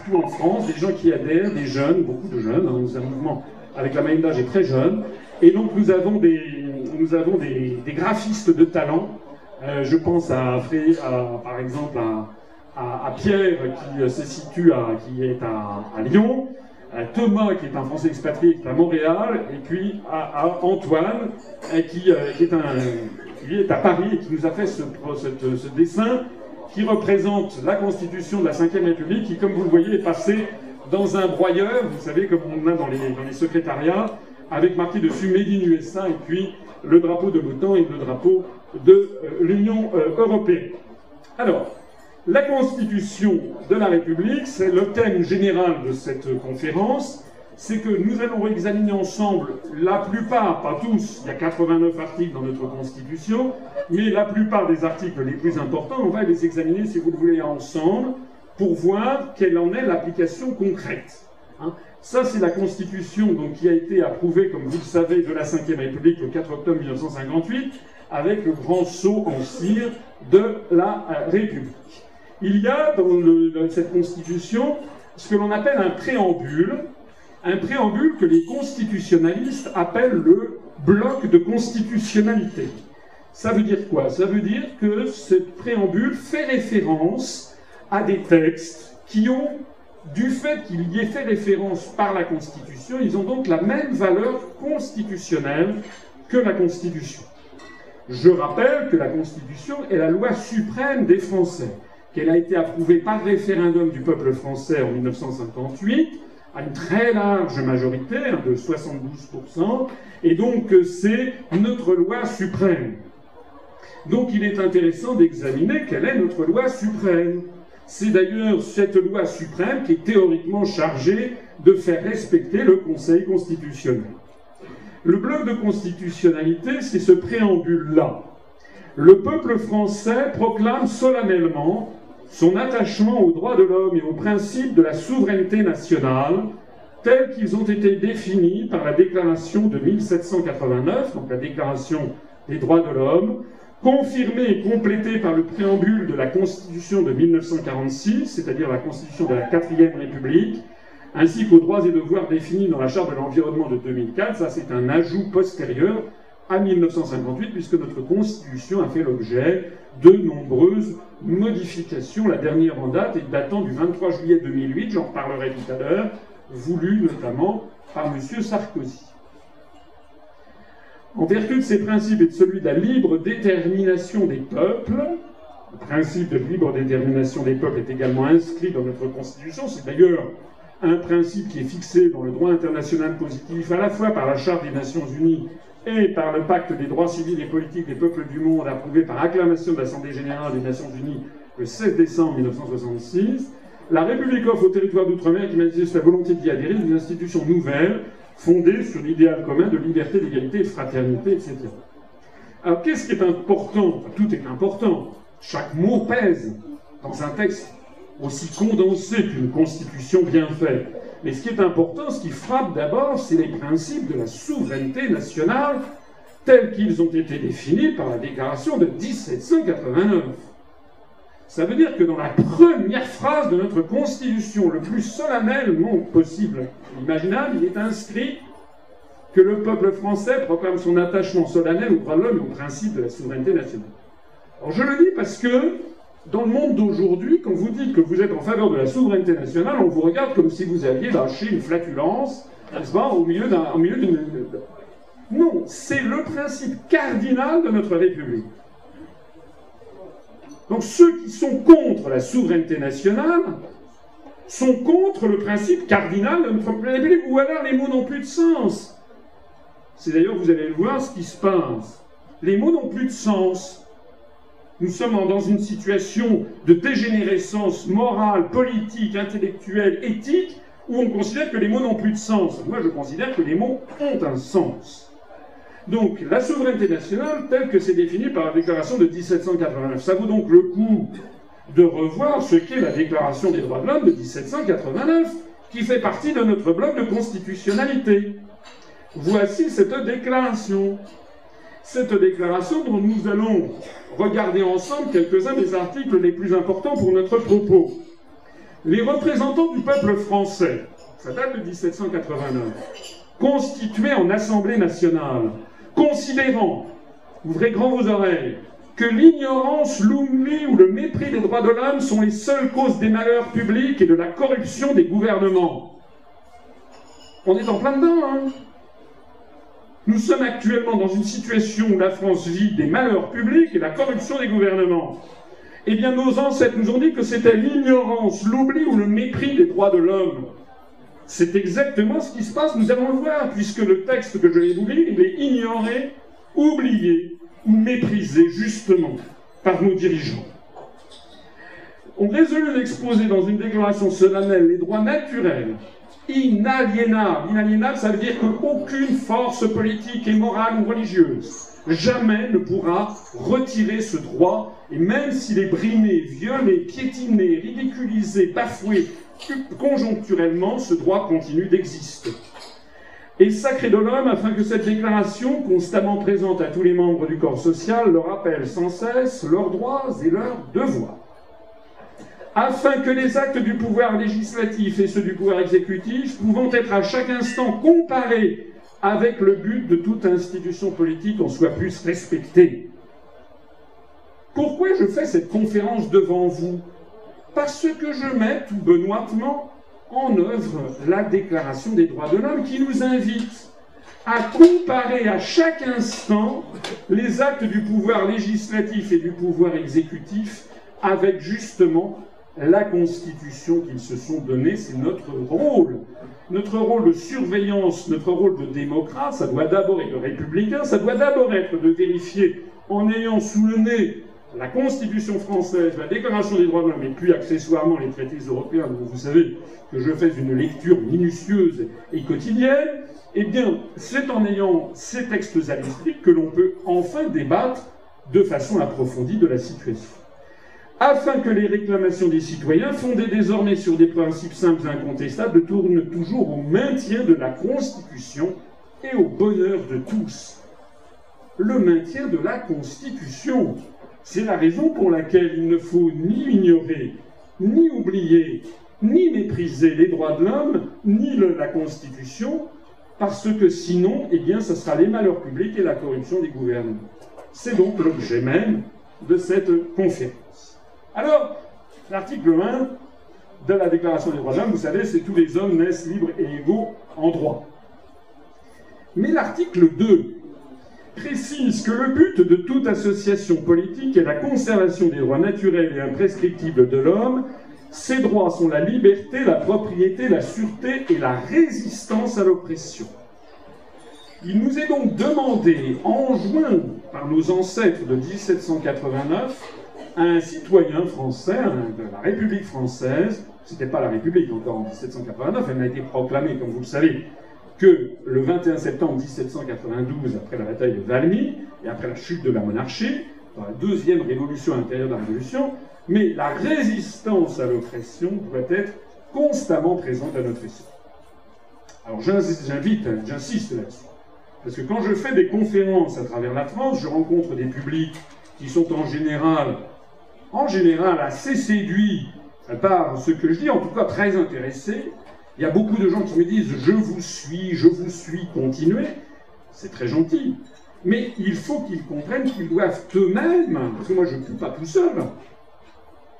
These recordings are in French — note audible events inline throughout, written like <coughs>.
partout en France, des gens qui adhèrent, des jeunes, beaucoup de jeunes. Hein, nous avons un mouvement avec la moyenne d'âge est très jeune. Et donc nous avons des, nous avons des, graphistes de talent. Euh, je pense à, à, par exemple à, Pierre qui se situe qui est à, Lyon, à Thomas qui est un Français expatrié qui est à Montréal, et puis à, Antoine qui, qui, est qui est à Paris et qui nous a fait ce dessin qui représente la constitution de la Ve République, qui, comme vous le voyez, est passée dans un broyeur, vous savez, comme on a dans les, dans les secrétariats, avec marqué dessus Made in USA et puis le drapeau de l'OTAN et le drapeau de euh, l'Union euh, européenne. Alors, la Constitution de la République, c'est le thème général de cette conférence, c'est que nous allons examiner ensemble la plupart, pas tous, il y a 89 articles dans notre Constitution, mais la plupart des articles les plus importants, on va les examiner, si vous le voulez, ensemble, pour voir quelle en est l'application concrète. Hein. Ça, c'est la Constitution donc, qui a été approuvée, comme vous le savez, de la Ve République le 4 octobre 1958, avec le grand saut en cire de la euh, République. Il y a dans, cette Constitution ce que l'on appelle un préambule, un préambule que les constitutionnalistes appellent le bloc de constitutionnalité. Ça veut dire quoi? Ça veut dire que ce préambule fait référence à des textes qui ont du fait qu'il y ait fait référence par la Constitution, ils ont donc la même valeur constitutionnelle que la Constitution. Je rappelle que la Constitution est la loi suprême des Français, qu'elle a été approuvée par référendum du peuple français en 1958, à une très large majorité, hein, de 72%, et donc c'est notre loi suprême. Donc il est intéressant d'examiner quelle est notre loi suprême. C'est d'ailleurs cette loi suprême qui est théoriquement chargée de faire respecter le Conseil constitutionnel. Le bloc de constitutionnalité, c'est ce préambule-là. Le peuple français proclame solennellement son attachement aux droits de l'homme et aux principes de la souveraineté nationale tels qu'ils ont été définis par la déclaration de 1789, donc la déclaration des droits de l'homme, confirmé et complété par le préambule de la Constitution de 1946, c'est-à-dire la Constitution de la quatrième République, ainsi qu'aux droits et devoirs définis dans la Charte de l'environnement de 2004. Ça, c'est un ajout postérieur à 1958, puisque notre Constitution a fait l'objet de nombreuses modifications. La dernière en date est datant du 23 juillet 2008, j'en reparlerai tout à l'heure, voulue notamment par M. Sarkozy. En vertu de ces principes et de celui de la libre détermination des peuples, le principe de libre détermination des peuples est également inscrit dans notre Constitution. C'est d'ailleurs un principe qui est fixé dans le droit international positif à la fois par la Charte des Nations Unies et par le pacte des droits civils et politiques des peuples du monde approuvé par acclamation de l'Assemblée générale des Nations Unies le 16 décembre 1966. La République offre au territoire d'outre-mer qui manifeste la volonté d'y adhérer une institution nouvelle fondée sur l'idéal commun de liberté, d'égalité, de fraternité, etc. Alors qu'est-ce qui est important? Tout est important. Chaque mot pèse dans un texte aussi condensé qu'une constitution bien faite. Mais ce qui est important, ce qui frappe d'abord, c'est les principes de la souveraineté nationale tels qu'ils ont été définis par la déclaration de 1789. Ça veut dire que dans la première phrase de notre Constitution, le plus solennellement possible, imaginable, il est inscrit que le peuple français proclame son attachement solennel aux droits de l'homme et au principe de la souveraineté nationale. Alors je le dis parce que dans le monde d'aujourd'hui, quand vous dites que vous êtes en faveur de la souveraineté nationale, on vous regarde comme si vous aviez lâché une flatulence, n'est-ce pas, au milieu d'une... Non, c'est le principe cardinal de notre République. Donc ceux qui sont contre la souveraineté nationale sont contre le principe cardinal de notre République, ou alors les mots n'ont plus de sens. C'est d'ailleurs, vous allez le voir, ce qui se passe. Les mots n'ont plus de sens. Nous sommes dans une situation de dégénérescence morale, politique, intellectuelle, éthique, où on considère que les mots n'ont plus de sens. Moi, je considère que les mots ont un sens. Donc, la souveraineté nationale, telle que c'est définie par la déclaration de 1789, ça vaut donc le coup de revoir ce qu'est la déclaration des droits de l'homme de 1789, qui fait partie de notre bloc de constitutionnalité. Voici cette déclaration. Cette déclaration dont nous allons regarder ensemble quelques-uns des articles les plus importants pour notre propos. les représentants du peuple français, ça date de 1789, constitués en Assemblée nationale, considérant, ouvrez grand vos oreilles, que l'ignorance, l'oubli ou le mépris des droits de l'homme sont les seules causes des malheurs publics et de la corruption des gouvernements. On est en plein dedans, hein? Nous sommes actuellement dans une situation où la France vit des malheurs publics et la corruption des gouvernements. Eh bien, nos ancêtres nous ont dit que c'était l'ignorance, l'oubli ou le mépris des droits de l'homme. C'est exactement ce qui se passe, nous allons le voir, puisque le texte que je vais vous lire, est ignoré, oublié ou méprisé justement par nos dirigeants. On résolut d'exposer dans une déclaration solennelle les droits naturels, inaliénables. Inaliénables, ça veut dire qu'aucune force politique et morale ou religieuse jamais ne pourra retirer ce droit, et même s'il est brimé, violé, piétiné, ridiculisé, bafoué conjoncturellement, ce droit continue d'exister et sacré de l'homme afin que cette déclaration, constamment présente à tous les membres du corps social, leur rappelle sans cesse leurs droits et leurs devoirs. Afin que les actes du pouvoir législatif et ceux du pouvoir exécutif, pouvant être à chaque instant comparés avec le but de toute institution politique, en soient plus respectés. Pourquoi je fais cette conférence devant vous? Parce que je mets tout benoîtement en œuvre la Déclaration des droits de l'homme qui nous invite à comparer à chaque instant les actes du pouvoir législatif et du pouvoir exécutif avec justement la constitution qu'ils se sont donnée. C'est notre rôle. Notre rôle de surveillance, notre rôle de démocrate, ça doit d'abord être républicain, ça doit d'abord être de vérifier en ayant sous le nez la Constitution française, la Déclaration des droits de l'homme et plus accessoirement les traités européens dont vous savez que je fais une lecture minutieuse et quotidienne, eh bien, c'est en ayant ces textes à l'esprit que l'on peut enfin débattre de façon approfondie de la situation. Afin que les réclamations des citoyens, fondées désormais sur des principes simples et incontestables, tournent toujours au maintien de la Constitution et au bonheur de tous. Le maintien de la Constitution, c'est la raison pour laquelle il ne faut ni ignorer, ni oublier, ni mépriser les droits de l'homme, ni la Constitution, parce que sinon, eh bien, ce sera les malheurs publics et la corruption des gouvernements. C'est donc l'objet même de cette conférence. Alors, l'article 1 de la Déclaration des droits de l'homme, vous savez, c'est tous les hommes naissent libres et égaux en droit. Mais l'article 2 précise que le but de toute association politique est la conservation des droits naturels et imprescriptibles de l'homme. Ces droits sont la liberté, la propriété, la sûreté et la résistance à l'oppression. Il nous est donc demandé, en juin par nos ancêtres de 1789, à un citoyen français de la République française, c'était pas la République encore en 1789, elle n'a été proclamée, comme vous le savez, que le 21 septembre 1792, après la bataille de Valmy et après la chute de la monarchie, dans la deuxième révolution intérieure de la Révolution, mais la résistance à l'oppression doit être constamment présente à notre histoire. Alors j'invite, j'insiste là-dessus, parce que quand je fais des conférences à travers la France, je rencontre des publics qui sont en général, en général assez séduits par ce que je dis, en tout cas très intéressés, il y a beaucoup de gens qui me disent je vous suis, je vous suis, continuez. C'est très gentil. Mais il faut qu'ils comprennent qu'ils doivent eux-mêmes, parce que moi je ne suis pas tout seul,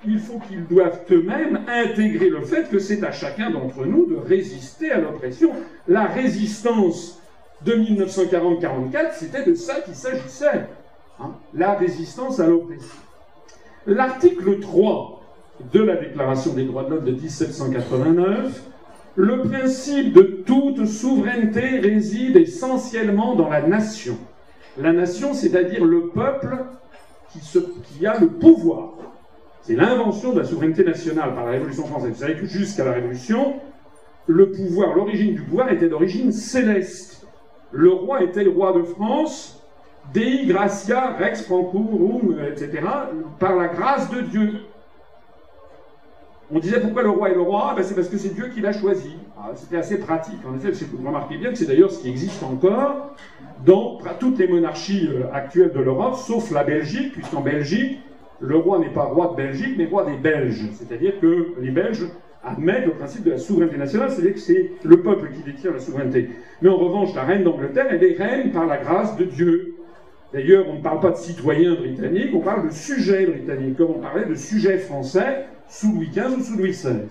il faut qu'ils doivent eux-mêmes intégrer le fait que c'est à chacun d'entre nous de résister à l'oppression. La résistance de 1940-44, c'était de ça qu'il s'agissait. Hein. la résistance à l'oppression. L'article 3 de la Déclaration des droits de l'homme de 1789 le principe de toute souveraineté réside essentiellement dans la nation. La nation, c'est-à-dire le peuple qui, a le pouvoir. C'est l'invention de la souveraineté nationale par la Révolution française. Vous savez que jusqu'à la Révolution, le pouvoir, l'origine du pouvoir était d'origine céleste. Le roi était le roi de France, Dei gratia, Rex Francorum, etc., par la grâce de Dieu. On disait pourquoi le roi est le roi? Ben, C'est parce que c'est Dieu qui l'a choisi. Ah, c'était assez pratique. En effet, vous remarquez bien que c'est d'ailleurs ce qui existe encore dans toutes les monarchies euh, actuelles de l'Europe, sauf la Belgique, puisqu'en Belgique, le roi n'est pas roi de Belgique, mais roi des Belges. C'est-à-dire que les Belges admettent le principe de la souveraineté nationale, c'est-à-dire que c'est le peuple qui détient la souveraineté. Mais en revanche, la reine d'Angleterre, elle est reine par la grâce de Dieu. D'ailleurs, on ne parle pas de citoyens britanniques, on parle de sujets britanniques, comme on parlait de sujets français sous Louis XV ou sous Louis XVI.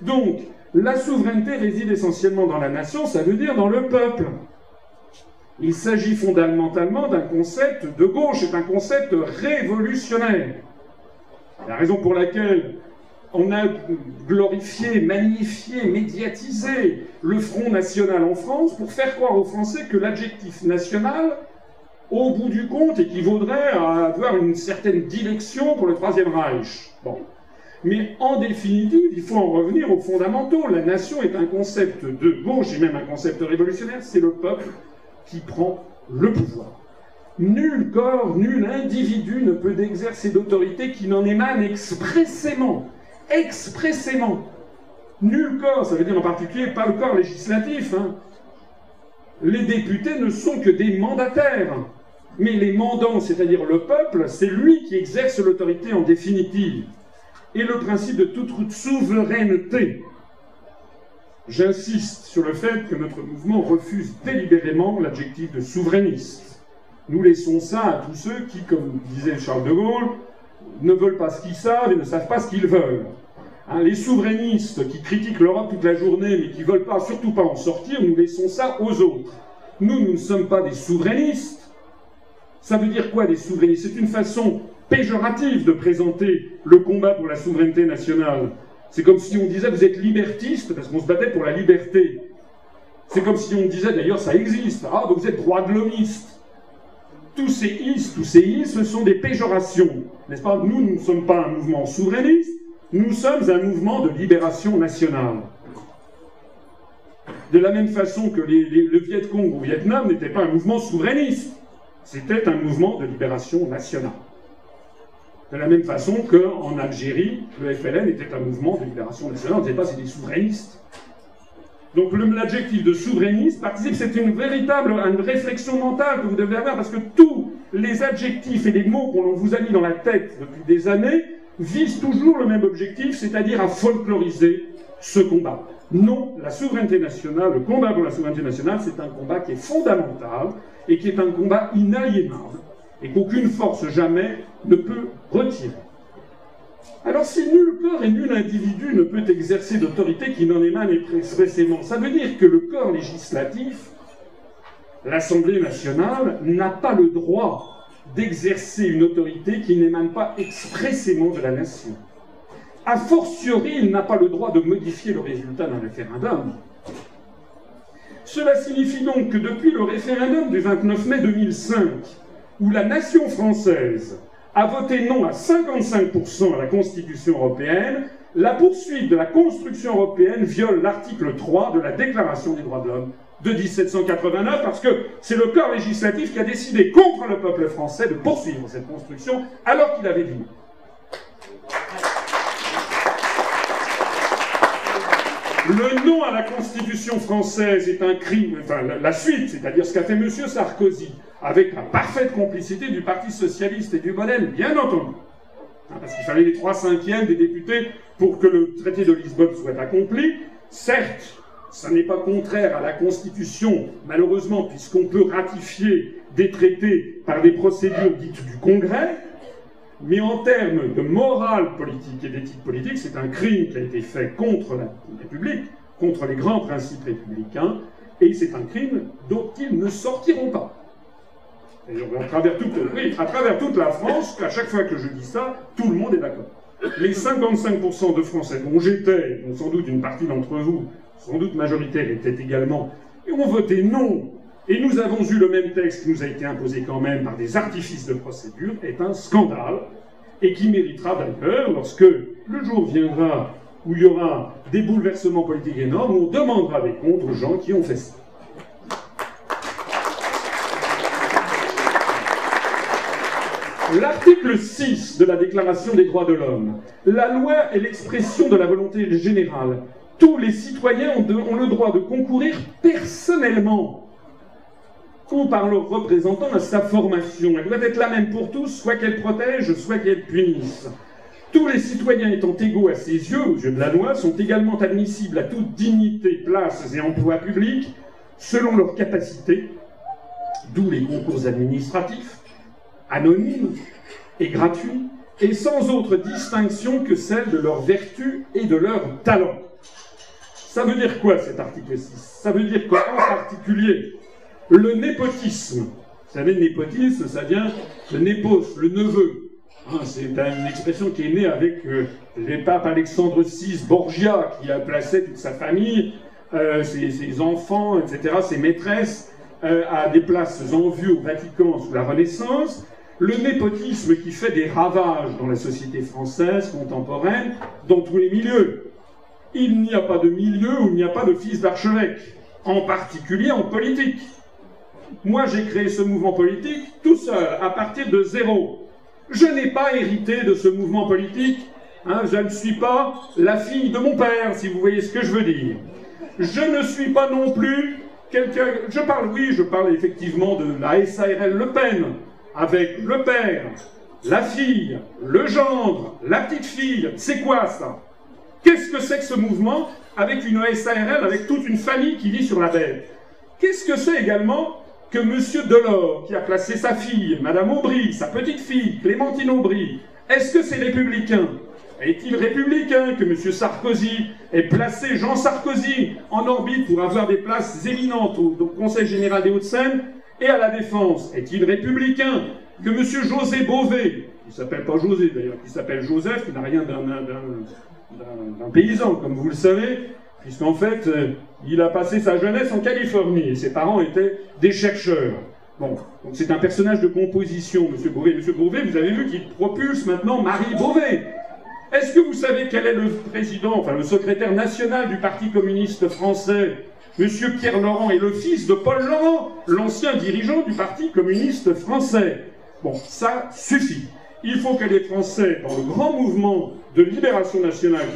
Donc, la souveraineté réside essentiellement dans la nation, ça veut dire dans le peuple. Il s'agit fondamentalement d'un concept de gauche, c'est un concept révolutionnaire. La raison pour laquelle on a glorifié, magnifié, médiatisé le Front National en France pour faire croire aux Français que l'adjectif national, au bout du compte, équivaudrait à avoir une certaine dilection pour le Troisième Reich. Mais en définitive, il faut en revenir aux fondamentaux. La nation est un concept de gauche et même un concept révolutionnaire, c'est le peuple qui prend le pouvoir. Nul corps, nul individu ne peut exercer d'autorité qui n'en émane expressément. Expressément. Nul corps, ça veut dire en particulier pas le corps législatif. Hein. Les députés ne sont que des mandataires. Mais les mandants, c'est-à-dire le peuple, c'est lui qui exerce l'autorité en définitive. Et le principe de toute souveraineté J'insiste sur le fait que notre mouvement refuse délibérément l'adjectif de souverainiste. Nous laissons ça à tous ceux qui, comme disait Charles de Gaulle, ne veulent pas ce qu'ils savent et ne savent pas ce qu'ils veulent. Hein, les souverainistes qui critiquent l'Europe toute la journée mais qui ne veulent pas, surtout pas en sortir, nous laissons ça aux autres. Nous, nous ne sommes pas des souverainistes. Ça veut dire quoi des souverainistes? C'est une façon péjorative de présenter le combat pour la souveraineté nationale. C'est comme si on disait vous êtes libertiste parce qu'on se battait pour la liberté. C'est comme si on disait d'ailleurs ça existe. Ah, vous êtes droit de l'homiste. Tous ces is, tous ces is, ce sont des péjorations. N'est-ce pas? Nous, nous ne sommes pas un mouvement souverainiste, nous sommes un mouvement de libération nationale. De la même façon que le Viet Cong au Vietnam n'était pas un mouvement souverainiste, c'était un mouvement de libération nationale. De la même façon qu'en Algérie, le FLN était un mouvement de libération nationale, on ne disait pas c'est des souverainistes. Donc l'adjectif de souverainiste participe, c'est une véritable une réflexion mentale que vous devez avoir, parce que tous les adjectifs et les mots qu'on vous a mis dans la tête depuis des années visent toujours le même objectif, c'est-à-dire à folkloriser ce combat. Non, la souveraineté nationale, le combat pour la souveraineté nationale, c'est un combat qui est fondamental et qui est un combat inaliénable et qu'aucune force jamais ne peut retirer. Alors si nul corps et nul individu ne peut exercer d'autorité qui n'en émane expressément, ça veut dire que le corps législatif, l'Assemblée nationale, n'a pas le droit d'exercer une autorité qui n'émane pas expressément de la nation. A fortiori, il n'a pas le droit de modifier le résultat d'un référendum. Cela signifie donc que depuis le référendum du 29 mai 2005, où la nation française a voté non à 55% à la Constitution européenne, la poursuite de la construction européenne viole l'article 3 de la Déclaration des droits de l'homme de 1789 parce que c'est le corps législatif qui a décidé contre le peuple français de poursuivre cette construction alors qu'il avait dit Le non à la Constitution française est un crime, enfin la, suite, c'est-à-dire ce qu'a fait M. Sarkozy, avec la parfaite complicité du Parti Socialiste et du Modem, bien entendu. Hein, parce qu'il fallait les trois cinquièmes des députés pour que le traité de Lisbonne soit accompli. Certes, ça n'est pas contraire à la Constitution, malheureusement, puisqu'on peut ratifier des traités par des procédures dites du Congrès, mais en termes de morale politique et d'éthique politique, c'est un crime qui a été fait contre la République, contre les grands principes républicains, et c'est un crime dont ils ne sortiront pas. Et à travers, toute, à travers toute la France, à chaque fois que je dis ça, tout le monde est d'accord. Les 55% de Français dont j'étais, dont sans doute une partie d'entre vous, sans doute majoritaire, étaient également, et ont voté non et nous avons eu le même texte qui nous a été imposé quand même par des artifices de procédure, est un scandale, et qui méritera d'ailleurs, lorsque le jour viendra où il y aura des bouleversements politiques énormes, on demandera des comptes aux gens qui ont fait ça. L'article 6 de la Déclaration des droits de l'homme. La loi est l'expression de la volonté générale. Tous les citoyens ont, ont le droit de concourir personnellement ou par le représentant à sa formation. Elle doit être la même pour tous, soit qu'elle protège, soit qu'elle punisse. Tous les citoyens étant égaux à ses yeux, aux yeux de la loi, sont également admissibles à toute dignité, places et emplois publics, selon leurs capacités, d'où les concours administratifs, anonymes et gratuits, et sans autre distinction que celle de leur vertu et de leur talent. Ça veut dire quoi cet article 6 Ça veut dire qu'en particulier, le népotisme, vous savez, népotisme, ça vient de népos, le neveu, ah, c'est une expression qui est née avec euh, les papes Alexandre VI Borgia, qui a placé toute sa famille, euh, ses, enfants, etc., ses maîtresses, euh, à des places en vue au Vatican sous la Renaissance. Le népotisme qui fait des ravages dans la société française contemporaine, dans tous les milieux. Il n'y a pas de milieu où il n'y a pas de fils d'archevêque, en particulier en politique. Moi, j'ai créé ce mouvement politique tout seul, à partir de zéro. Je n'ai pas hérité de ce mouvement politique. Hein, je ne suis pas la fille de mon père, si vous voyez ce que je veux dire. Je ne suis pas non plus quelqu'un. Je parle, oui, je parle effectivement de la SARL Le Pen, avec le père, la fille, le gendre, la petite fille. C'est quoi ça? Qu'est-ce que c'est que ce mouvement avec une SARL, avec toute une famille qui vit sur la bête? Qu'est-ce que c'est également que M. Delors, qui a placé sa fille, Mme Aubry, sa petite fille, Clémentine Aubry, est-ce que c'est républicain? Est-il républicain que M. Sarkozy ait placé Jean Sarkozy en orbite pour avoir des places éminentes au, Conseil général des Hauts-de-Seine? Et à la Défense Est-il républicain que M. José Bové, qui s'appelle pas José d'ailleurs, qui s'appelle Joseph, qui n'a rien d'un paysan, comme vous le savez, puisqu'en fait, euh, il a passé sa jeunesse en Californie, et ses parents étaient des chercheurs. Bon, donc c'est un personnage de composition, M. Beauvais. M. Beauvais, vous avez vu qu'il propulse maintenant Marie Beauvais. Est-ce que vous savez quel est le président, enfin le secrétaire national du Parti communiste français M. Pierre Laurent est le fils de Paul Laurent, l'ancien dirigeant du Parti communiste français? Bon, ça suffit. Il faut que les Français, dans le grand mouvement de libération nationale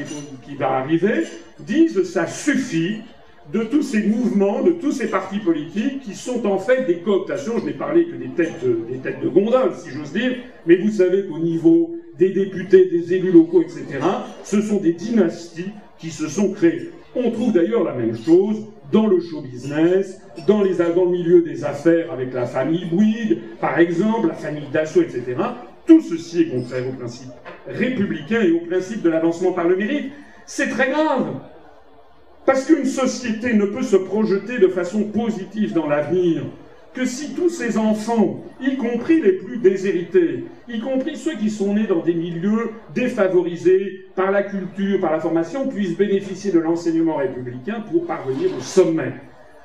qui, va arriver, disent ça suffit de tous ces mouvements, de tous ces partis politiques qui sont en fait des cooptations. Je n'ai parlé que des têtes, de gondole, si j'ose dire, mais vous savez qu'au niveau des députés, des élus locaux, etc., ce sont des dynasties qui se sont créées. On trouve d'ailleurs la même chose dans le show business, dans, les, dans le milieu des affaires avec la famille Bouygues, par exemple, la famille Dassault, etc. Tout ceci est contraire au principe républicain et au principe de l'avancement par le mérite. C'est très grave. Parce qu'une société ne peut se projeter de façon positive dans l'avenir que si tous ces enfants, y compris les plus déshérités, y compris ceux qui sont nés dans des milieux défavorisés par la culture, par la formation, puissent bénéficier de l'enseignement républicain pour parvenir au sommet.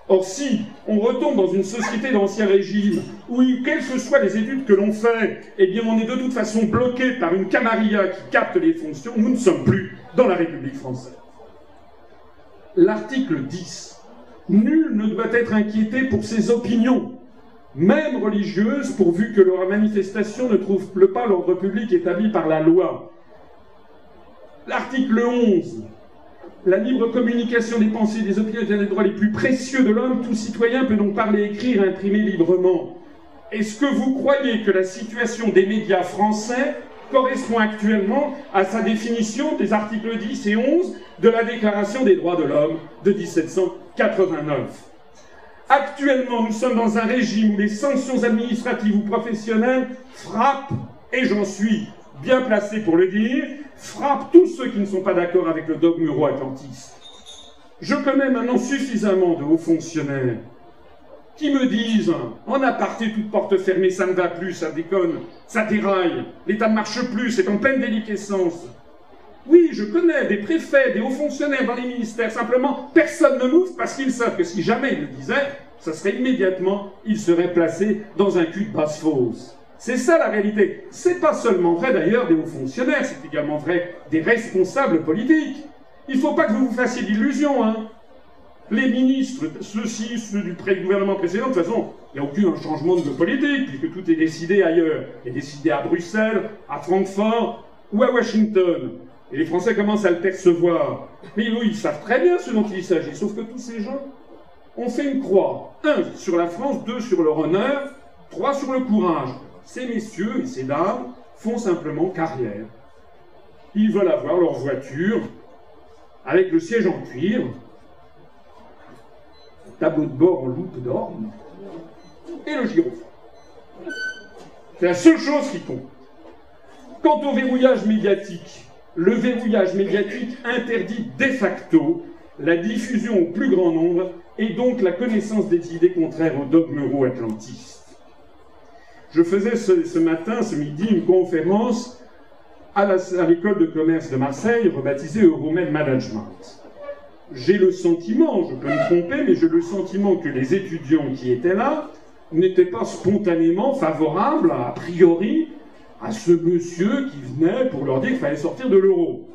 Or, si on retombe dans une société d'ancien régime, où, quelles que soient les études que l'on fait, eh bien, on est de toute façon bloqué par une camarilla qui capte les fonctions, nous ne sommes plus dans la République française. L'article 10. Nul ne doit être inquiété pour ses opinions, même religieuses, pourvu que leur manifestation ne trouve pas l'ordre public établi par la loi. L'article 11 la libre communication des pensées, des opinions et des droits les plus précieux de l'homme, tout citoyen peut donc parler, écrire, imprimer librement. Est-ce que vous croyez que la situation des médias français correspond actuellement à sa définition des articles 10 et 11 de la Déclaration des droits de l'homme de 1789 Actuellement, nous sommes dans un régime où les sanctions administratives ou professionnelles frappent, et j'en suis bien placé pour le dire, frappe tous ceux qui ne sont pas d'accord avec le dogme euro-atlantiste. Je connais maintenant suffisamment de hauts fonctionnaires qui me disent, en aparté, toute porte fermée, ça ne va plus, ça déconne, ça déraille, l'État ne marche plus, c'est en pleine déliquescence. Oui, je connais des préfets, des hauts fonctionnaires dans les ministères, simplement, personne ne m'ouvre parce qu'ils savent que si jamais ils le disaient, ça serait immédiatement, ils seraient placés dans un cul de basse fosse. C'est ça la réalité. C'est pas seulement vrai d'ailleurs des hauts fonctionnaires, c'est également vrai des responsables politiques. Il ne faut pas que vous vous fassiez d'illusions. Hein. Les ministres, ceux-ci, ceux du gouvernement précédent, de toute façon, il n'y a aucun changement de politique, puisque tout est décidé ailleurs. est décidé à Bruxelles, à Francfort ou à Washington. Et les Français commencent à le percevoir. Mais eux, ils savent très bien ce dont il s'agit, sauf que tous ces gens ont fait une croix. Un, sur la France, deux, sur leur honneur, trois, sur le courage ces messieurs et ces dames font simplement carrière. ils veulent avoir leur voiture avec le siège en cuir, tableau de bord en loupe d'or et le gyrophare. C'est la seule chose qui compte. Quant au verrouillage médiatique, le verrouillage médiatique interdit de facto la diffusion au plus grand nombre et donc la connaissance des idées contraires au dogme euro-atlantiste. Je faisais ce, matin, ce midi, une conférence à l'école de commerce de Marseille rebaptisée Euromed Management. J'ai le sentiment, je peux me tromper, mais j'ai le sentiment que les étudiants qui étaient là n'étaient pas spontanément favorables, a priori, à ce monsieur qui venait pour leur dire qu'il fallait sortir de l'euro.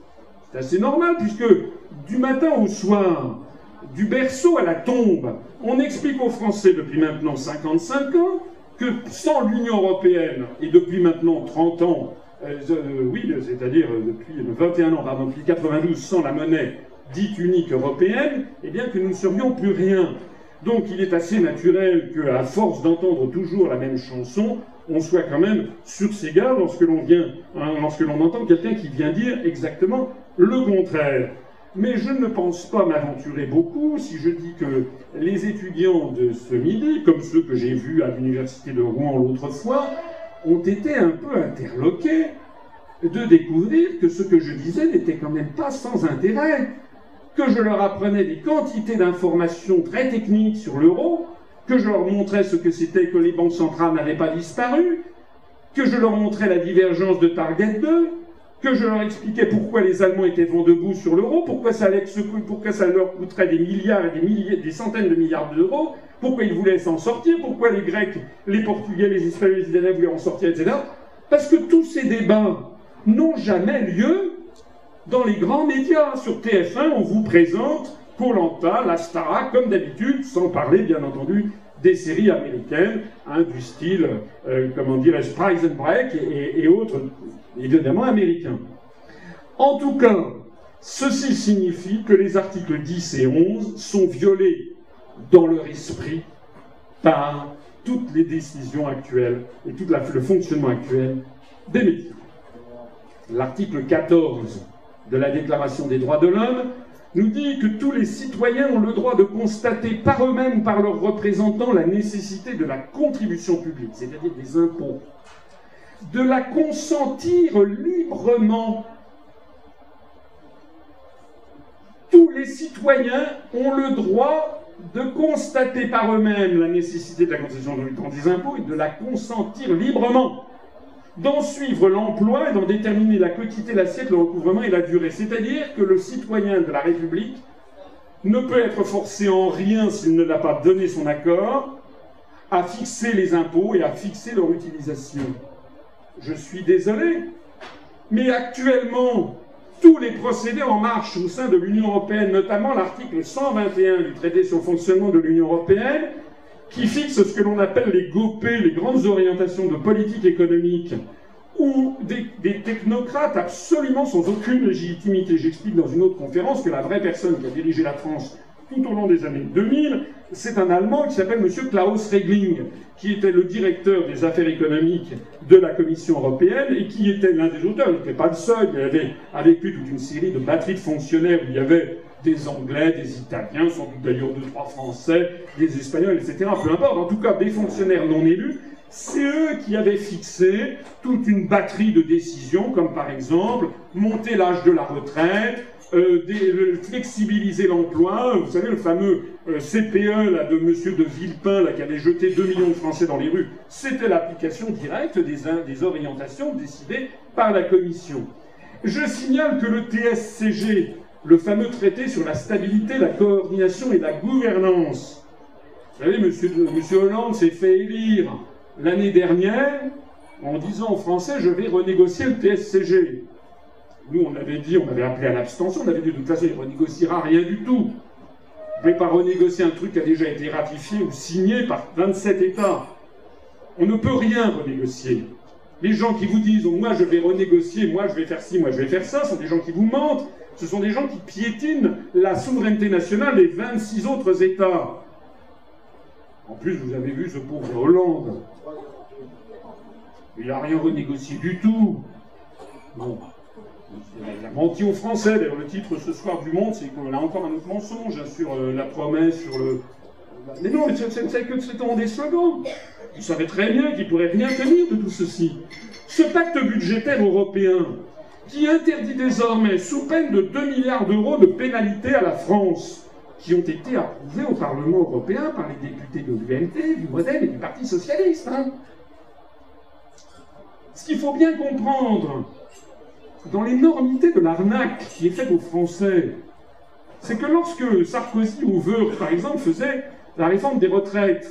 C'est assez normal, puisque du matin au soir, du berceau à la tombe, on explique aux Français depuis maintenant 55 ans que sans l'Union européenne, et depuis maintenant 30 ans, euh, euh, oui, c'est-à-dire depuis 21 ans, pardon, depuis 92, sans la monnaie dite unique européenne, eh bien que nous ne serions plus rien. Donc il est assez naturel qu'à force d'entendre toujours la même chanson, on soit quand même sur ses gardes lorsque l'on hein, lorsque l'on entend quelqu'un qui vient dire exactement le contraire. Mais je ne pense pas m'aventurer beaucoup si je dis que les étudiants de ce midi, comme ceux que j'ai vus à l'université de Rouen l'autre fois, ont été un peu interloqués de découvrir que ce que je disais n'était quand même pas sans intérêt, que je leur apprenais des quantités d'informations très techniques sur l'euro, que je leur montrais ce que c'était que les banques centrales n'avaient pas disparu, que je leur montrais la divergence de Target 2, que je leur expliquais pourquoi les Allemands étaient vent debout sur l'euro, pourquoi ça, leur coûterait des milliards et des, milliers, des centaines de milliards d'euros, pourquoi ils voulaient s'en sortir, pourquoi les Grecs, les Portugais, les Espagnols, les Italiens voulaient en sortir, etc. Parce que tous ces débats n'ont jamais lieu dans les grands médias. Sur TF1, on vous présente Colanta, la Stara, comme d'habitude, sans parler bien entendu des séries américaines, hein, du style, euh, comment dirais-je, Prison Break et, et, autres, évidemment américains. En tout cas, ceci signifie que les articles 10 et 11 sont violés dans leur esprit par toutes les décisions actuelles et tout le fonctionnement actuel des médias. L'article 14 de la Déclaration des droits de l'homme nous dit que tous les citoyens ont le droit de constater par eux-mêmes par leurs représentants la nécessité de la contribution publique, c'est-à-dire des impôts, de la consentir librement. Tous les citoyens ont le droit de constater par eux-mêmes la nécessité de la contribution des impôts et de la consentir librement d'en suivre l'emploi et d'en déterminer la quantité, l'assiette, le recouvrement et la durée. C'est-à-dire que le citoyen de la République ne peut être forcé en rien, s'il ne l'a pas donné son accord, à fixer les impôts et à fixer leur utilisation. Je suis désolé, mais actuellement, tous les procédés en marche au sein de l'Union européenne, notamment l'article 121 du traité sur le fonctionnement de l'Union européenne, qui fixe ce que l'on appelle les GOP, les grandes orientations de politique économique, où des, technocrates absolument sans aucune légitimité. J'explique dans une autre conférence que la vraie personne qui a dirigé la France tout au long des années 2000, c'est un Allemand qui s'appelle M. Klaus Regling, qui était le directeur des affaires économiques de la Commission européenne et qui était l'un des auteurs, il n'était pas le seul, il avait avec lui toute une série de batteries de fonctionnaires il y avait des Anglais, des Italiens, sans doute d'ailleurs deux, trois Français, des Espagnols, etc. Peu importe, en tout cas des fonctionnaires non élus, c'est eux qui avaient fixé toute une batterie de décisions, comme par exemple monter l'âge de la retraite, euh, flexibiliser l'emploi. Vous savez, le fameux euh, CPE de M. de Villepin qui avait jeté 2 millions de Français dans les rues, c'était l'application directe des, des orientations décidées par la Commission. Je signale que le TSCG, le fameux traité sur la stabilité, la coordination et la gouvernance. Vous savez, monsieur, monsieur Hollande s'est fait élire l'année dernière en disant aux Français je vais renégocier le TSCG. Nous, on avait dit, on avait appelé à l'abstention, on avait dit de toute façon, il ne renégociera rien du tout. Vous ne pouvez pas renégocier un truc qui a déjà été ratifié ou signé par 27 États. On ne peut rien renégocier. Les gens qui vous disent, oh, moi je vais renégocier, moi je vais faire ci, moi je vais faire ça, sont des gens qui vous mentent. Ce sont des gens qui piétinent la souveraineté nationale des 26 autres États. En plus, vous avez vu ce pauvre Hollande. Il n'a rien renégocié du tout. Il a menti aux Français. D'ailleurs, le titre ce soir du Monde, c'est qu'on a encore un autre mensonge hein, sur euh, la promesse, sur le. Mais non, c'est que c'est des slogans. Vous savez très bien qu'il ne pourrait rien tenir de tout ceci. Ce pacte budgétaire européen, qui interdit désormais, sous peine de 2 milliards d'euros de pénalités à la France, qui ont été approuvés au Parlement européen par les députés de l'UMT, du Modèle et du Parti socialiste. Hein. Ce qu'il faut bien comprendre, dans l'énormité de l'arnaque qui est faite aux Français, c'est que lorsque Sarkozy ou Veur, par exemple, faisait la réforme des retraites,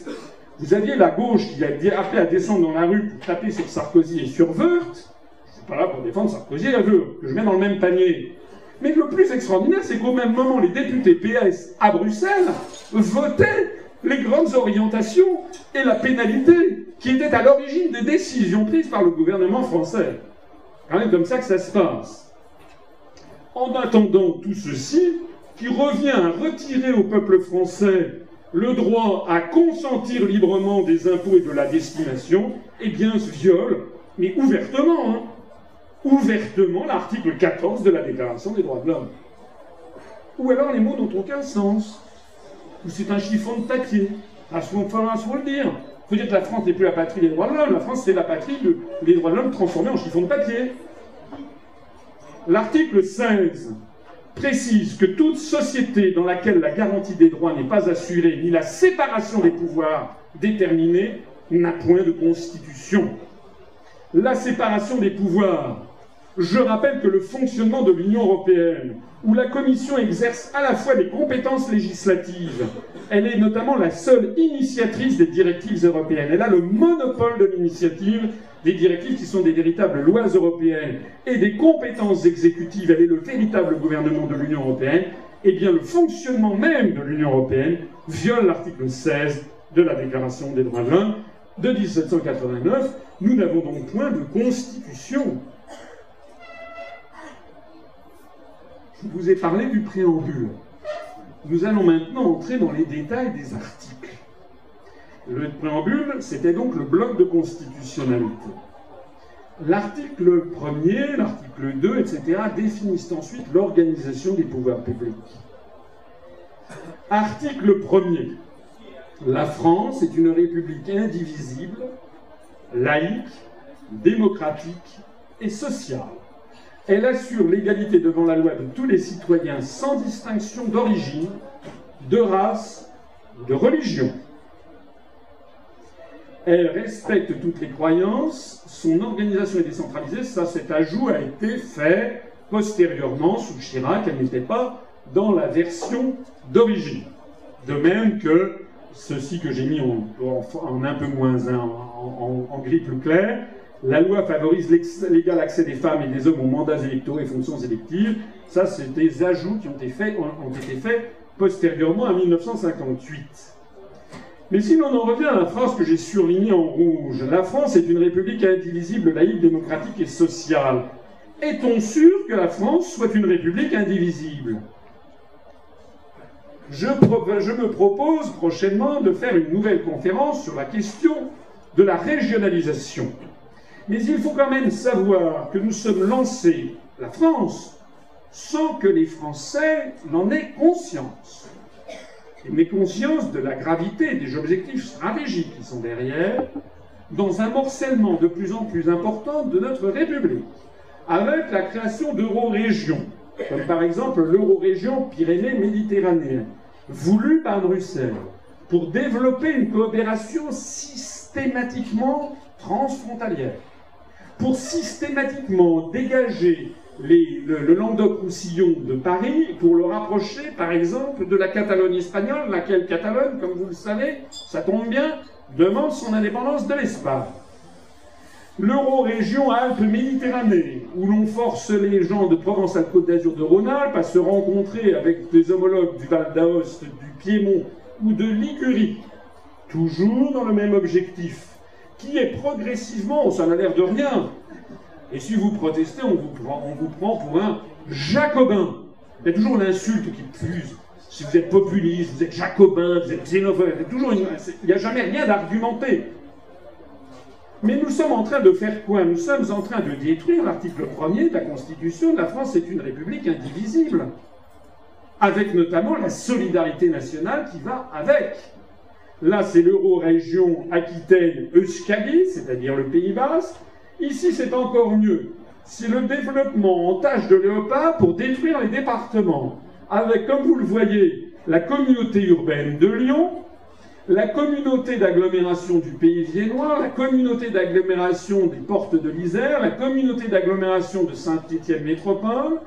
vous aviez la gauche qui a appelé à descendre dans la rue pour taper sur Sarkozy et sur Wörth. Je suis pas là pour défendre Sarkozy et Wörth, que je mets dans le même panier. Mais le plus extraordinaire, c'est qu'au même moment, les députés PS à Bruxelles votaient les grandes orientations et la pénalité qui étaient à l'origine des décisions prises par le gouvernement français. Même comme ça que ça se passe. En attendant tout ceci, qui revient à retirer au peuple français le droit à consentir librement des impôts et de la destination, eh bien, se viole, mais ouvertement, hein, ouvertement l'article 14 de la Déclaration des droits de l'homme. Ou alors les mots n'ont aucun sens. Ou c'est un chiffon de papier. À ce moment-là, il faut le dire. Dire que la France n'est plus la patrie des droits de l'homme. La France, c'est la patrie des droits de l'homme transformés en chiffon de papier. L'article 16 précise que toute société dans laquelle la garantie des droits n'est pas assurée, ni la séparation des pouvoirs déterminée, n'a point de constitution. La séparation des pouvoirs. Je rappelle que le fonctionnement de l'Union européenne, où la Commission exerce à la fois les compétences législatives, elle est notamment la seule initiatrice des directives européennes. Elle a le monopole de l'initiative des directives qui sont des véritables lois européennes et des compétences exécutives, elle est le véritable gouvernement de l'Union européenne, eh bien le fonctionnement même de l'Union européenne viole l'article 16 de la Déclaration des droits de l'homme de 1789. Nous n'avons donc point de constitution. Je vous ai parlé du préambule. Nous allons maintenant entrer dans les détails des articles. Le préambule, c'était donc le bloc de constitutionnalité. L'article 1er, l'article 2, etc., définissent ensuite l'organisation des pouvoirs publics. Article 1er. La France est une république indivisible, laïque, démocratique et sociale. Elle assure l'égalité devant la loi de tous les citoyens sans distinction d'origine, de race de religion. Elle respecte toutes les croyances, son organisation est décentralisée, ça cet ajout a été fait postérieurement sous Chirac, elle n'était pas dans la version d'origine. De même que ceci que j'ai mis en, un peu moins en, en, gris plus clair, la loi favorise l'égal accès des femmes et des hommes aux mandats électoraux et fonctions électives. Ça, c'est des ajouts qui ont été faits, postérieurement à 1958. Mais si l'on en revient à la phrase que j'ai surlignée en rouge, la France est une république indivisible, laïque, démocratique et sociale. Est-on sûr que la France soit une république indivisible? Je, me propose prochainement de faire une nouvelle conférence sur la question de la régionalisation. Mais il faut quand même savoir que nous sommes lancés, la France, sans que les Français n'en aient conscience. Mais conscience de la gravité des objectifs stratégiques qui sont derrière, dans un morcellement de plus en plus important de notre République, avec la création d'euro-régions, comme par exemple l'euro-région Pyrénées-Méditerranéenne, voulue par Bruxelles, pour développer une coopération systématiquement transfrontalière, pour systématiquement dégager le, Languedoc-Roussillon de Paris pour le rapprocher, par exemple, de la Catalogne espagnole, laquelle Catalogne, comme vous le savez, ça tombe bien, demande son indépendance de l'Espagne. L'euro-région Alpes-Méditerranée, où l'on force les gens de Provence-Alpes-Côte d'Azur de Rhône-Alpes à se rencontrer avec des homologues du Val d'Aoste, du Piémont ou de Ligurie, toujours dans le même objectif, qui est progressivement, ça n'a l'air de rien, et si vous protestez, on vous prend, on vous prend pour un jacobin. Il y a toujours l'insulte qui fuse. Si vous êtes populiste, vous êtes jacobin, vous êtes xénophobe, toujours il n'y a jamais rien d'argumenté. Mais nous sommes en train de faire quoi? Nous sommes en train de détruire l'article 1er de la Constitution. La France est une république indivisible, avec notamment la solidarité nationale qui va avec. Là, c'est l'euro-région Aquitaine-Euskadi, c'est-à-dire le Pays Basque. Ici, c'est encore mieux. C'est le développement en tâche de léopard pour détruire les départements, avec, comme vous le voyez, la communauté urbaine de Lyon, la communauté d'agglomération du Pays viennois, la communauté d'agglomération des portes de l'Isère, la communauté d'agglomération de Saint-Étienne Métropole,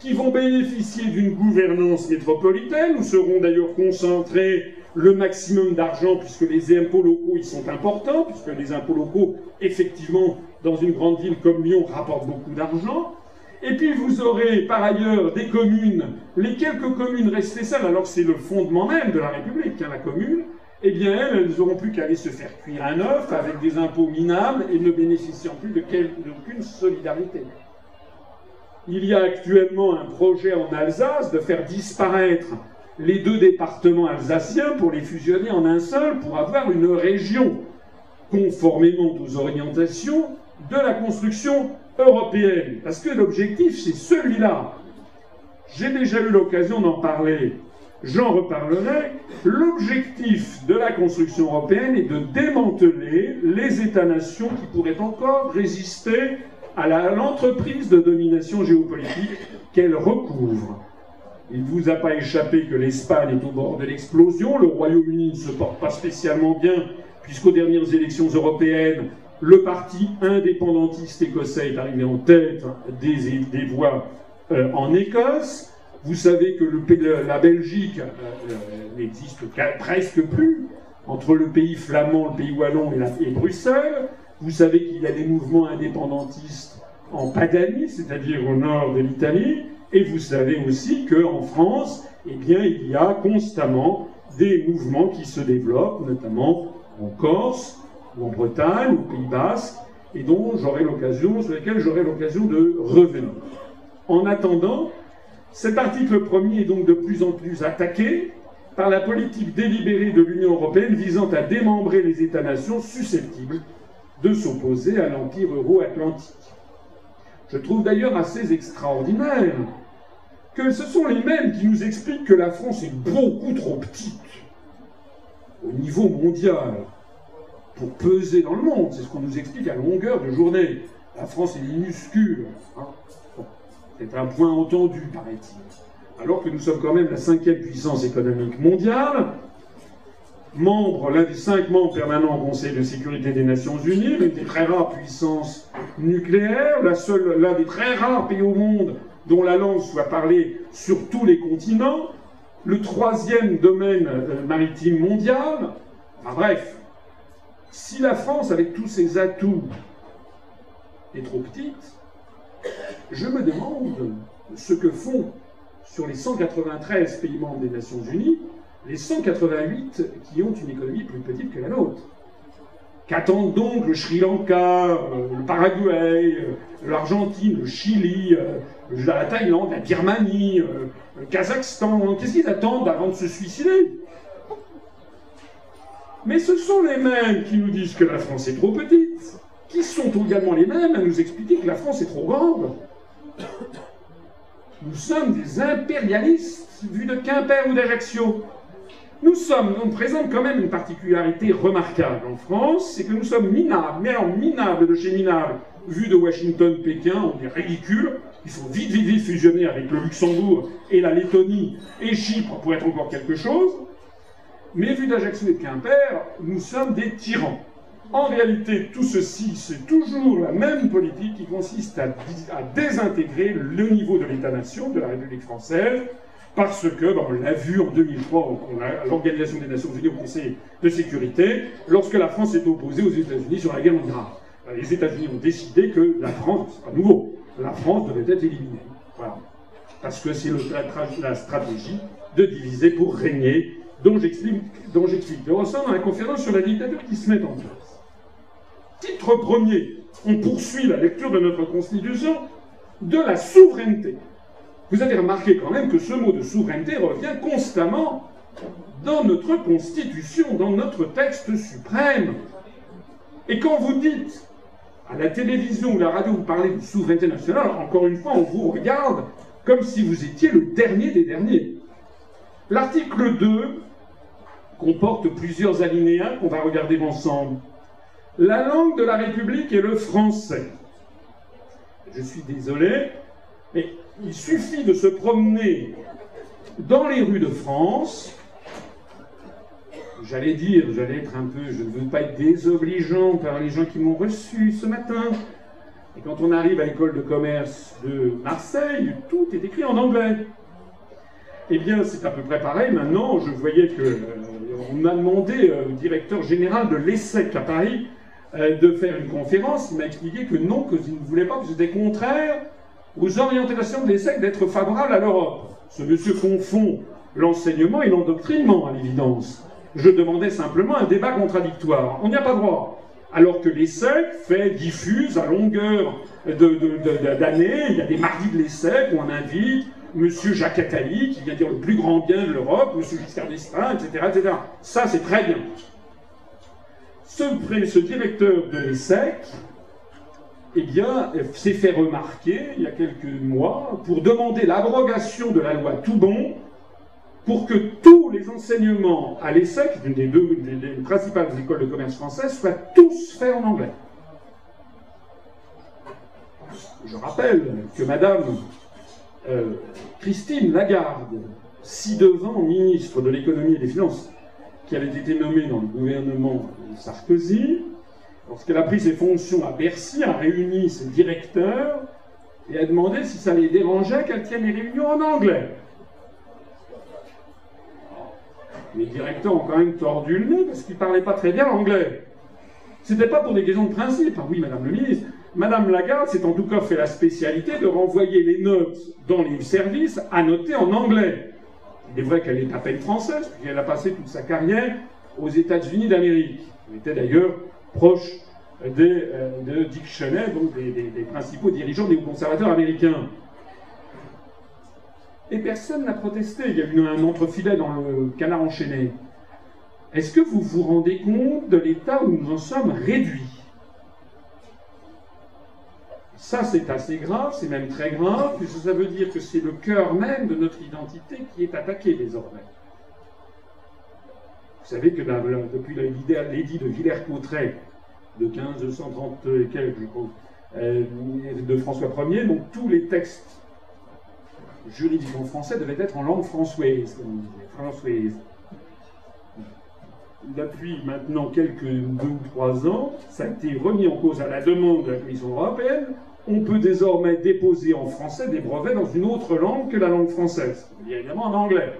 qui vont bénéficier d'une gouvernance métropolitaine, où seront d'ailleurs concentrés le maximum d'argent, puisque les impôts locaux, ils sont importants, puisque les impôts locaux, effectivement, dans une grande ville comme Lyon, rapportent beaucoup d'argent. Et puis vous aurez par ailleurs des communes, les quelques communes restées seules, alors c'est le fondement même de la République, hein, la commune, eh bien elles, elles n'auront plus qu'à aller se faire cuire un œuf avec des impôts minables et ne bénéficiant plus d'aucune solidarité. Il y a actuellement un projet en Alsace de faire disparaître les deux départements alsaciens pour les fusionner en un seul, pour avoir une région, conformément aux orientations de la construction européenne. Parce que l'objectif, c'est celui-là. J'ai déjà eu l'occasion d'en parler, j'en reparlerai. L'objectif de la construction européenne est de démanteler les États-nations qui pourraient encore résister à l'entreprise de domination géopolitique qu'elle recouvre. Il ne vous a pas échappé que l'Espagne est au bord de l'explosion. Le Royaume-Uni ne se porte pas spécialement bien, puisqu'aux dernières élections européennes, le parti indépendantiste écossais est arrivé en tête des, voix euh, en Écosse. Vous savez que la Belgique euh, euh, n'existe presque plus entre le pays flamand, le pays wallon et, et Bruxelles. Vous savez qu'il y a des mouvements indépendantistes en Padanie, c'est-à-dire au nord de l'Italie. Et vous savez aussi qu'en France, eh bien, il y a constamment des mouvements qui se développent, notamment en Corse, ou en Bretagne, ou au Pays Basque, et dont l'occasion, sur lesquels j'aurai l'occasion de revenir. En attendant, cet article premier est donc de plus en plus attaqué par la politique délibérée de l'Union européenne visant à démembrer les États-nations susceptibles de s'opposer à l'empire euro-atlantique. Je trouve d'ailleurs assez extraordinaire que ce sont les mêmes qui nous expliquent que la France est beaucoup trop petite au niveau mondial pour peser dans le monde. C'est ce qu'on nous explique à longueur de journée. La France est minuscule. Hein. C'est un point entendu, paraît-il. Alors que nous sommes quand même la cinquième puissance économique mondiale, membre, l'un des cinq membres permanents au Conseil de sécurité des Nations Unies, l'une des très rares puissances nucléaires, l'un des très rares pays au monde dont la langue soit parlée sur tous les continents, le troisième domaine euh, maritime mondial. Enfin bref, si la France, avec tous ses atouts, est trop petite, je me demande ce que font sur les 193 pays membres des Nations Unies les 188 qui ont une économie plus petite que la nôtre. Qu'attendent donc le Sri Lanka, euh, le Paraguay, euh, l'Argentine, le Chili, euh, la Thaïlande, la Birmanie, le Kazakhstan? Qu'est-ce qu'ils attendent avant de se suicider? Mais ce sont les mêmes qui nous disent que la France est trop petite, qui sont également les mêmes à nous expliquer que la France est trop grande. Nous sommes des impérialistes, vus de Quimper ou d'Ajaccio. Nous sommes, on présente quand même une particularité remarquable en France, c'est que nous sommes minables, mais alors minables de chez minables, vu de Washington, Pékin, on est ridicule. Il faut vite, vite, vite fusionner avec le Luxembourg et la Lettonie et Chypre pour être encore quelque chose. Mais vu d'Ajaccio et de Quimper, nous sommes des tyrans. En réalité, tout ceci, c'est toujours la même politique qui consiste à, à désintégrer le niveau de l'État-nation de la République française parce que, ben, on l'a vu en 2003 à l'Organisation des Nations Unies au Conseil de sécurité, lorsque la France s'est opposée aux États-Unis sur la guerre mondiale. Ben, les États-Unis ont décidé que la France, c'est pas nouveau, la France devait être éliminée. Voilà. Parce que c'est la, stratégie de diviser pour régner, dont j'explique, j'explique de dans la conférence sur la dictature qui se met en place. Titre premier, on poursuit la lecture de notre Constitution de la souveraineté. Vous avez remarqué quand même que ce mot de souveraineté revient constamment dans notre Constitution, dans notre texte suprême. Et quand vous dites à la télévision ou la radio, vous parlez de souveraineté nationale, encore une fois, on vous regarde comme si vous étiez le dernier des derniers. L'article 2 comporte plusieurs alinéas qu'on va regarder ensemble. La langue de la République est le français. Je suis désolé, mais il suffit de se promener dans les rues de France. J'allais dire, j'allais être un peu, je ne veux pas être désobligeant par les gens qui m'ont reçu ce matin. Et quand on arrive à l'école de commerce de Marseille, tout est écrit en anglais. Eh bien, c'est à peu près pareil. Maintenant, je voyais que euh, on m'a demandé euh, au directeur général de l'ESSEC à Paris euh, de faire une conférence. Il m'a expliqué que non, qu'il ne voulait pas, que c'était contraire aux orientations de l'ESSEC d'être favorable à l'Europe. Ce monsieur confond l'enseignement et l'endoctrinement, à l'évidence. Je demandais simplement un débat contradictoire. On n'y a pas droit. Alors que l'ESSEC fait, diffuse à longueur d'années, il y a des mardis de l'ESSEC où on invite Monsieur Jacques Attali, qui vient dire le plus grand bien de l'Europe, Monsieur Giscard d'Estaing, etc., etc. Ça, c'est très bien. Ce, ce directeur de l'ESSEC, eh bien, s'est fait remarquer il y a quelques mois pour demander l'abrogation de la loi Toubon pour que tous les enseignements à l'ESSEC, une des principales écoles de commerce françaises, soient tous faits en anglais. Je rappelle que Madame euh, Christine Lagarde, ci devant ministre de l'économie et des finances, qui avait été nommée dans le gouvernement Sarkozy, lorsqu'elle a pris ses fonctions à Bercy, a réuni ses directeurs et a demandé si ça les dérangeait qu'elle tienne les réunions en anglais. Les directeurs ont quand même tordu le nez parce qu'ils ne parlaient pas très bien l'anglais. C'était pas pour des questions de principe. Ah oui, Madame le ministre, Madame Lagarde s'est en tout cas fait la spécialité de renvoyer les notes dans les services à noter en anglais. Il est vrai qu'elle est à peine française, puisqu'elle a passé toute sa carrière aux États-Unis d'Amérique. Elle était d'ailleurs proche euh, de Dick Cheney, donc des, principaux dirigeants des conservateurs américains. Et personne n'a protesté. Il y a eu un entrefilet dans le canard enchaîné. Est-ce que vous vous rendez compte de l'état où nous en sommes réduits? Ça, c'est assez grave, c'est même très grave, puisque ça veut dire que c'est le cœur même de notre identité qui est attaqué désormais. Vous savez que depuis l'édit de Villers-Cotterêts de 1530 et quelques, je crois, euh, de François Ier, donc tous les textes juridiques en français devaient être en langue française, française. Depuis maintenant quelques deux ou trois ans, ça a été remis en cause à la demande de la Commission européenne. On peut désormais déposer en français des brevets dans une autre langue que la langue française, évidemment en anglais,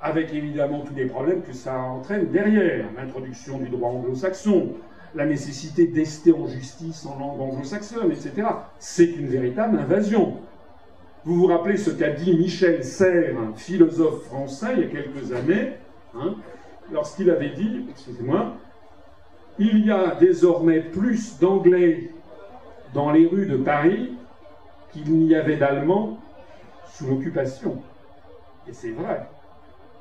avec évidemment tous les problèmes que ça entraîne derrière, l'introduction du droit anglo-saxon, la nécessité d'ester en justice en langue anglo-saxonne, etc. C'est une véritable invasion. Vous vous rappelez ce qu'a dit Michel Serres, un philosophe français, il y a quelques années, hein, lorsqu'il avait dit, excusez-moi, il y a désormais plus d'anglais dans les rues de Paris qu'il n'y avait d'Allemands sous l'occupation. Et c'est vrai.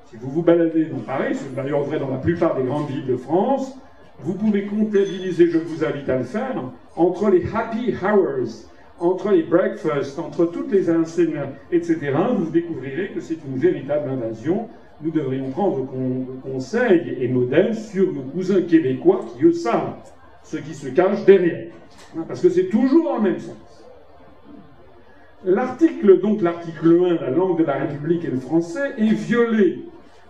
Si vous vous baladez dans Paris, c'est d'ailleurs vrai dans la plupart des grandes villes de France, vous pouvez comptabiliser, je vous invite à le faire, entre les happy hours, entre les breakfasts, entre toutes les enseignants, etc., vous découvrirez que c'est une véritable invasion. Nous devrions prendre conseil et modèle sur nos cousins québécois qui, eux, savent ce qui se cache derrière. Hein, parce que c'est toujours le même sens. L'article, donc l'article 1, la langue de la République et le français, est violé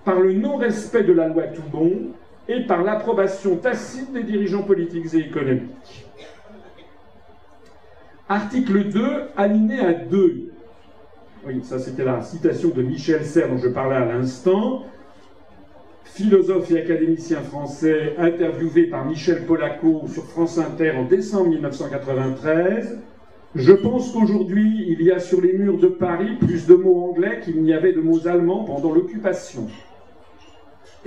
par le non-respect de la loi Toubon et par l'approbation tacite des dirigeants politiques et économiques. Article 2, alinéa 2. Oui, ça c'était la citation de Michel Serres dont je parlais à l'instant philosophe et académicien français, interviewé par Michel Polaco sur France Inter en décembre 1993. Je pense qu'aujourd'hui, il y a sur les murs de Paris plus de mots anglais qu'il n'y avait de mots allemands pendant l'occupation.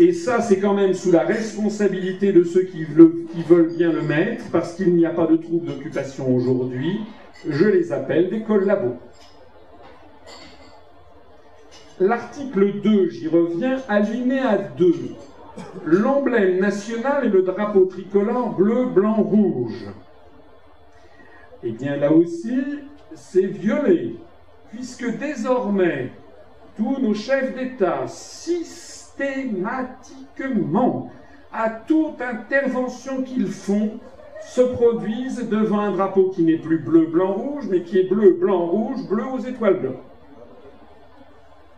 Et ça, c'est quand même sous la responsabilité de ceux qui, veulent bien le mettre, parce qu'il n'y a pas de troupes d'occupation aujourd'hui. Je les appelle des collabos. L'article 2, j'y reviens, alinéa 2. L'emblème national est le drapeau tricolore bleu, blanc, rouge. Eh bien là aussi, c'est violet, puisque désormais, tous nos chefs d'État, systématiquement, à toute intervention qu'ils font, se produisent devant un drapeau qui n'est plus bleu, blanc, rouge, mais qui est bleu, blanc, rouge, bleu aux étoiles d'or.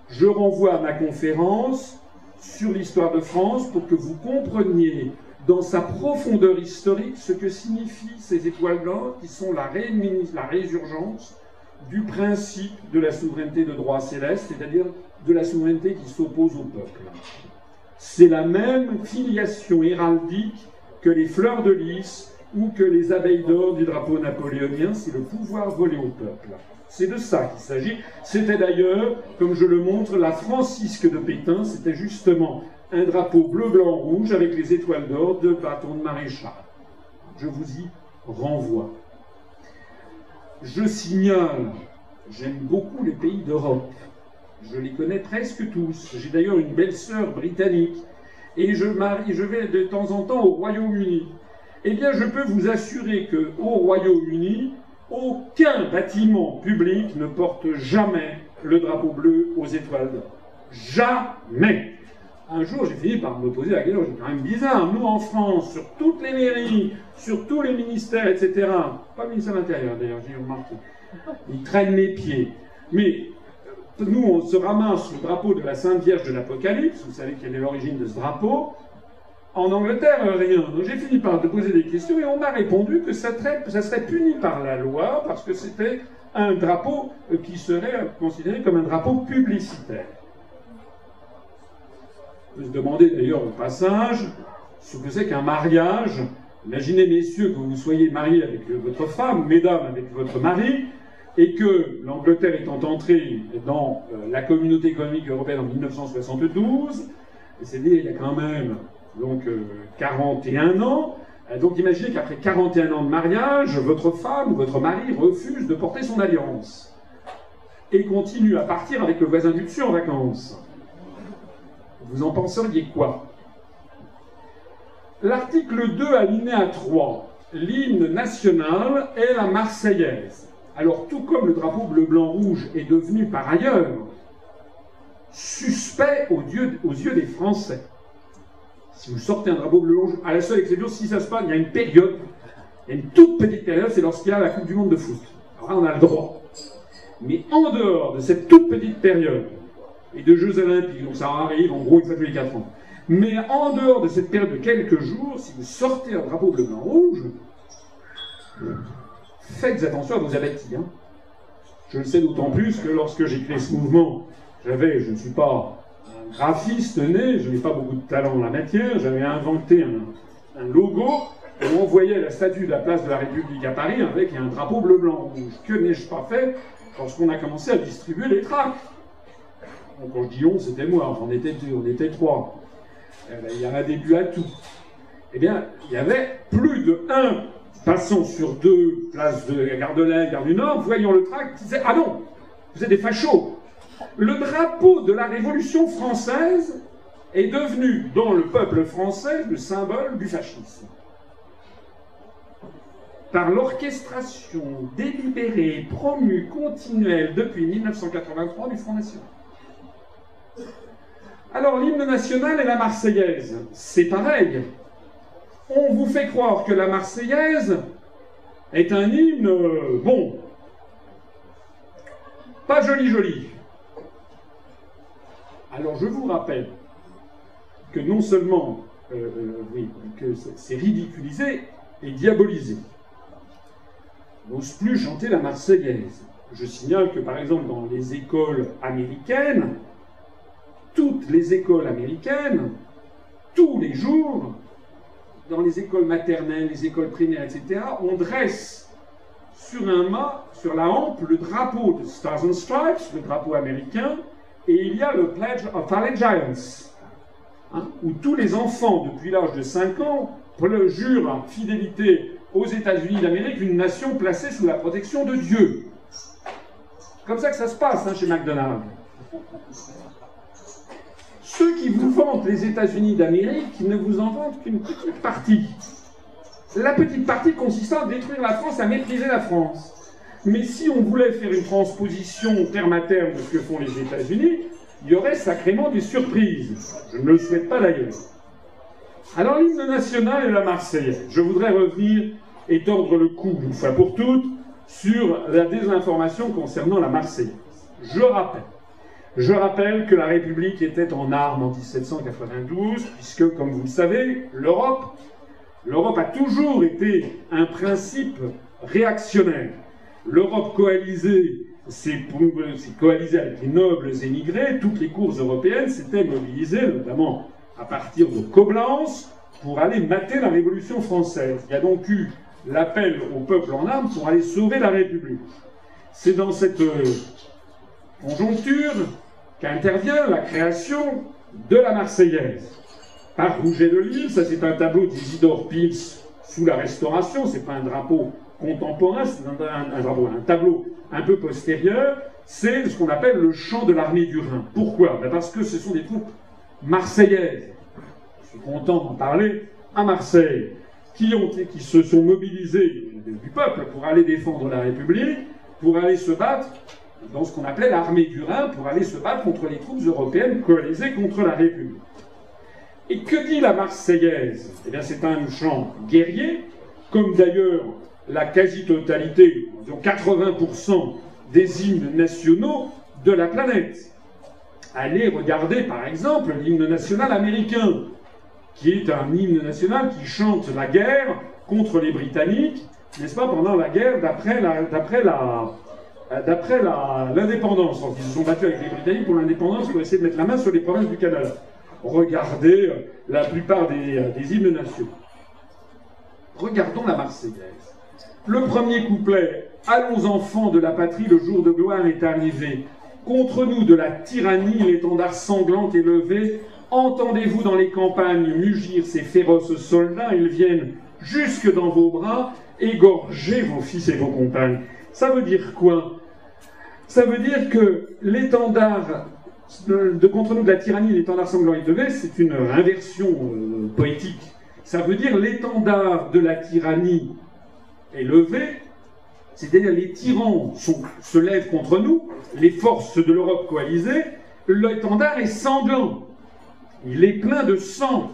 Je renvoie à ma conférence sur l'histoire de France pour que vous compreniez dans sa profondeur historique ce que signifient ces étoiles blanches qui sont la résurgence du principe de la souveraineté de droit céleste, c'est-à-dire de la souveraineté qui s'oppose au peuple. C'est la même filiation héraldique que les fleurs de lys ou que les abeilles d'or du drapeau napoléonien, c'est le pouvoir volé au peuple. C'est de ça qu'il s'agit. C'était d'ailleurs, comme je le montre, la Francisque de Pétain, c'était justement un drapeau bleu, blanc, rouge avec les étoiles d'or de bâton de maréchal. Je vous y renvoie. Je signale, j'aime beaucoup les pays d'Europe. Je les connais presque tous. J'ai d'ailleurs une belle-sœur britannique. Et je, vais de temps en temps au Royaume-Uni. Eh bien, je peux vous assurer qu'au Royaume-Uni, aucun bâtiment public ne porte jamais le drapeau bleu aux étoiles. Jamais. Un jour, j'ai fini par me poser la question, c'est quand même bizarre. Nous, en France, sur toutes les mairies, sur tous les ministères, etc., pas le ministère de l'Intérieur d'ailleurs, j'ai remarqué, ils traînent les pieds. Mais nous, on se ramasse le drapeau de la Sainte Vierge de l'Apocalypse, vous savez quelle est l'origine de ce drapeau, en Angleterre, rien. Donc j'ai fini par poser des questions et on m'a répondu que ça, serait puni par la loi parce que c'était un drapeau euh, qui serait considéré comme un drapeau publicitaire. On peut se demander d'ailleurs au passage ce que c'est qu'un mariage. Imaginez, messieurs, que vous soyez mariés avec votre femme, mesdames avec votre mari, et que l'Angleterre étant entrée dans euh, la communauté économique européenne en 1972, c'est-à-dire il y a quand même donc 41 euh, ans. Euh, donc imaginez qu'après 41 ans de mariage, votre femme ou votre mari refuse de porter son alliance et continue à partir avec le voisin du dessus en vacances. Vous en penseriez quoi? L'article 2, alinéa 3, l'hymne national est la Marseillaise. Alors tout comme le drapeau bleu-blanc-rouge est devenu par ailleurs suspect aux yeux des Français, si vous sortez un drapeau bleu rouge, à la seule exception, si ça se passe, il y a une période, il y a une toute petite période, c'est lorsqu'il y a la Coupe du Monde de foot. Alors là, on a le droit. Mais en dehors de cette toute petite période, et de Jeux Olympiques, donc ça arrive en gros une fois tous les 4 ans, mais en dehors de cette période de quelques jours, si vous sortez un drapeau bleu, blanc, rouge, faites attention à vos abattis. Hein. Je le sais d'autant plus que lorsque j'ai créé ce mouvement, j'avais, je ne suis pas graphiste né, je n'ai pas beaucoup de talent en la matière, j'avais inventé un, logo où on voyait la statue de la place de la République à Paris avec un drapeau bleu, blanc, rouge. Que n'ai-je pas fait lorsqu'on a commencé à distribuer les tracts? Quand je dis on, c'était moi, on était deux, on était trois. Eh ben, il y a un début à tout. Eh bien, il y avait plus de un passant sur deux places de la gare de l'Est, gare du Nord, voyant le tract, disait Ah non, vous êtes des fachos le drapeau de la Révolution française est devenu, dans le peuple français, le symbole du fascisme. Par l'orchestration délibérée, promue, continuelle depuis 1983 du Front National. Alors l'hymne national et la Marseillaise, c'est pareil. On vous fait croire que la Marseillaise est un hymne, euh, bon, pas joli joli. Alors je vous rappelle que non seulement euh, euh, que c'est ridiculisé et diabolisé. On n'ose plus chanter la Marseillaise. Je signale que par exemple dans les écoles américaines, toutes les écoles américaines, tous les jours, dans les écoles maternelles, les écoles primaires, etc., on dresse sur un mât, sur la hampe, le drapeau de Stars and Stripes, le drapeau américain, et il y a le Pledge of Allegiance, hein, où tous les enfants depuis l'âge de 5 ans jurent en fidélité aux États-Unis d'Amérique, une nation placée sous la protection de Dieu. Comme ça que ça se passe hein, chez McDonald's. Ce ceux qui vous vantent les États-Unis d'Amérique ne vous en vantent qu'une petite partie. La petite partie consistant à détruire la France, à mépriser la France. Mais si on voulait faire une transposition terme à terme de ce que font les États-Unis, il y aurait sacrément des surprises. Je ne le souhaite pas d'ailleurs. Alors l'hymne national et la Marseillaise. Je voudrais revenir et tordre le cou une fois pour toutes sur la désinformation concernant la Marseillaise. Je rappelle, je rappelle que la République était en armes en 1792, puisque, comme vous le savez, l'Europe, l'Europe a toujours été un principe réactionnaire. L'Europe coalisée s'est coalisée avec les nobles émigrés, toutes les cours européennes s'étaient mobilisées, notamment à partir de Coblence, pour aller mater la Révolution française. Il y a donc eu l'appel au peuple en armes pour aller sauver la République. C'est dans cette euh, conjoncture qu'intervient la création de la Marseillaise. Par Rouget de Lille, ça c'est un tableau d'Isidore Pils sous la Restauration, c'est pas un drapeau contemporain, c'est un, tableau un peu postérieur, c'est ce qu'on appelle le chant de l'armée du Rhin. Pourquoi? Ben Parce que ce sont des troupes marseillaises. Je suis content d'en parler à Marseille qui, ont, qui se sont mobilisés du peuple pour aller défendre la République, pour aller se battre dans ce qu'on appelait l'armée du Rhin, pour aller se battre contre les troupes européennes coalisées contre la République. Et que dit la Marseillaise? Eh bien, c'est un chant guerrier, comme d'ailleurs la quasi-totalité, disons 80% des hymnes nationaux de la planète. Allez regarder, par exemple, l'hymne national américain qui est un hymne national qui chante la guerre contre les Britanniques, n'est-ce pas, pendant la guerre d'après la, d'après la, d'après l'indépendance. Ils se sont battus avec les Britanniques pour l'indépendance pour essayer de mettre la main sur les provinces du Canada. Regardez euh, la plupart des, euh, des hymnes nationaux. Regardons la Marseillaise. Le premier couplet Allons enfants de la patrie, le jour de gloire est arrivé. Contre nous de la tyrannie, l'étendard sanglant est levé. Entendez-vous dans les campagnes mugir ces féroces soldats Ils viennent jusque dans vos bras, égorger vos fils et vos compagnes. Ça veut dire quoi? Ça veut dire que l'étendard de, contre nous de la tyrannie, l'étendard sanglant est levé, c'est une inversion euh, poétique. Ça veut dire l'étendard de la tyrannie est levé, c'est-à-dire les tyrans se lèvent contre nous, les forces de l'Europe coalisée, l'étendard est sanglant. Il est plein de sang.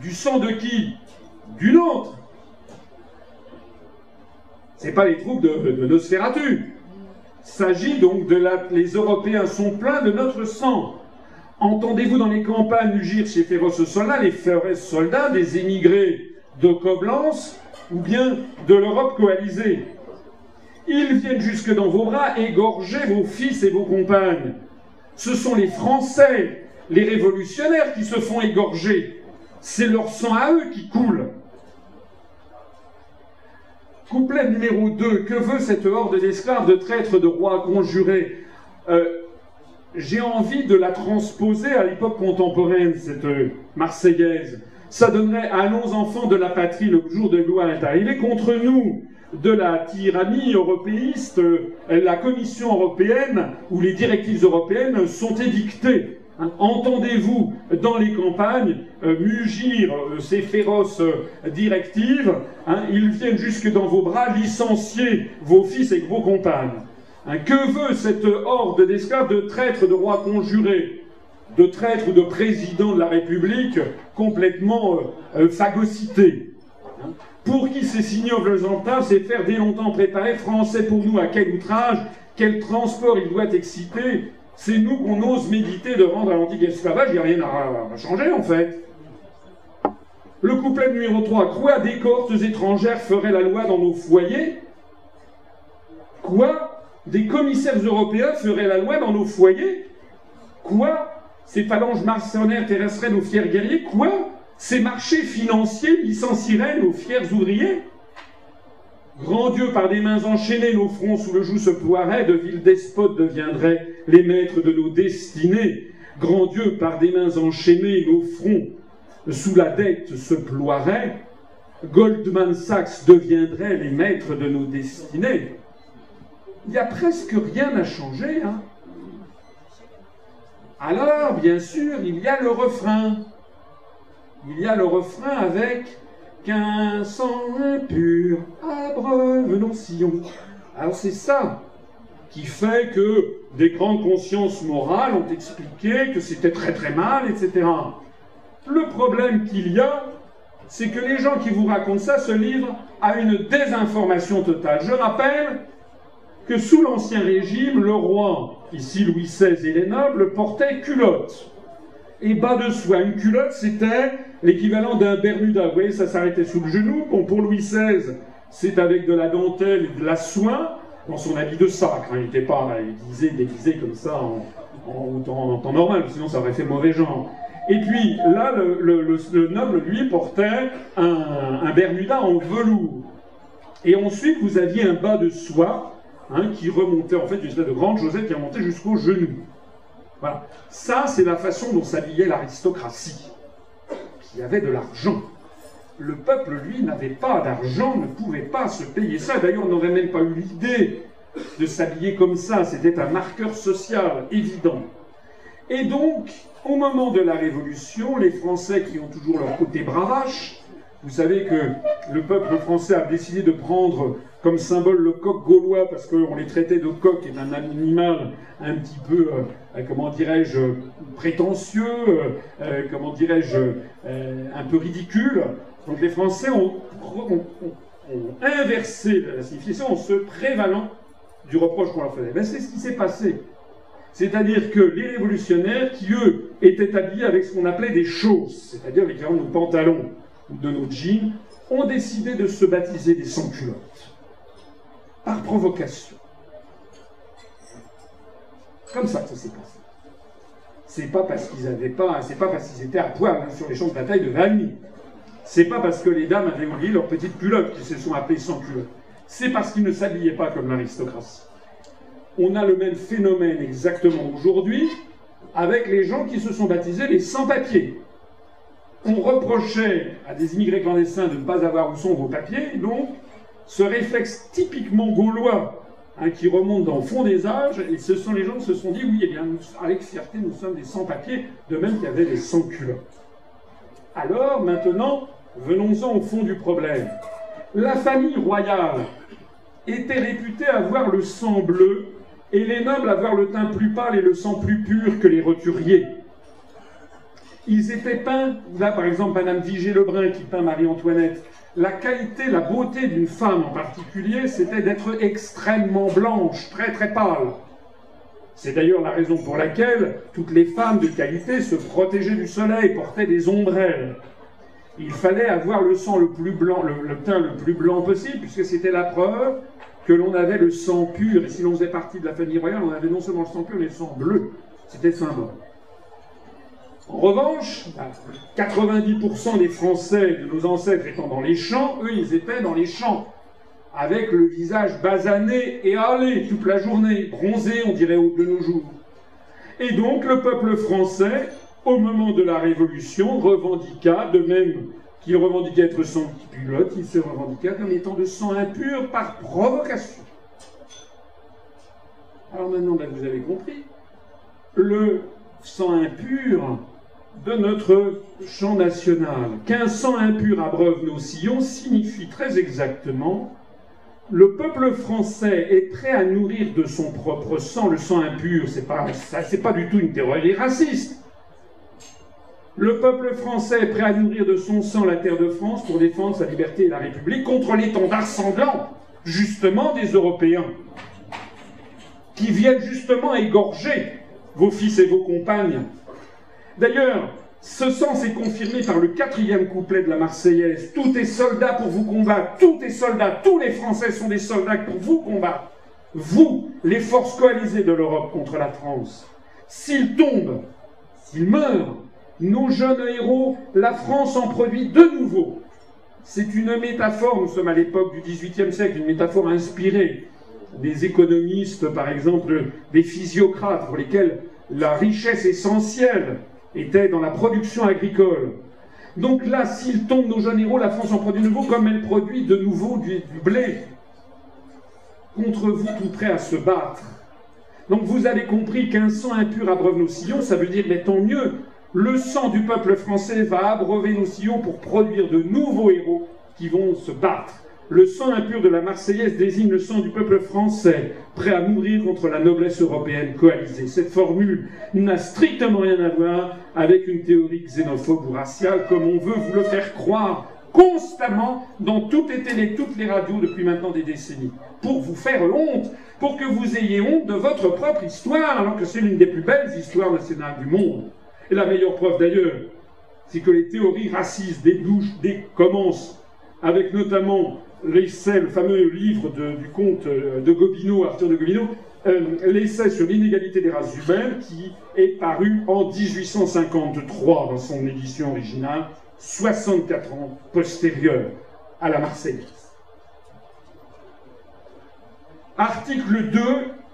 Du sang de qui? Du nôtre. C'est pas les troupes de, de Nosferatu. S'agit donc de la. Les Européens sont pleins de notre sang. Entendez-vous dans les campagnes mugir ces féroces soldats, les féroces soldats des émigrés de Coblence ou bien de l'Europe coalisée? Ils viennent jusque dans vos bras égorger vos fils et vos compagnes. Ce sont les Français les révolutionnaires qui se font égorger. C'est leur sang à eux qui coule. Couplet numéro 2. Que veut cette horde d'esclaves, de traîtres, de rois conjurés euh, J'ai envie de la transposer à l'époque contemporaine, cette Marseillaise. Ça donnerait Allons enfants de la patrie, le jour de gloire est arrivé contre nous de la tyrannie européiste, la Commission européenne ou les directives européennes sont édictées. Hein, entendez-vous dans les campagnes euh, mugir euh, ces féroces euh, directives hein, Ils viennent jusque dans vos bras licencier vos fils et vos compagnes. Hein, que veut cette horde d'esclaves, de traîtres, de rois conjurés, de traîtres de présidents de la République complètement phagocytés? Pour qui ces signaux exemples, c'est faire dès longtemps préparer Français pour nous à quel outrage, quel transport il doit exciter c'est nous qu'on ose méditer de rendre à esclavage, il n'y a rien à, changer en fait. Le couplet numéro 3. Quoi des cohortes étrangères feraient la loi dans nos foyers? Quoi Des commissaires européens feraient la loi dans nos foyers? Quoi Ces phalanges mercenaires terrasseraient nos fiers guerriers? Quoi Ces marchés financiers licencieraient nos fiers ouvriers? Grand Dieu, par des mains enchaînées, nos fronts sous le joug se ploieraient, de villes despotes deviendraient les maîtres de nos destinées. Grand Dieu, par des mains enchaînées, nos fronts sous la dette se ploieraient. Goldman Sachs deviendrait les maîtres de nos destinées. Il n'y a presque rien à changer. Hein Alors, bien sûr, il y a le refrain. Il y a le refrain avec qu'un sang impur abreuve nos sillons. Alors c'est ça qui fait que des grandes consciences morales ont expliqué que c'était très très mal, etc. Le problème qu'il y a, c'est que les gens qui vous racontent ça se livrent à une désinformation totale. Je rappelle que sous l'Ancien Régime, le roi, ici Louis XVI et les nobles, portaient culottes. Et bas de soie, une culotte, c'était l'équivalent d'un Bermuda. Vous voyez, ça s'arrêtait sous le genou. Bon, pour Louis XVI, c'est avec de la dentelle et de la soie dans son habit de sacre. Hein. Il n'était pas déguisé, comme ça en, temps normal, sinon ça aurait fait mauvais genre. Et puis là, le, noble, lui, portait un, Bermuda en velours. Et ensuite, vous aviez un bas de soie hein, qui remontait, en fait, une espèce de grande Josette qui remontait jusqu'au genou. Voilà. Ça, c'est la façon dont s'habillait l'aristocratie, qui avait de l'argent. Le peuple, lui, n'avait pas d'argent, ne pouvait pas se payer ça. D'ailleurs, on n'aurait même pas eu l'idée de s'habiller comme ça. C'était un marqueur social évident. Et donc, au moment de la Révolution, les Français qui ont toujours leur côté bravache, vous savez que le peuple français a décidé de prendre comme symbole le coq gaulois parce qu'on les traitait de coq et d'un animal un petit peu, euh, comment dirais-je, prétentieux, euh, comment dirais-je, euh, un peu ridicule. Donc les Français ont, inversé la signification en se prévalant du reproche qu'on leur faisait. Ben, c'est ce qui s'est passé. C'est-à-dire que les révolutionnaires, qui eux étaient habillés avec ce qu'on appelait des choses, c'est-à-dire de nos pantalons ou de nos jeans, ont décidé de se baptiser des sans-culottes. Par provocation. Comme ça que ça s'est passé. C'est pas parce qu'ils avaient pas, c'est pas parce qu'ils étaient à poil hein, sur les champs de bataille de Valmy. C'est pas parce que les dames avaient oublié leurs petites culottes qu'ils se sont appelés sans-culottes. C'est parce qu'ils ne s'habillaient pas comme l'aristocratie on a le même phénomène exactement aujourd'hui avec les gens qui se sont baptisés les sans-papiers. On reprochait à des immigrés clandestins de ne pas avoir où sont vos papiers, donc ce réflexe typiquement gaulois hein, qui remonte dans le fond des âges, et ce sont les gens qui se sont dit oui, eh bien, avec fierté, nous sommes des sans-papiers, de même qu'il y avait des sans-culottes. Alors, maintenant, venons-en au fond du problème. La famille royale était réputée avoir le sang bleu et les nobles avoir le teint plus pâle et le sang plus pur que les roturiers. Ils étaient peints, là par exemple Madame Vigée Lebrun qui peint Marie-Antoinette, la qualité, la beauté d'une femme en particulier, c'était d'être extrêmement blanche, très très pâle. C'est d'ailleurs la raison pour laquelle toutes les femmes de qualité se protégeaient du soleil, portaient des ombrelles. Il fallait avoir le sang le plus blanc, le teint le plus blanc possible, puisque c'était la preuve que l'on avait le sang pur, et si l'on faisait partie de la famille royale, on avait non seulement le sang pur, mais le sang bleu. C'était symbole. En revanche, 90% des Français de nos ancêtres étant dans les champs, eux, ils étaient dans les champs, avec le visage basané et hâlé toute la journée, bronzé, on dirait, de nos jours. Et donc, le peuple français, au moment de la Révolution, revendiqua, de même qui revendiquait être sans pilote, il se revendiqua comme étant de sang impur par provocation. Alors maintenant, ben, vous avez compris, le sang impur de notre champ national. Qu'un sang impur abreuve nos sillons signifie très exactement le peuple français est prêt à nourrir de son propre sang le sang impur. C'est pas, c'est pas du tout une théorie raciste. Le peuple français est prêt à nourrir de son sang la terre de France pour défendre sa liberté et la République contre l'étendard sanglant, justement, des Européens, qui viennent justement égorger vos fils et vos compagnes. D'ailleurs, ce sens est confirmé par le quatrième couplet de la Marseillaise. Tout est soldat pour vous combattre, tout est soldat, tous les Français sont des soldats pour vous combattre. Vous, les forces coalisées de l'Europe contre la France. S'ils tombent, s'ils meurent, nos jeunes héros, la France en produit de nouveau. C'est une métaphore, nous sommes à l'époque du XVIIIe siècle, une métaphore inspirée des économistes, par exemple, des physiocrates, pour lesquels la richesse essentielle était dans la production agricole. Donc là, s'ils tombent nos jeunes héros, la France en produit de nouveau, comme elle produit de nouveau du, blé. Contre vous, tout prêt à se battre. Donc vous avez compris qu'un sang impur abreuve nos sillons, ça veut dire, mais tant mieux, le sang du peuple français va abreuver nos sillons pour produire de nouveaux héros qui vont se battre. Le sang impur de la Marseillaise désigne le sang du peuple français, prêt à mourir contre la noblesse européenne coalisée. Cette formule n'a strictement rien à voir avec une théorie xénophobe ou raciale, comme on veut vous le faire croire constamment dans toutes les télés, toutes les radios depuis maintenant des décennies, pour vous faire honte, pour que vous ayez honte de votre propre histoire, alors que c'est l'une des plus belles histoires nationales du monde. Et la meilleure preuve d'ailleurs, c'est que les théories racistes des, commencent avec notamment l'essai, le fameux livre du comte euh, de Gobineau, Arthur de Gobineau, euh, l'essai sur l'inégalité des races humaines, qui est paru en 1853 dans son édition originale, 64 ans postérieur à la Marseillaise. Article 2,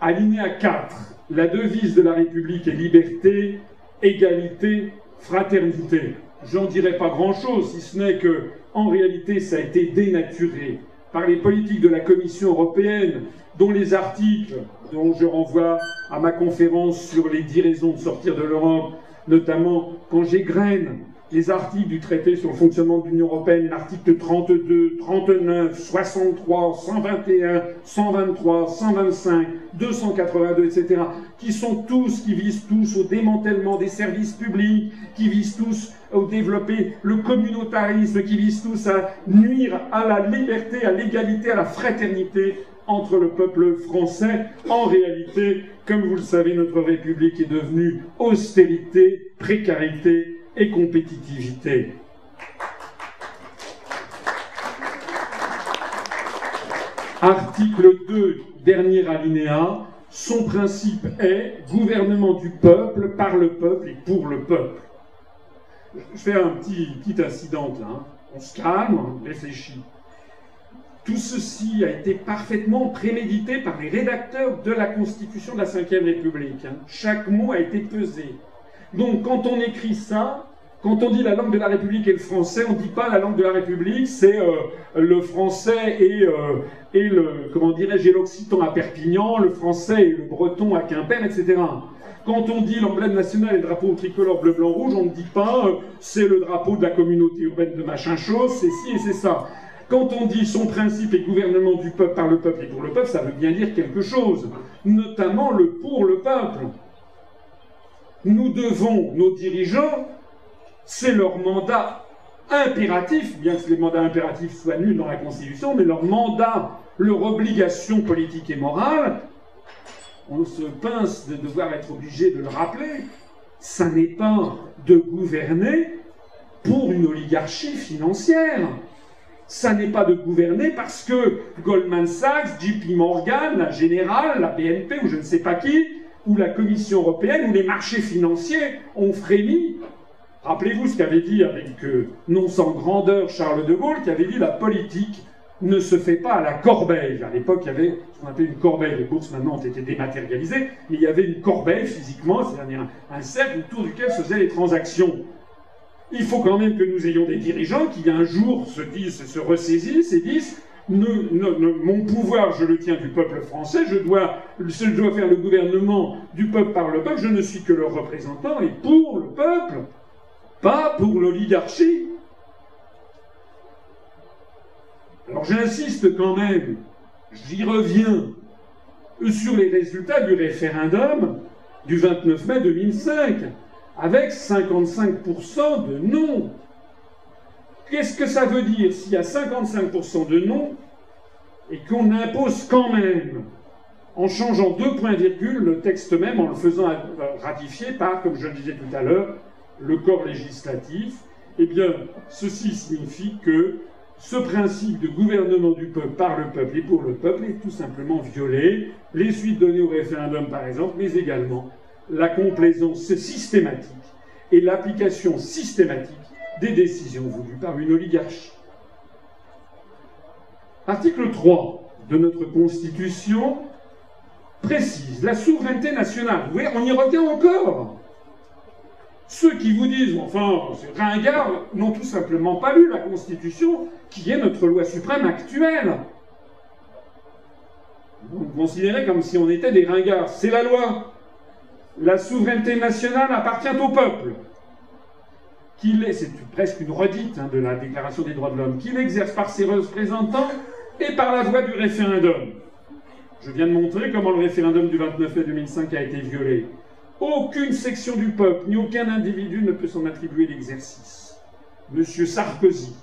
alinéa 4. La devise de la République est liberté, égalité, fraternité. J'en dirai pas grand-chose, si ce n'est que, en réalité, ça a été dénaturé par les politiques de la Commission européenne, dont les articles, dont je renvoie à ma conférence sur les dix raisons de sortir de l'Europe, notamment quand j'égrène les articles du traité sur le fonctionnement de l'Union européenne, l'article 32, 39, 63, 121, 123, 125, 282, etc., qui sont tous, qui visent tous au démantèlement des services publics, qui visent tous à développer le communautarisme, qui visent tous à nuire à la liberté, à l'égalité, à la fraternité entre le peuple français. En réalité, comme vous le savez, notre République est devenue austérité, précarité, et compétitivité. Article 2, dernier alinéa, son principe est gouvernement du peuple, par le peuple et pour le peuple. Je fais un petit, petit incident là. Hein. On se calme, on réfléchit. Tout ceci a été parfaitement prémédité par les rédacteurs de la Constitution de la Ve République. Hein. Chaque mot a été pesé. Donc quand on écrit ça, quand on dit la langue de la République est le français, on ne dit pas la langue de la République, c'est euh, le français et, euh, et le, comment dirais-je, l'occitan à Perpignan, le français et le breton à Quimper, etc. Quand on dit l'emblème national et le drapeau tricolore bleu, blanc, rouge, on ne dit pas euh, c'est le drapeau de la communauté urbaine de machin chose, c'est ci et c'est ça. Quand on dit son principe est gouvernement du peuple par le peuple et pour le peuple, ça veut bien dire quelque chose, notamment le pour le peuple nous devons, nos dirigeants, c'est leur mandat impératif, bien que les mandats impératifs soient nuls dans la Constitution, mais leur mandat, leur obligation politique et morale, on se pince de devoir être obligé de le rappeler, ça n'est pas de gouverner pour une oligarchie financière. Ça n'est pas de gouverner parce que Goldman Sachs, JP Morgan, la Générale, la BNP ou je ne sais pas qui, où la Commission européenne, où les marchés financiers ont frémi. Rappelez-vous ce qu'avait dit avec euh, non sans grandeur Charles de Gaulle, qui avait dit la politique ne se fait pas à la corbeille. À l'époque, il y avait ce qu'on appelait une corbeille. Les bourses maintenant ont été dématérialisées, mais il y avait une corbeille physiquement, c'est-à-dire un cercle autour duquel se faisaient les transactions. Il faut quand même que nous ayons des dirigeants qui un jour se disent, se ressaisissent et disent mon pouvoir, je le tiens du peuple français, je dois, je dois faire le gouvernement du peuple par le peuple, je ne suis que leur représentant et pour le peuple, pas pour l'oligarchie. Alors j'insiste quand même, j'y reviens, sur les résultats du référendum du 29 mai 2005, avec 55% de non. Qu'est-ce que ça veut dire s'il y a 55% de non et qu'on impose quand même, en changeant deux points virgule, le texte même, en le faisant ratifier par, comme je le disais tout à l'heure, le corps législatif Eh bien, ceci signifie que ce principe de gouvernement du peuple par le peuple et pour le peuple est tout simplement violé. Les suites données au référendum, par exemple, mais également la complaisance systématique et l'application systématique des décisions voulues par une oligarchie. Article 3 de notre Constitution précise la souveraineté nationale. Vous voyez, on y revient encore. Ceux qui vous disent, enfin, c'est ringard, n'ont tout simplement pas lu la Constitution, qui est notre loi suprême actuelle. Vous considérez comme si on était des ringards. C'est la loi. La souveraineté nationale appartient au peuple. c'est presque une redite hein, de la Déclaration des droits de l'homme, qu'il exerce par ses représentants et par la voie du référendum. Je viens de montrer comment le référendum du 29 mai 2005 a été violé. Aucune section du peuple, ni aucun individu ne peut s'en attribuer l'exercice. Monsieur Sarkozy,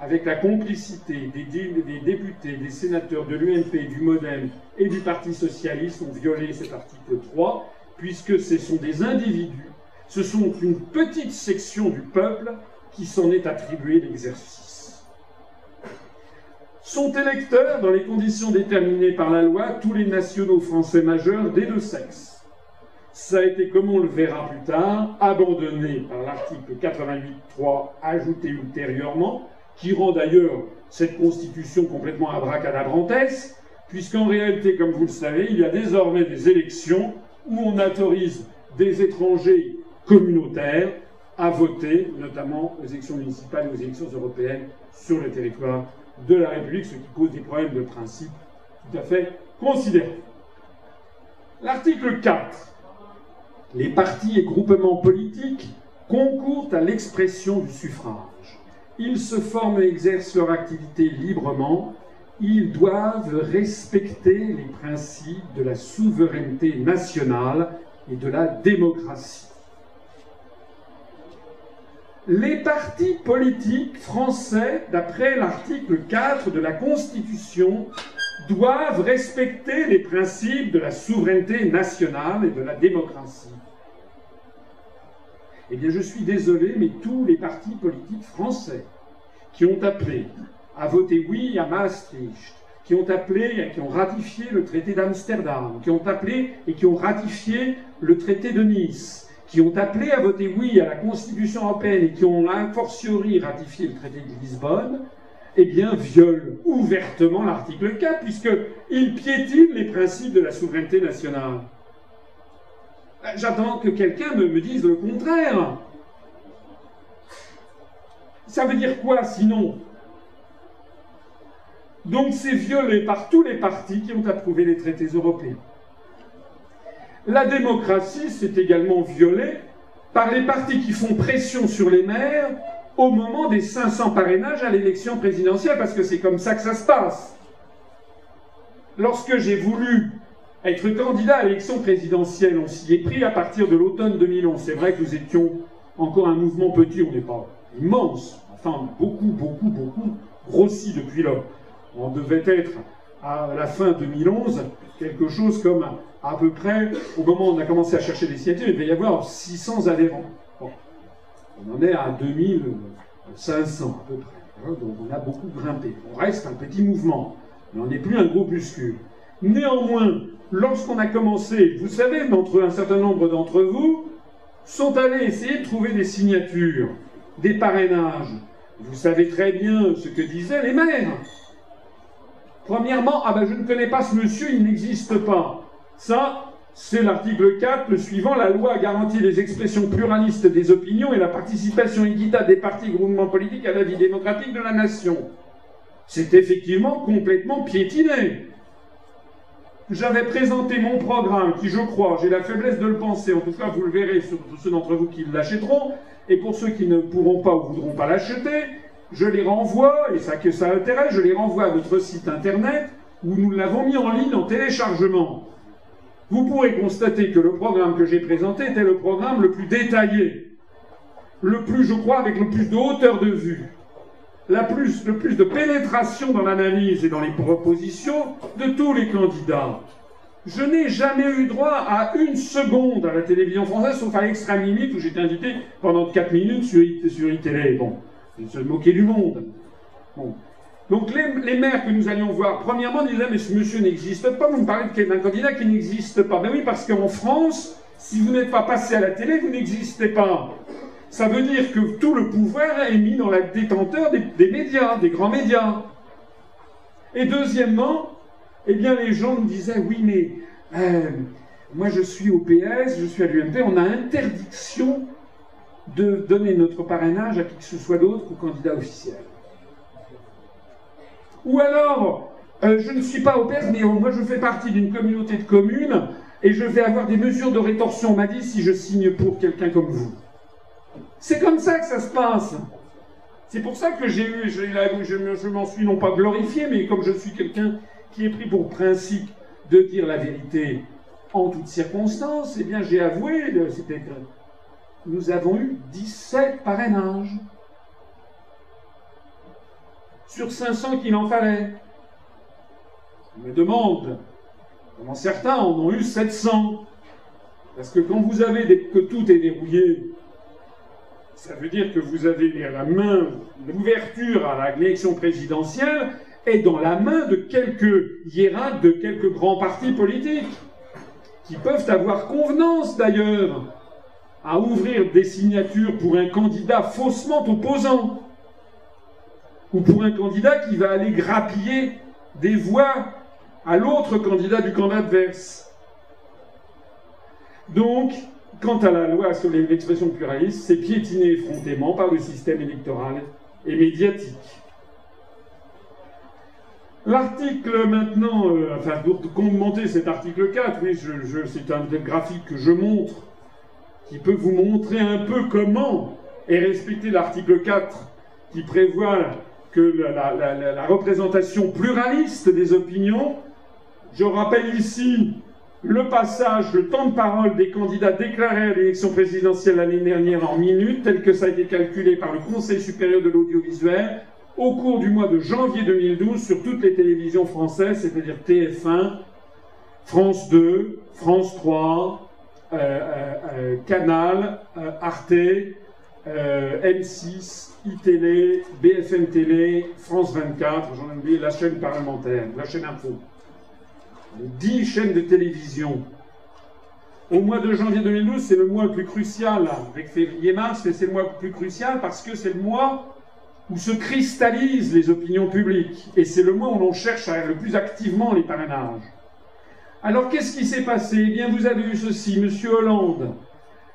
avec la complicité des, députés, des sénateurs de l'UMP, du MoDem et du Parti socialiste, ont violé cet article 3, puisque ce sont des individus, ce sont une petite section du peuple qui s'en est attribué l'exercice. Sont électeurs, dans les conditions déterminées par la loi, tous les nationaux français majeurs des deux sexes. Ça a été, comme on le verra plus tard, abandonné par l'article 88.3 ajouté ultérieurement, qui rend d'ailleurs cette constitution complètement abracadabrantesque, puisqu'en réalité, comme vous le savez, il y a désormais des élections où on autorise des étrangers communautaires à voter, notamment aux élections municipales et aux élections européennes sur le territoire de la République, ce qui pose des problèmes de principe tout à fait considérables. L'article 4. Les partis et groupements politiques concourent à l'expression du suffrage. Ils se forment et exercent leur activité librement. Ils doivent respecter les principes de la souveraineté nationale et de la démocratie. Les partis politiques français, d'après l'article 4 de la Constitution, doivent respecter les principes de la souveraineté nationale et de la démocratie. Eh bien, je suis désolé, mais tous les partis politiques français qui ont appelé à voter oui à Maastricht, qui ont appelé qui ont ratifié le traité d'Amsterdam, qui ont appelé et qui ont ratifié le traité de Nice, qui ont appelé à voter oui à la Constitution européenne et qui ont a fortiori ratifié le traité de Lisbonne, eh bien, violent ouvertement l'article 4, puisqu'ils piétinent les principes de la souveraineté nationale. J'attends que quelqu'un me, dise le contraire. Ça veut dire quoi sinon? Donc c'est violé par tous les partis qui ont approuvé les traités européens. La démocratie, c'est également violé par les partis qui font pression sur les maires au moment des 500 parrainages à l'élection présidentielle, parce que c'est comme ça que ça se passe. Lorsque j'ai voulu être candidat à l'élection présidentielle, on s'y est pris à partir de l'automne 2011. C'est vrai que nous étions encore un mouvement petit, on n'est pas immense, enfin beaucoup, beaucoup, beaucoup grossi depuis lors. On devait être à la fin 2011 quelque chose comme à peu près, au moment où on a commencé à chercher des signatures, il devait y avoir 600 adhérents. On en est à 2500 à peu près. Donc on a beaucoup grimpé. On reste un petit mouvement, mais on n'est plus un groupuscule. Néanmoins, lorsqu'on a commencé, vous savez, d'entre un certain nombre d'entre vous sont allés essayer de trouver des signatures, des parrainages. Vous savez très bien ce que disaient les maires. Premièrement, ah ben je ne connais pas ce monsieur, il n'existe pas. Ça, c'est l'article 4, le suivant, la loi garantit les expressions pluralistes des opinions et la participation équitable des partis groupements politiques à la vie démocratique de la nation. C'est effectivement complètement piétiné j'avais présenté mon programme, qui je crois, j'ai la faiblesse de le penser, en tout cas vous le verrez sur ceux d'entre vous qui l'achèteront, et pour ceux qui ne pourront pas ou voudront pas l'acheter, je les renvoie, et ça que ça intéresse, je les renvoie à notre site internet, où nous l'avons mis en ligne en téléchargement. Vous pourrez constater que le programme que j'ai présenté était le programme le plus détaillé, le plus, je crois, avec le plus de hauteur de vue plus, le plus de pénétration dans l'analyse et dans les propositions de tous les candidats. Je n'ai jamais eu droit à une seconde à la télévision française, sauf à l'extrême limite où j'étais invité pendant 4 minutes sur, sur iTélé. Bon, se moquer du monde. Donc les, les, maires que nous allions voir, premièrement, disaient Mais ce monsieur n'existe pas, vous me parlez d'un candidat qui n'existe pas. Ben oui, parce qu'en France, si vous n'êtes pas passé à la télé, vous n'existez pas ça veut dire que tout le pouvoir est mis dans la détenteur des, médias, des grands médias. Et deuxièmement, eh bien, les gens nous disaient, oui, mais euh, moi je suis au PS, je suis à l'UMP, on a interdiction de donner notre parrainage à qui que ce soit d'autre qu'au candidat officiel. Ou alors, euh, je ne suis pas au père, mais moi je fais partie d'une communauté de communes et je vais avoir des mesures de rétorsion, on m'a dit, si je signe pour quelqu'un comme vous. C'est comme ça que ça se passe. C'est pour ça que j'ai eu, je, m'en suis non pas glorifié, mais comme je suis quelqu'un qui est pris pour principe de dire la vérité en toutes circonstances, eh bien j'ai avoué, c'était nous avons eu 17 parrainages sur 500 qu'il en fallait. Je me demande comment certains en ont eu 700. Parce que quand vous avez que tout est dérouillé, ça veut dire que vous avez la main, l'ouverture à l'élection présidentielle est dans la main de quelques hiérarques de quelques grands partis politiques, qui peuvent avoir convenance d'ailleurs à ouvrir des signatures pour un candidat faussement opposant, ou pour un candidat qui va aller grappiller des voix à l'autre candidat du camp adverse. Donc, quant à la loi sur l'expression pluraliste, c'est piétiné effrontément par le système électoral et médiatique. L'article maintenant, euh, enfin pour commenter cet article 4, oui, je, c'est un des graphiques que je montre, qui peut vous montrer un peu comment est respecté l'article 4, qui prévoit que la, représentation pluraliste des opinions. Je rappelle ici le passage, le temps de parole des candidats déclarés à l'élection présidentielle l'année dernière en minutes, tel que ça a été calculé par le Conseil supérieur de l'audiovisuel, au cours du mois de janvier 2012 sur toutes les télévisions françaises, c'est-à-dire TF1, France 2, France 3, euh, euh, euh, Canal, Arte, M6, iTélé, BFM Télé, France 24, j'en ai oublié la chaîne parlementaire, la chaîne info. 10 chaînes de télévision. Au mois de janvier 2012, c'est le mois le plus crucial, avec février-mars, mais c'est le mois le plus crucial parce que c'est le mois où se cristallisent les opinions publiques. Et c'est le mois où l'on cherche le plus activement les parrainages. Alors qu'est-ce qui s'est passé? Eh bien, vous avez eu ceci, M. Hollande.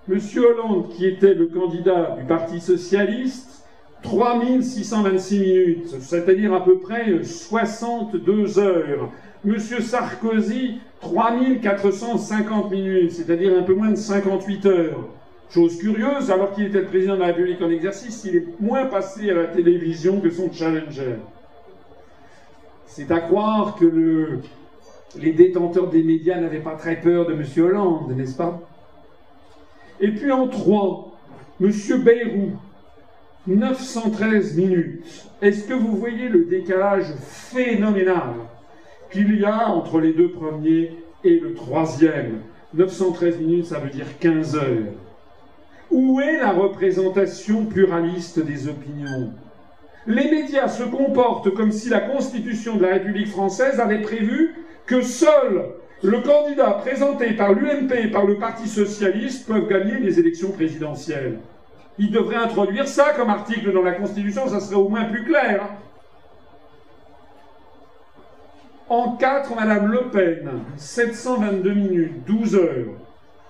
M. Hollande, qui était le candidat du Parti socialiste, 3626 minutes, c'est-à-dire à peu près 62 heures. M. Sarkozy, 3450 minutes, c'est-à-dire un peu moins de 58 heures. Chose curieuse, alors qu'il était le président de la République en exercice, il est moins passé à la télévision que son challenger. C'est à croire que les détenteurs des médias n'avaient pas très peur de M. Hollande, n'est-ce pas? Et puis en trois, M. Bayrou, 913 minutes. Est-ce que vous voyez le décalage phénoménal? Qu'il y a entre les deux premiers et le troisième 913 minutes, ça veut dire 15 heures. Où est la représentation pluraliste des opinions? Les médias se comportent comme si la Constitution de la République française avait prévu que seul le candidat présenté par l'UMP et par le Parti socialiste peuvent gagner les élections présidentielles. Il devrait introduire ça comme article dans la Constitution, ça serait au moins plus clair. Hein. En 4, Madame Le Pen, 722 minutes, 12 heures,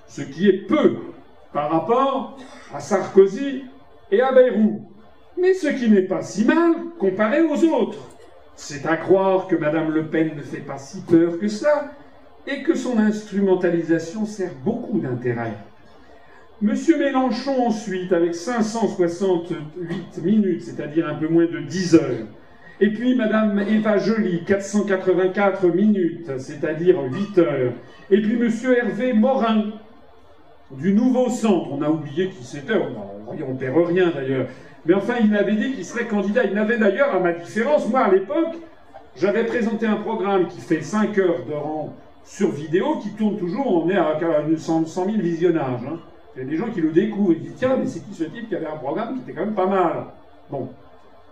ce qui est peu par rapport à Sarkozy et à Bayrou. Mais ce qui n'est pas si mal comparé aux autres. C'est à croire que Madame Le Pen ne fait pas si peur que cela et que son instrumentalisation sert beaucoup d'intérêt. Monsieur Mélenchon ensuite, avec 568 minutes, c'est-à-dire un peu moins de 10 heures. Et puis Madame Eva Joly, 484 minutes, c'est-à-dire 8 heures. Et puis Monsieur Hervé Morin, du nouveau centre. On a oublié qui c'était, on ne perd rien d'ailleurs. Mais enfin, il m'avait dit qu'il serait candidat. Il n'avait d'ailleurs, à ma différence, moi à l'époque, j'avais présenté un programme qui fait 5 heures de rang sur vidéo, qui tourne toujours, on est à 100 000 visionnages. Hein. Il y a des gens qui le découvrent et qui disent Tiens, mais c'est qui ce type qui avait un programme qui était quand même pas mal Bon.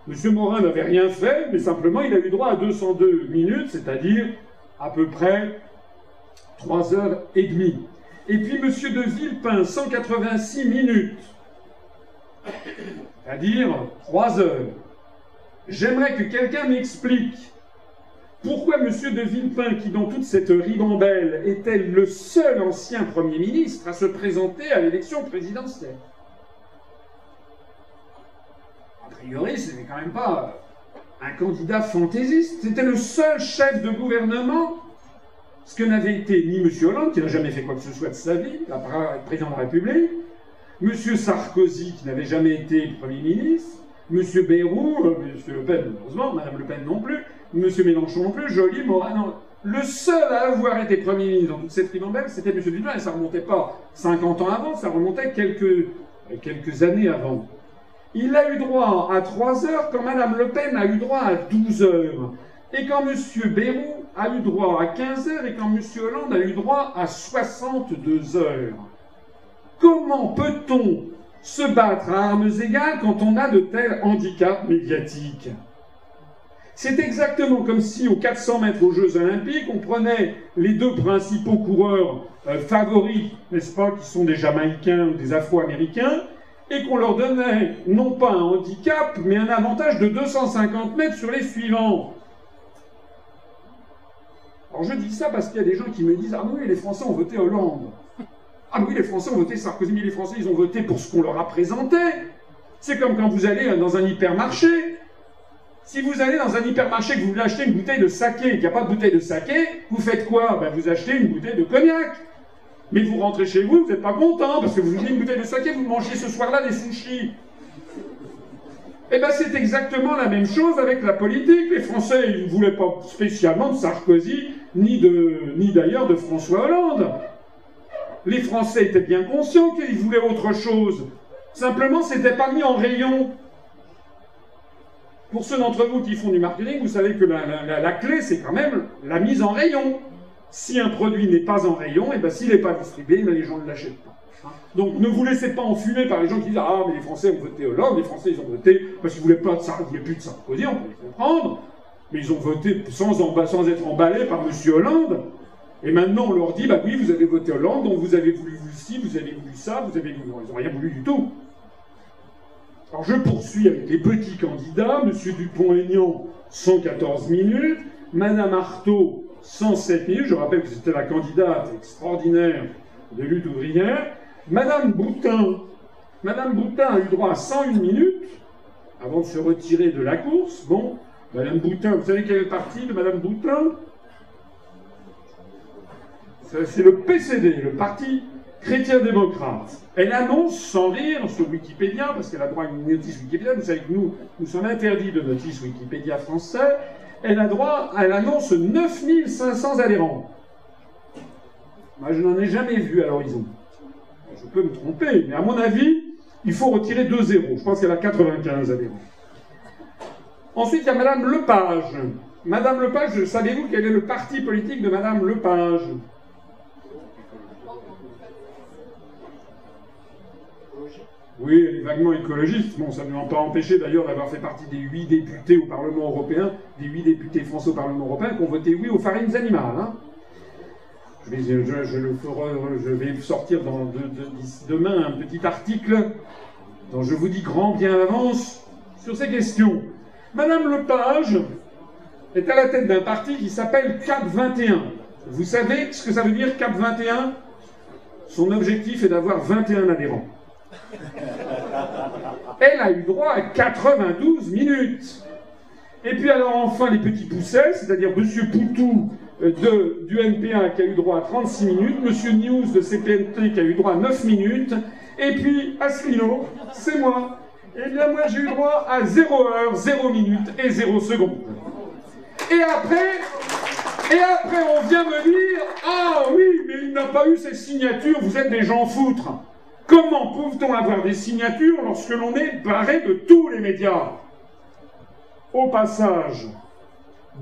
Monsieur Morin n'avait rien fait, mais simplement il a eu droit à 202 minutes, c'est-à-dire à peu près 3 heures et demie. Et puis M. de Villepin, 186 minutes, c'est-à-dire 3 heures. J'aimerais que quelqu'un m'explique pourquoi M. de Villepin, qui dans toute cette ribambelle était le seul ancien Premier ministre à se présenter à l'élection présidentielle priori, ce n'est quand même pas un candidat fantaisiste. C'était le seul chef de gouvernement, ce que n'avait été ni M. Hollande, qui n'a jamais fait quoi que ce soit de sa vie, part être président de la République, M. Sarkozy, qui n'avait jamais été Premier ministre, M. Bayrou, euh, M. Le Pen, heureusement, Mme Le Pen non plus, M. Mélenchon non plus, Joly, Morin, non. Le seul à avoir été Premier ministre dans toute cette ribambelle, c'était M. Dupin, et ça remontait pas 50 ans avant, ça remontait quelques années avant. Il a eu droit à 3 heures quand Mme Le Pen a eu droit à 12 heures. Et quand M. Bayrou a eu droit à 15 heures et quand M. Hollande a eu droit à 62 heures. Comment peut-on se battre à armes égales quand on a de tels handicaps médiatiques? C'est exactement comme si aux 400 mètres aux Jeux Olympiques, on prenait les deux principaux coureurs euh, favoris, n'est-ce pas, qui sont des Jamaïcains ou des Afro-Américains, et qu'on leur donnait non pas un handicap, mais un avantage de 250 mètres sur les suivants. Alors je dis ça parce qu'il y a des gens qui me disent Ah oui, les Français ont voté Hollande. Ah oui, les Français ont voté Sarkozy, mais les Français, ils ont voté pour ce qu'on leur a présenté. C'est comme quand vous allez dans un hypermarché. Si vous allez dans un hypermarché que vous voulez acheter une bouteille de saké et qu'il n'y a pas de bouteille de saké, vous faites quoi? Ben, Vous achetez une bouteille de cognac. Mais vous rentrez chez vous, vous n'êtes pas content, parce que vous voulez une bouteille de saké, vous mangez ce soir-là des sushis. Eh bien, c'est exactement la même chose avec la politique. Les Français, ils ne voulaient pas spécialement de Sarkozy, ni, de, ni d'ailleurs de François Hollande. Les Français étaient bien conscients qu'ils voulaient autre chose. Simplement, c'était pas mis en rayon. Pour ceux d'entre vous qui font du marketing, vous savez que la clé, c'est quand même la mise en rayon. Si un produit n'est pas en rayon, et eh ben s'il n'est pas distribué, les gens ne l'achètent pas. Donc ne vous laissez pas enfumer par les gens qui disent Ah, mais les Français ont voté Hollande, les Français ils ont voté parce qu'ils voulaient pas de Sarkozy, il n'y plus de Sarkozy, on peut les comprendre, mais ils ont voté sans, être emballés par M. Hollande. Et maintenant on leur dit Bah oui, vous avez voté Hollande, donc vous avez voulu ci, vous avez voulu ça, vous avez voulu. Ils n'ont rien voulu du tout. Alors je poursuis avec les petits candidats. M. Dupont-Aignan, 114 minutes. Madame Artaud, 107 minutes. Je rappelle que c'était la candidate extraordinaire de lutte ouvrière. Madame Boutin, Madame Boutin a eu droit à 101 minutes avant de se retirer de la course. Bon, Madame Boutin, vous savez quel est le parti de Madame Boutin? C'est le PCD, le Parti chrétien-démocrate. Elle annonce sans rire sur Wikipédia, parce qu'elle a droit à une notice Wikipédia, vous savez que nous, nous sommes interdits de notice Wikipédia français, elle a droit, elle annonce 9500 adhérents. Moi, je n'en ai jamais vu à l'horizon. Je peux me tromper, mais à mon avis, il faut retirer deux zéros. Je pense qu'elle a 95 adhérents. Ensuite, il y a Madame Lepage. Madame Lepage, savez-vous quel est le parti politique de Madame Lepage? Oui, elle est vaguement écologiste. Bon, ça ne m'a pas empêché d'ailleurs d'avoir fait partie des huit députés au Parlement européen, des huit députés français au Parlement européen qui ont voté oui aux farines animales. Hein. Je, vais, sortir demain un petit article dont je vous dis grand bien à l'avance sur ces questions. Madame Lepage est à la tête d'un parti qui s'appelle CAP 21. Vous savez ce que ça veut dire CAP 21 Son objectif est d'avoir 21 adhérents. <laughs> Elle a eu droit à 92 minutes. Et puis alors enfin les petits poussets, c'est-à-dire M. Poutou euh, de, du NPA qui a eu droit à 36 minutes, M. News de CPNT qui a eu droit à 9 minutes, et puis Asselineau, c'est moi. Eh bien moi j'ai eu droit à 0 heure, 0 minutes et 0 secondes. Et après, et après on vient me dire, ah oui, mais il n'a pas eu ses signatures, vous êtes des gens foutres. Comment peut-on avoir des signatures lorsque l'on est barré de tous les médias? Au passage,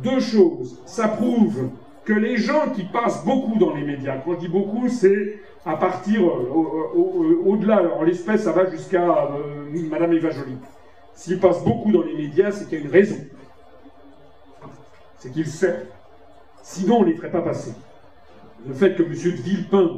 deux choses. Ça prouve que les gens qui passent beaucoup dans les médias, quand je dis beaucoup, c'est à partir euh, au-delà, en l'espèce, ça va jusqu'à euh, Madame Eva Joly. S'ils passent beaucoup dans les médias, c'est qu'il y a une raison. C'est qu'ils servent. Sinon, on ne les ferait pas passer. Le fait que M. de Villepin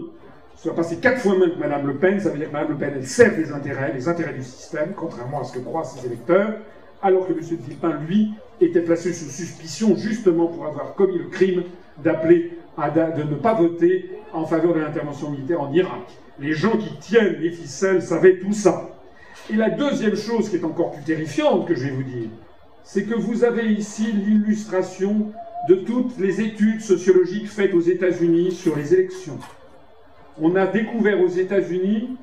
soit passé quatre fois moins que Mme Le Pen, ça veut dire que Mme Le Pen, elle sert les intérêts, les intérêts du système, contrairement à ce que croient ses électeurs, alors que M. Villepin, lui, était placé sous suspicion justement pour avoir commis le crime d'appeler de ne pas voter en faveur de l'intervention militaire en Irak. Les gens qui tiennent les ficelles savaient tout ça. Et la deuxième chose qui est encore plus terrifiante que je vais vous dire, c'est que vous avez ici l'illustration de toutes les études sociologiques faites aux États-Unis sur les élections. On a découvert aux États-Unis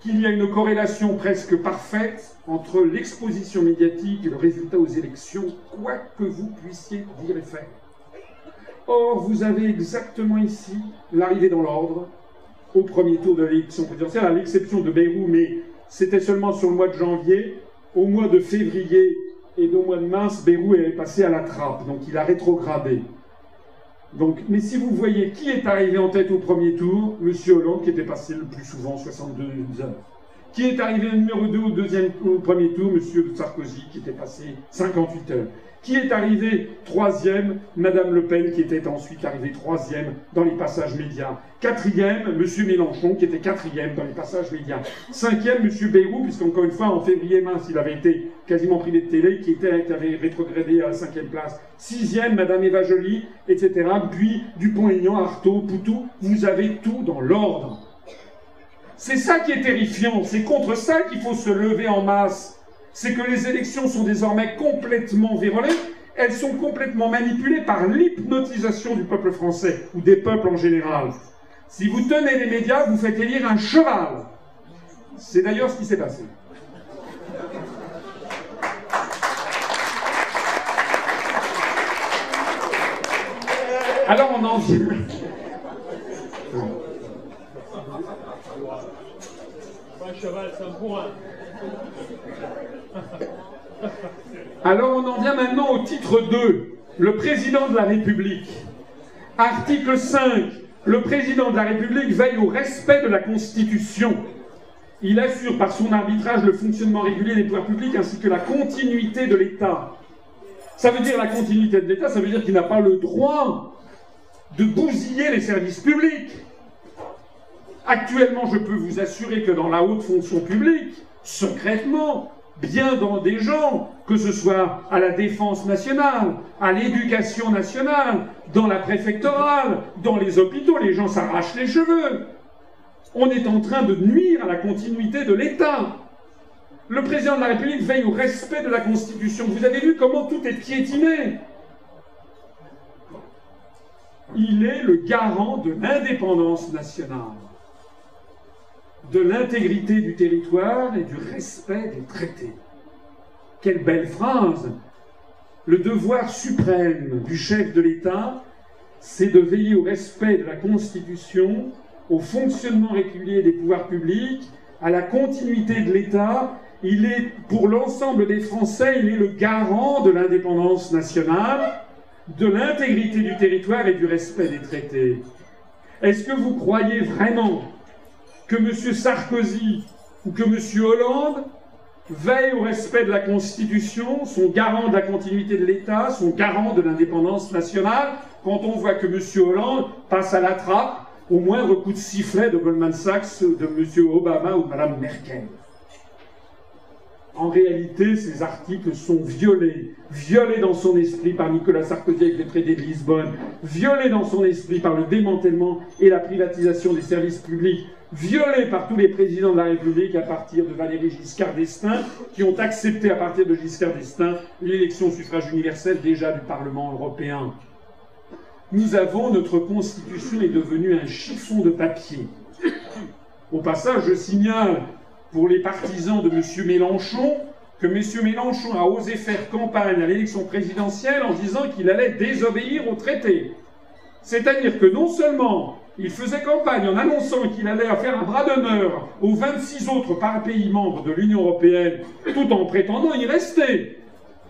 qu'il y a une corrélation presque parfaite entre l'exposition médiatique et le résultat aux élections, quoi que vous puissiez dire et faire. Or, vous avez exactement ici l'arrivée dans l'ordre au premier tour de l'élection présidentielle, à l'exception de Beyrouth, mais c'était seulement sur le mois de janvier. Au mois de février et au mois de mars, Beyrouth est passé à la trappe, donc il a rétrogradé. Donc, mais si vous voyez qui est arrivé en tête au premier tour, M. Hollande, qui était passé le plus souvent 62 heures. Qui est arrivé numéro 2 au, deuxième, au premier tour, M. Sarkozy, qui était passé 58 heures. Qui est arrivé troisième? Madame Le Pen, qui était ensuite arrivée troisième dans les passages médias. Quatrième, M. Mélenchon, qui était quatrième dans les passages médias. Cinquième, M. Bayrou, puisqu'encore une fois, en février-mars, il avait été quasiment privé de télé, qui, était, avait rétrogradé à la cinquième place. Sixième, Madame Eva Joly, etc. Puis Dupont-Aignan, Artaud, Poutou, vous avez tout dans l'ordre. C'est ça qui est terrifiant, c'est contre ça qu'il faut se lever en masse c'est que les élections sont désormais complètement vérolées, elles sont complètement manipulées par l'hypnotisation du peuple français, ou des peuples en général. Si vous tenez les médias, vous faites élire un cheval. C'est d'ailleurs ce qui s'est passé. Alors on en vient. Un cheval, c'est un bourrin. Alors on en vient maintenant au titre 2, le président de la République. Article 5, le président de la République veille au respect de la Constitution. Il assure par son arbitrage le fonctionnement régulier des pouvoirs publics ainsi que la continuité de l'État. Ça veut dire la continuité de l'État, ça veut dire qu'il n'a pas le droit de bousiller les services publics. Actuellement, je peux vous assurer que dans la haute fonction publique, secrètement, bien dans des gens, que ce soit à la défense nationale, à l'éducation nationale, dans la préfectorale, dans les hôpitaux, les gens s'arrachent les cheveux. On est en train de nuire à la continuité de l'État. Le président de la République veille au respect de la Constitution. Vous avez vu comment tout est piétiné. Il est le garant de l'indépendance nationale de l'intégrité du territoire et du respect des traités. Quelle belle phrase Le devoir suprême du chef de l'État, c'est de veiller au respect de la Constitution, au fonctionnement régulier des pouvoirs publics, à la continuité de l'État. Il est, pour l'ensemble des Français, il est le garant de l'indépendance nationale, de l'intégrité du territoire et du respect des traités. Est-ce que vous croyez vraiment que M. Sarkozy ou que M. Hollande veillent au respect de la Constitution, sont garants de la continuité de l'État, sont garants de l'indépendance nationale, quand on voit que M. Hollande passe à la trappe au moindre coup de sifflet de Goldman Sachs, de M. Obama ou de Mme Merkel. En réalité, ces articles sont violés, violés dans son esprit par Nicolas Sarkozy avec le traité de Lisbonne, violés dans son esprit par le démantèlement et la privatisation des services publics, violés par tous les présidents de la République à partir de Valéry Giscard d'Estaing, qui ont accepté à partir de Giscard d'Estaing l'élection au suffrage universel déjà du Parlement européen. Nous avons, notre constitution est devenue un chiffon de papier. Au passage, je signale pour les partisans de M. Mélenchon que M. Mélenchon a osé faire campagne à l'élection présidentielle en disant qu'il allait désobéir au traité. C'est-à-dire que non seulement il faisait campagne en annonçant qu'il allait faire un bras d'honneur aux 26 autres pays membres de l'Union européenne, tout en prétendant y rester,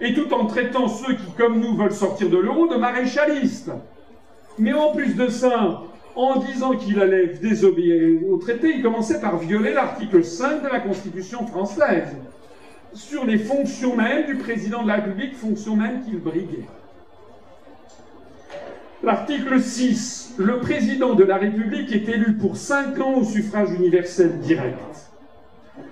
et tout en traitant ceux qui, comme nous, veulent sortir de l'euro de maréchalistes. Mais en plus de ça, en disant qu'il allait désobéir au traité, il commençait par violer l'article 5 de la Constitution française sur les fonctions mêmes du président de la République, fonctions mêmes qu'il briguait. L'article 6, le président de la République est élu pour 5 ans au suffrage universel direct.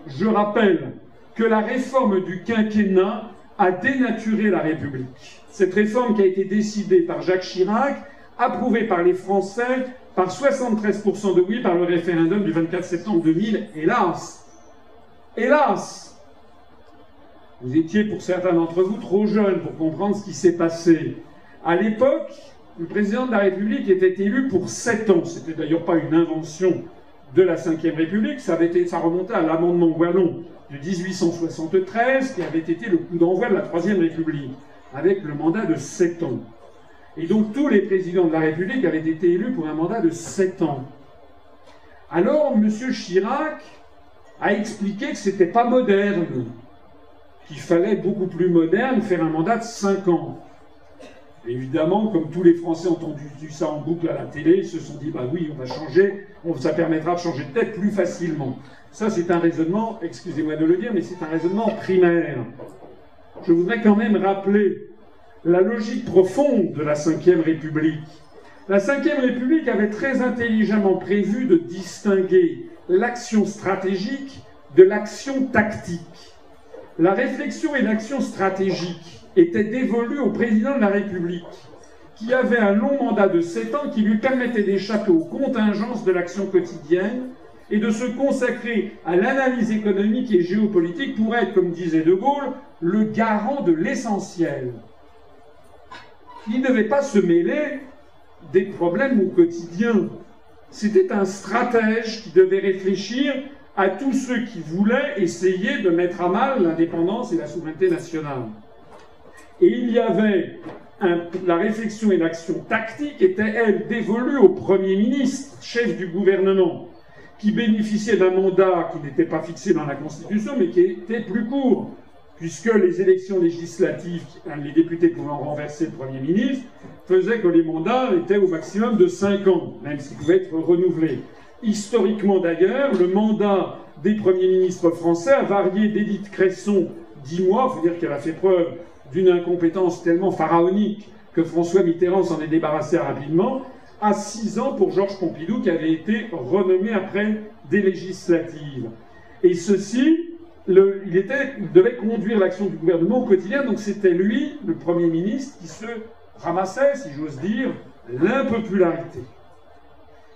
Je rappelle que la réforme du quinquennat a dénaturé la République. Cette réforme qui a été décidée par Jacques Chirac, approuvée par les Français, par 73% de oui par le référendum du 24 septembre 2000, hélas. Hélas Vous étiez, pour certains d'entre vous, trop jeunes pour comprendre ce qui s'est passé. À l'époque, le président de la République était élu pour sept ans. C'était d'ailleurs pas une invention de la Ve République, ça, avait été, ça remontait à l'amendement Wallon de 1873, qui avait été le coup d'envoi de la Troisième République, avec le mandat de sept ans. Et donc tous les présidents de la République avaient été élus pour un mandat de sept ans. Alors M. Chirac a expliqué que c'était pas moderne, qu'il fallait beaucoup plus moderne faire un mandat de cinq ans. Évidemment, comme tous les Français ont entendu ça en boucle à la télé, ils se sont dit, bah oui, on va changer, ça permettra de changer de tête plus facilement. Ça, c'est un raisonnement, excusez-moi de le dire, mais c'est un raisonnement primaire. Je voudrais quand même rappeler la logique profonde de la Ve République. La Ve République avait très intelligemment prévu de distinguer l'action stratégique de l'action tactique. La réflexion et l'action stratégique était dévolu au président de la République, qui avait un long mandat de sept ans qui lui permettait d'échapper aux contingences de l'action quotidienne et de se consacrer à l'analyse économique et géopolitique pour être, comme disait De Gaulle, le garant de l'essentiel. Il ne devait pas se mêler des problèmes au quotidien. C'était un stratège qui devait réfléchir à tous ceux qui voulaient essayer de mettre à mal l'indépendance et la souveraineté nationale. Et il y avait la réflexion et l'action tactique étaient, elles, dévolues au Premier ministre, chef du gouvernement, qui bénéficiait d'un mandat qui n'était pas fixé dans la Constitution, mais qui était plus court, puisque les élections législatives, les députés pouvant renverser le Premier ministre, faisaient que les mandats étaient au maximum de 5 ans, même s'ils pouvaient être renouvelés. Historiquement d'ailleurs, le mandat des premiers ministres français a varié d'Édith Cresson 10 mois, il faut dire qu'elle a fait preuve d'une incompétence tellement pharaonique que François Mitterrand s'en est débarrassé rapidement, à six ans pour Georges Pompidou qui avait été renommé après des législatives. Et ceci, il devait conduire l'action du gouvernement au quotidien, donc c'était lui, le Premier ministre, qui se ramassait, si j'ose dire, l'impopularité.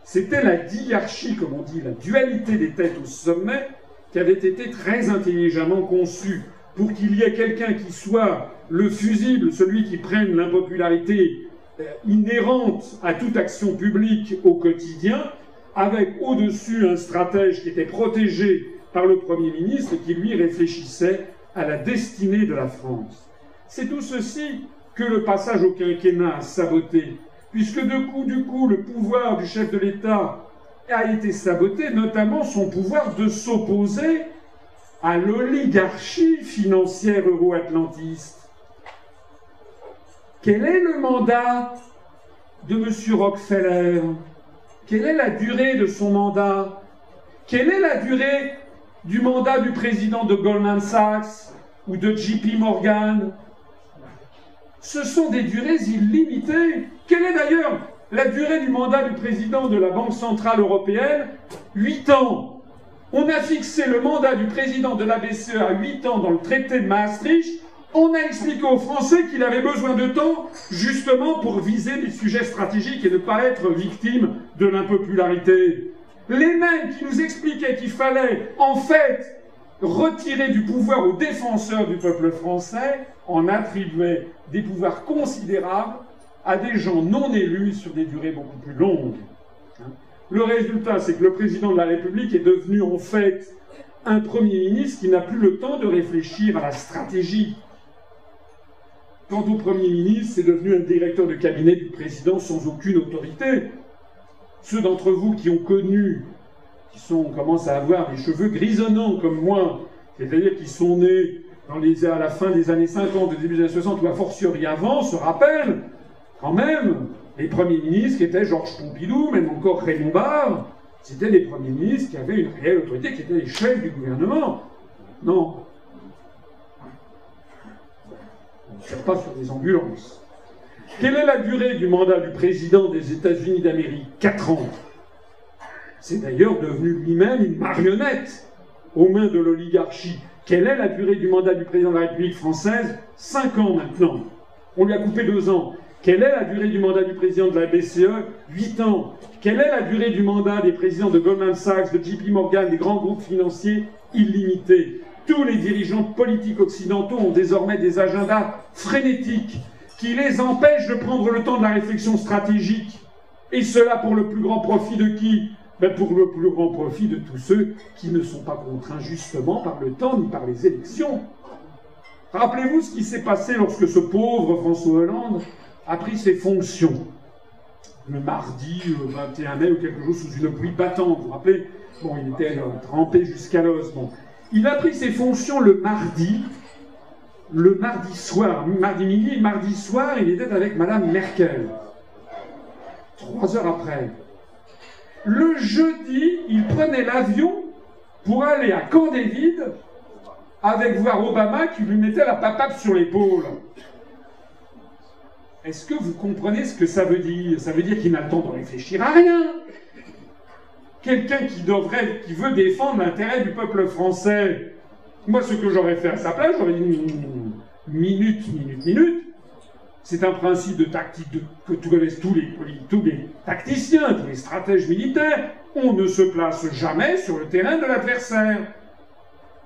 C'était la diarchie, comme on dit, la dualité des têtes au sommet, qui avait été très intelligemment conçue pour qu'il y ait quelqu'un qui soit le fusible, celui qui prenne l'impopularité euh, inhérente à toute action publique au quotidien, avec au-dessus un stratège qui était protégé par le Premier ministre et qui lui réfléchissait à la destinée de la France. C'est tout ceci que le passage au quinquennat a saboté, puisque de coup du coup le pouvoir du chef de l'État a été saboté, notamment son pouvoir de s'opposer à l'oligarchie financière euro-atlantiste. Quel est le mandat de M. Rockefeller? Quelle est la durée de son mandat? Quelle est la durée du mandat du président de Goldman Sachs ou de JP Morgan? Ce sont des durées illimitées. Quelle est d'ailleurs la durée du mandat du président de la Banque Centrale Européenne? 8 ans. On a fixé le mandat du président de la BCE à 8 ans dans le traité de Maastricht on a expliqué aux Français qu'il avait besoin de temps justement pour viser des sujets stratégiques et ne pas être victime de l'impopularité. Les mêmes qui nous expliquaient qu'il fallait en fait retirer du pouvoir aux défenseurs du peuple français en attribuaient des pouvoirs considérables à des gens non élus sur des durées beaucoup plus longues. Le résultat, c'est que le président de la République est devenu en fait un Premier ministre qui n'a plus le temps de réfléchir à la stratégie, Quant au Premier ministre, c'est devenu un directeur de cabinet du président sans aucune autorité. Ceux d'entre vous qui ont connu, qui sont, commencent à avoir des cheveux grisonnants comme moi, c'est-à-dire qui sont nés à la fin des années 50, au début des années 60 ou a fortiori avant, se rappellent quand même les premiers ministres qui étaient Georges Pompidou, même encore Raymond Barre, c'était les premiers ministres qui avaient une réelle autorité, qui étaient les chefs du gouvernement. Non, on ne tire pas sur des ambulances. Quelle est la durée du mandat du président des États-Unis d'Amérique? Quatre ans. C'est d'ailleurs devenu lui-même une marionnette aux mains de l'oligarchie. Quelle est la durée du mandat du président de la République française? Cinq ans maintenant. On lui a coupé deux ans. Quelle est la durée du mandat du président de la BCE Huit ans. Quelle est la durée du mandat des présidents de Goldman Sachs, de JP Morgan, des grands groupes financiers Illimité. Tous les dirigeants politiques occidentaux ont désormais des agendas frénétiques qui les empêchent de prendre le temps de la réflexion stratégique. Et cela pour le plus grand profit de qui? Ben Pour le plus grand profit de tous ceux qui ne sont pas contraints justement par le temps ni par les élections. Rappelez-vous ce qui s'est passé lorsque ce pauvre François Hollande a pris ses fonctions. Le mardi 21 euh, mai ou quelque chose sous une pluie battante. Vous vous rappelez? Bon, il était euh, trempé jusqu'à l'os. Il a pris ses fonctions le mardi, le mardi soir, mardi midi, mardi soir, il était avec Madame Merkel. Trois heures après. Le jeudi, il prenait l'avion pour aller à Camp David avec voir Obama qui lui mettait la patate sur l'épaule. Est-ce que vous comprenez ce que ça veut dire? Ça veut dire qu'il n'a le temps de réfléchir à rien. Quelqu'un qui devrait, qui veut défendre l'intérêt du peuple français. Moi, ce que j'aurais fait à sa place, j'aurais dit minute, minute, minute. C'est un principe de tactique que connaissent tous les, tous les tacticiens, tous les stratèges militaires. On ne se place jamais sur le terrain de l'adversaire.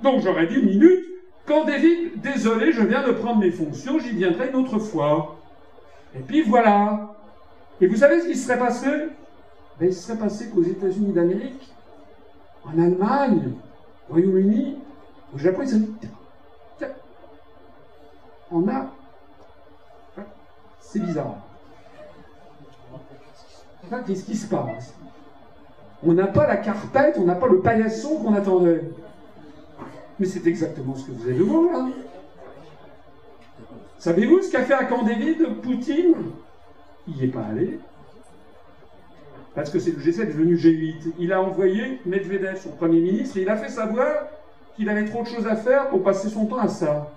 Donc j'aurais dit minute. Quand David, désolé, je viens de prendre mes fonctions, j'y viendrai une autre fois. Et puis voilà. Et vous savez ce qui serait passé? Ben, Il serait passé qu'aux États-Unis d'Amérique, en Allemagne, au Royaume-Uni, au Japon, ils se dit on a. C'est bizarre. Qu'est-ce qui se passe? On n'a pas la carpette, on n'a pas le paillasson qu'on attendait. Mais c'est exactement ce que vous avez voir là. Savez-vous ce qu'a fait à Camp David Poutine? Il n'y est pas allé. Parce que c'est le G7 devenu G8. Il a envoyé Medvedev, son Premier ministre, et il a fait savoir qu'il avait trop de choses à faire pour passer son temps à ça.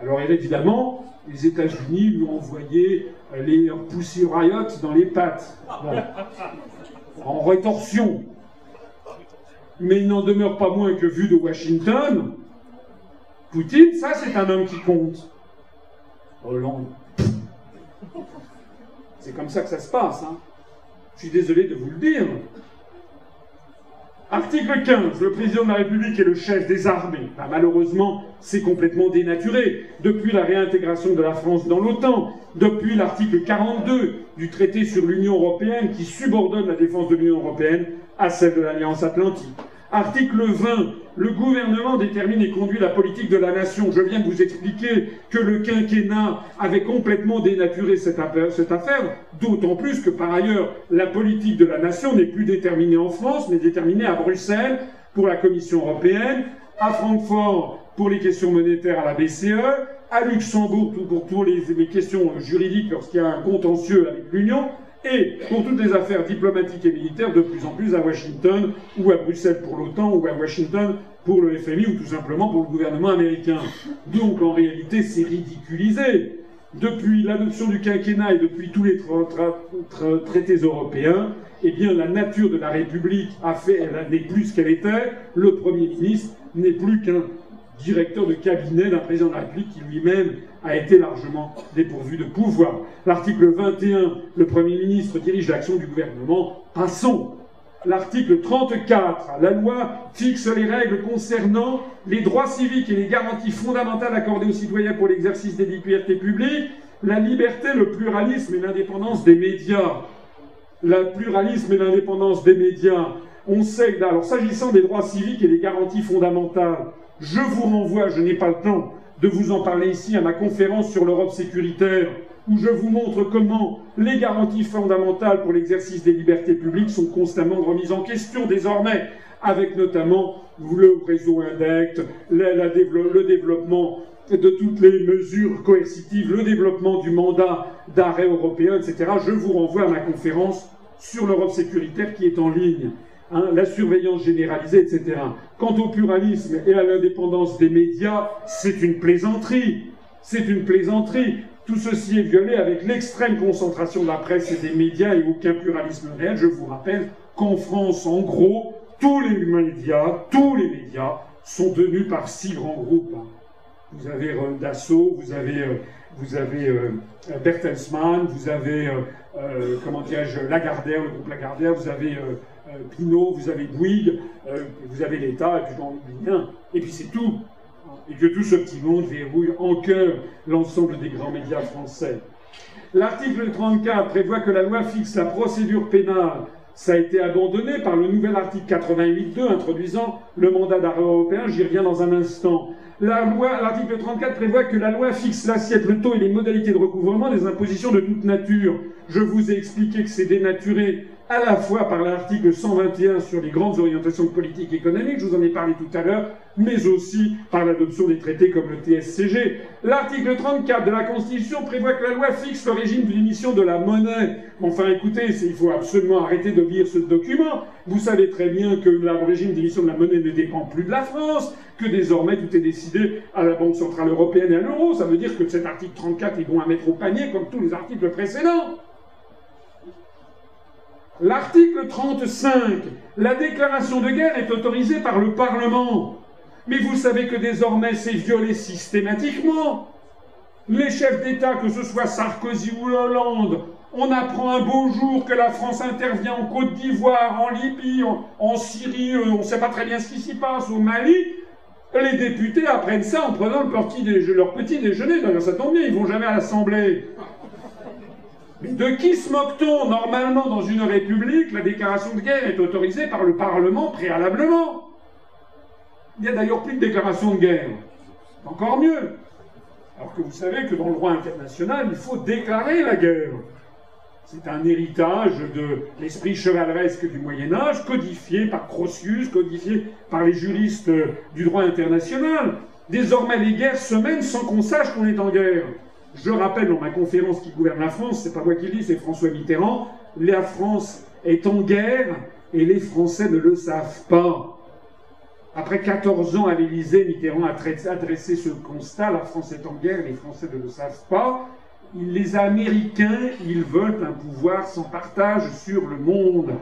Alors évidemment, les États-Unis lui ont envoyé les Pussy Riot dans les pattes, en rétorsion mais il n'en demeure pas moins que vu de Washington, Poutine, ça c'est un homme qui compte. Hollande. C'est comme ça que ça se passe. Hein. Je suis désolé de vous le dire. Article 15, le président de la République est le chef des armées. Bah, malheureusement, c'est complètement dénaturé. Depuis la réintégration de la France dans l'OTAN, depuis l'article 42 du traité sur l'Union européenne qui subordonne la défense de l'Union européenne à celle de l'Alliance atlantique. Article 20. Le gouvernement détermine et conduit la politique de la nation. Je viens de vous expliquer que le quinquennat avait complètement dénaturé cette affaire, d'autant plus que par ailleurs, la politique de la nation n'est plus déterminée en France, mais déterminée à Bruxelles pour la Commission européenne, à Francfort pour les questions monétaires à la BCE, à Luxembourg pour, les questions juridiques lorsqu'il y a un contentieux avec l'Union, et pour toutes les affaires diplomatiques et militaires de plus en plus à Washington ou à Bruxelles pour l'OTAN ou à Washington pour le FMI ou tout simplement pour le gouvernement américain. Donc en réalité c'est ridiculisé. Depuis l'adoption du quinquennat et depuis tous les traités européens, eh bien la nature de la République a fait, n'est plus ce qu'elle était. Le Premier ministre n'est plus qu'un directeur de cabinet d'un président de la République qui lui-même a été largement dépourvu de pouvoir. L'article 21, le Premier ministre dirige l'action du gouvernement. Passons. L'article 34, la loi fixe les règles concernant les droits civiques et les garanties fondamentales accordées aux citoyens pour l'exercice des libertés publiques, la liberté, le pluralisme et l'indépendance des médias. Le pluralisme et l'indépendance des médias. On sait, alors s'agissant des droits civiques et des garanties fondamentales, je vous renvoie, je n'ai pas le temps de vous en parler ici, à ma conférence sur l'Europe sécuritaire, où je vous montre comment les garanties fondamentales pour l'exercice des libertés publiques sont constamment remises en question désormais, avec notamment le réseau INDECT, le développement de toutes les mesures coercitives, le développement du mandat d'arrêt européen, etc. Je vous renvoie à ma conférence sur l'Europe sécuritaire qui est en ligne. Hein, la surveillance généralisée, etc. Quant au pluralisme et à l'indépendance des médias, c'est une plaisanterie. C'est une plaisanterie. Tout ceci est violé avec l'extrême concentration de la presse et des médias et aucun pluralisme réel. Je vous rappelle qu'en France, en gros, tous les médias, tous les médias sont tenus par six grands groupes. Vous avez Dassault, vous avez, euh, vous avez euh, Bertelsmann, vous avez, euh, comment dirais-je, Lagardère, le groupe Lagardère, vous avez Pinot, vous avez Bouygues, vous avez l'État, et puis rien. Et puis c'est tout. Et que tout ce petit monde verrouille en cœur l'ensemble des grands médias français. L'article 34 prévoit que la loi fixe la procédure pénale. Ça a été abandonné par le nouvel article 88.2 introduisant le mandat d'arrêt européen. J'y reviens dans un instant. L'article 34 prévoit que la loi fixe l'assiette, le taux et les modalités de recouvrement des impositions de toute nature. Je vous ai expliqué que c'est dénaturé à la fois par l'article 121 sur les grandes orientations de politique économique, je vous en ai parlé tout à l'heure, mais aussi par l'adoption des traités comme le TSCG. L'article 34 de la Constitution prévoit que la loi fixe le régime de l'émission de la monnaie. Enfin, écoutez, il faut absolument arrêter de lire ce document. Vous savez très bien que le régime d'émission de la monnaie ne dépend plus de la France, que désormais tout est décidé à la Banque Centrale Européenne et à l'euro. Ça veut dire que cet article 34 est bon à mettre au panier comme tous les articles précédents. L'article 35, la déclaration de guerre est autorisée par le Parlement. Mais vous savez que désormais c'est violé systématiquement. Les chefs d'État, que ce soit Sarkozy ou Hollande, on apprend un beau jour que la France intervient en Côte d'Ivoire, en Libye, en, Syrie, euh, on ne sait pas très bien ce qui s'y passe, au Mali. Les députés apprennent ça en prenant leur petit déjeuner. D'ailleurs, ça tombe bien, ils vont jamais à l'Assemblée. De qui se moque-t-on Normalement, dans une république, la déclaration de guerre est autorisée par le Parlement préalablement. Il n'y a d'ailleurs plus de déclaration de guerre. Encore mieux. Alors que vous savez que dans le droit international, il faut déclarer la guerre. C'est un héritage de l'esprit chevaleresque du Moyen Âge, codifié par Crossius, codifié par les juristes du droit international. Désormais, les guerres se mènent sans qu'on sache qu'on est en guerre. Je rappelle dans ma conférence qui gouverne la France, c'est pas moi qui le dis, c'est François Mitterrand, la France est en guerre et les Français ne le savent pas. Après 14 ans à l'Élysée, Mitterrand a adressé ce constat, la France est en guerre, les Français ne le savent pas. Les Américains, ils veulent un pouvoir sans partage sur le monde.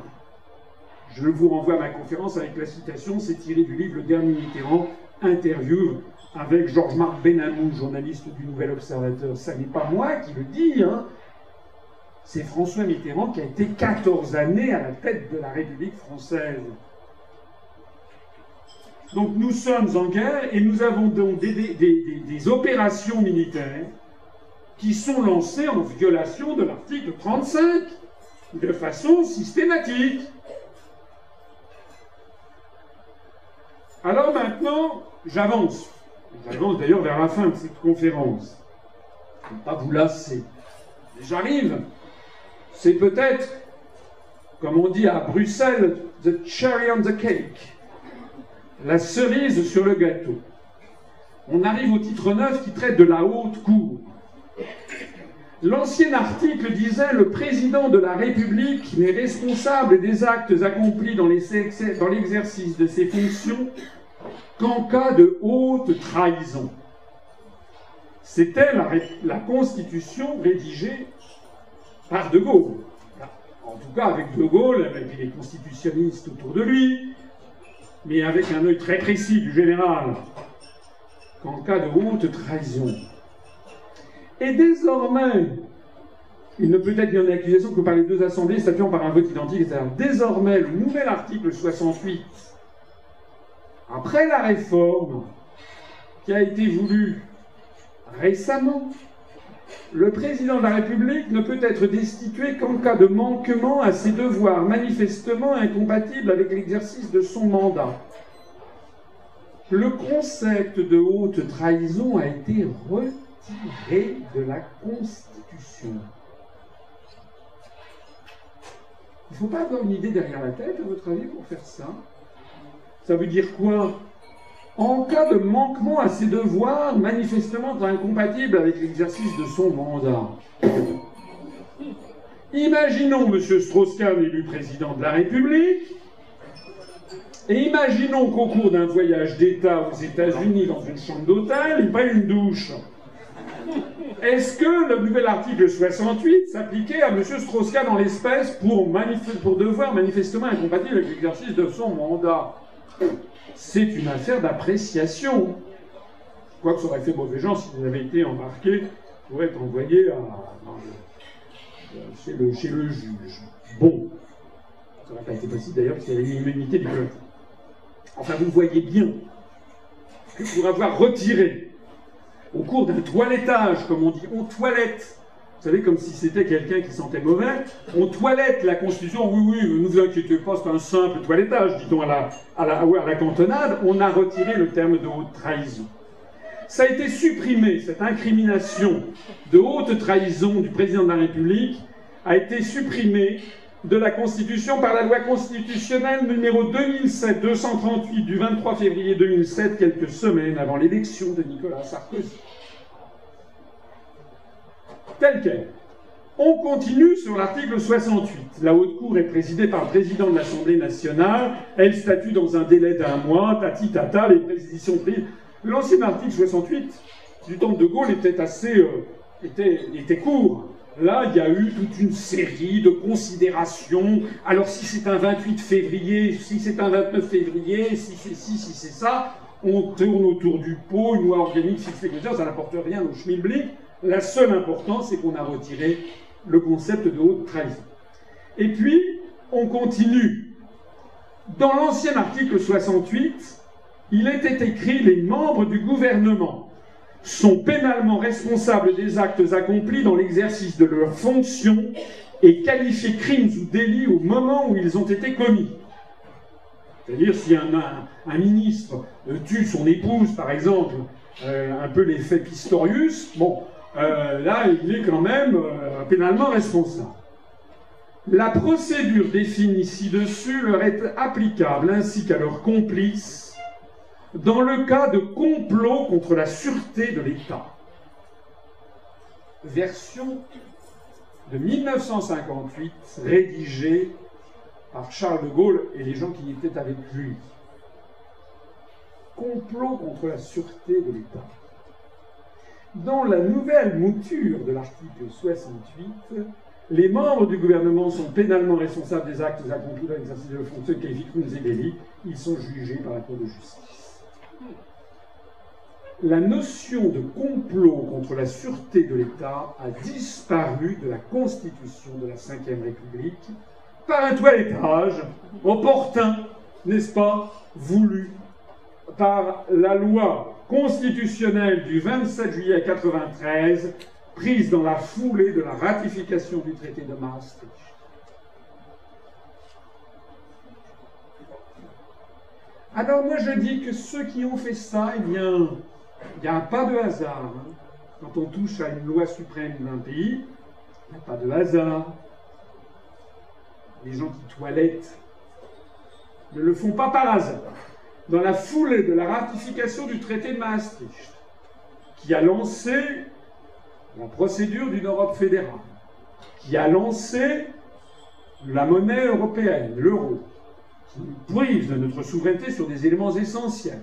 Je vous renvoie à ma conférence avec la citation, c'est tiré du livre Le dernier Mitterrand, interview avec Georges-Marc Benamou, journaliste du Nouvel Observateur. Ça n'est pas moi qui le dis, hein. c'est François Mitterrand qui a été 14 années à la tête de la République française. Donc nous sommes en guerre et nous avons donc des, des opérations militaires qui sont lancées en violation de l'article 35 de façon systématique. Alors maintenant, j'avance. J'avance d'ailleurs vers la fin de cette conférence. ne pas vous lasser. J'arrive. C'est peut-être, comme on dit à Bruxelles, the cherry on the cake. La cerise sur le gâteau. On arrive au titre 9 qui traite de la haute cour. L'ancien article disait le président de la République n'est responsable des actes accomplis dans l'exercice de ses fonctions qu'en cas de haute trahison. C'était la, constitution rédigée par De Gaulle? En tout cas, avec De Gaulle, avec les constitutionnistes autour de lui, mais avec un œil très précis du général, qu'en cas de haute trahison. Et désormais, il ne peut être mis en accusation que par les deux assemblées statuant par un vote identique. Désormais, le nouvel article 68 après la réforme qui a été voulue récemment, le président de la République ne peut être destitué qu'en cas de manquement à ses devoirs manifestement incompatibles avec l'exercice de son mandat. Le concept de haute trahison a été retiré de la Constitution. Il ne faut pas avoir une idée derrière la tête, à votre avis, pour faire ça? Ça veut dire quoi? En cas de manquement à ses devoirs manifestement incompatibles avec l'exercice de son mandat. Imaginons M. Strauss-Kahn élu président de la République, et imaginons qu'au cours d'un voyage d'État aux États-Unis dans une chambre d'hôtel, il prenne une douche. Est-ce que le nouvel article 68 s'appliquait à M. Strauss-Kahn en l'espèce pour, pour devoir manifestement incompatible avec l'exercice de son mandat? C'est une affaire d'appréciation. Quoi que ça aurait fait mauvais gens s'ils avaient été embarqués pour être envoyés chez, le, juge. Bon. Ça n'aurait pas été possible d'ailleurs parce qu'il y avait une immunité du peuple. Enfin, vous voyez bien que pour avoir retiré, au cours d'un toilettage, comme on dit, on toilette, vous savez, comme si c'était quelqu'un qui sentait mauvais, on toilette la Constitution, oui, oui, ne vous inquiétez pas, c'est un simple toilettage, dit-on à la, à, à la cantonade, on a retiré le terme de haute trahison. Ça a été supprimé, cette incrimination de haute trahison du président de la République a été supprimée de la Constitution par la loi constitutionnelle numéro 2007-238 du 23 février 2007, quelques semaines avant l'élection de Nicolas Sarkozy. Tel quel. On continue sur l'article 68. La Haute Cour est présidée par le président de l'Assemblée nationale. Elle statue dans un délai d'un mois, tati tata, les présiditions prises. L'ancien article 68 du temps de Gaulle était assez. Euh, était, court. Là, il y a eu toute une série de considérations. Alors, si c'est un 28 février, si c'est un 29 février, si c'est ci, si c'est ça, on tourne autour du pot, une loi organique fixe les ça n'apporte rien au schmilblick. La seule importance, c'est qu'on a retiré le concept de haute trahison. Et puis, on continue. Dans l'ancien article 68, il était écrit les membres du gouvernement sont pénalement responsables des actes accomplis dans l'exercice de leurs fonctions et qualifiés crimes ou délits au moment où ils ont été commis. C'est-à-dire si un, ministre tue son épouse, par exemple, euh, un peu l'effet Pistorius, bon, euh, là, il est quand même pénalement responsable. La procédure définie ci-dessus leur est applicable ainsi qu'à leurs complices dans le cas de complot contre la sûreté de l'État. Version de 1958 rédigée par Charles de Gaulle et les gens qui étaient avec lui. Complot contre la sûreté de l'État. Dans la nouvelle mouture de l'article 68, les membres du gouvernement sont pénalement responsables des actes accomplis dans l'exercice de fonctions qualifient crimes et délits. Ils sont jugés par la Cour de justice la notion de complot contre la sûreté de l'État a disparu de la Constitution de la Ve République par un toilettage opportun, n'est-ce pas, voulu par la loi constitutionnelle du 27 juillet 1993, prise dans la foulée de la ratification du traité de Maastricht. Alors moi je dis que ceux qui ont fait ça, eh bien, il n'y a pas de hasard. Hein. Quand on touche à une loi suprême d'un pays, il n'y a pas de hasard. Les gens qui toilettent ne le font pas par hasard. Dans la foulée de la ratification du traité de Maastricht, qui a lancé la procédure d'une Europe fédérale, qui a lancé la monnaie européenne, l'euro, qui nous prive de notre souveraineté sur des éléments essentiels,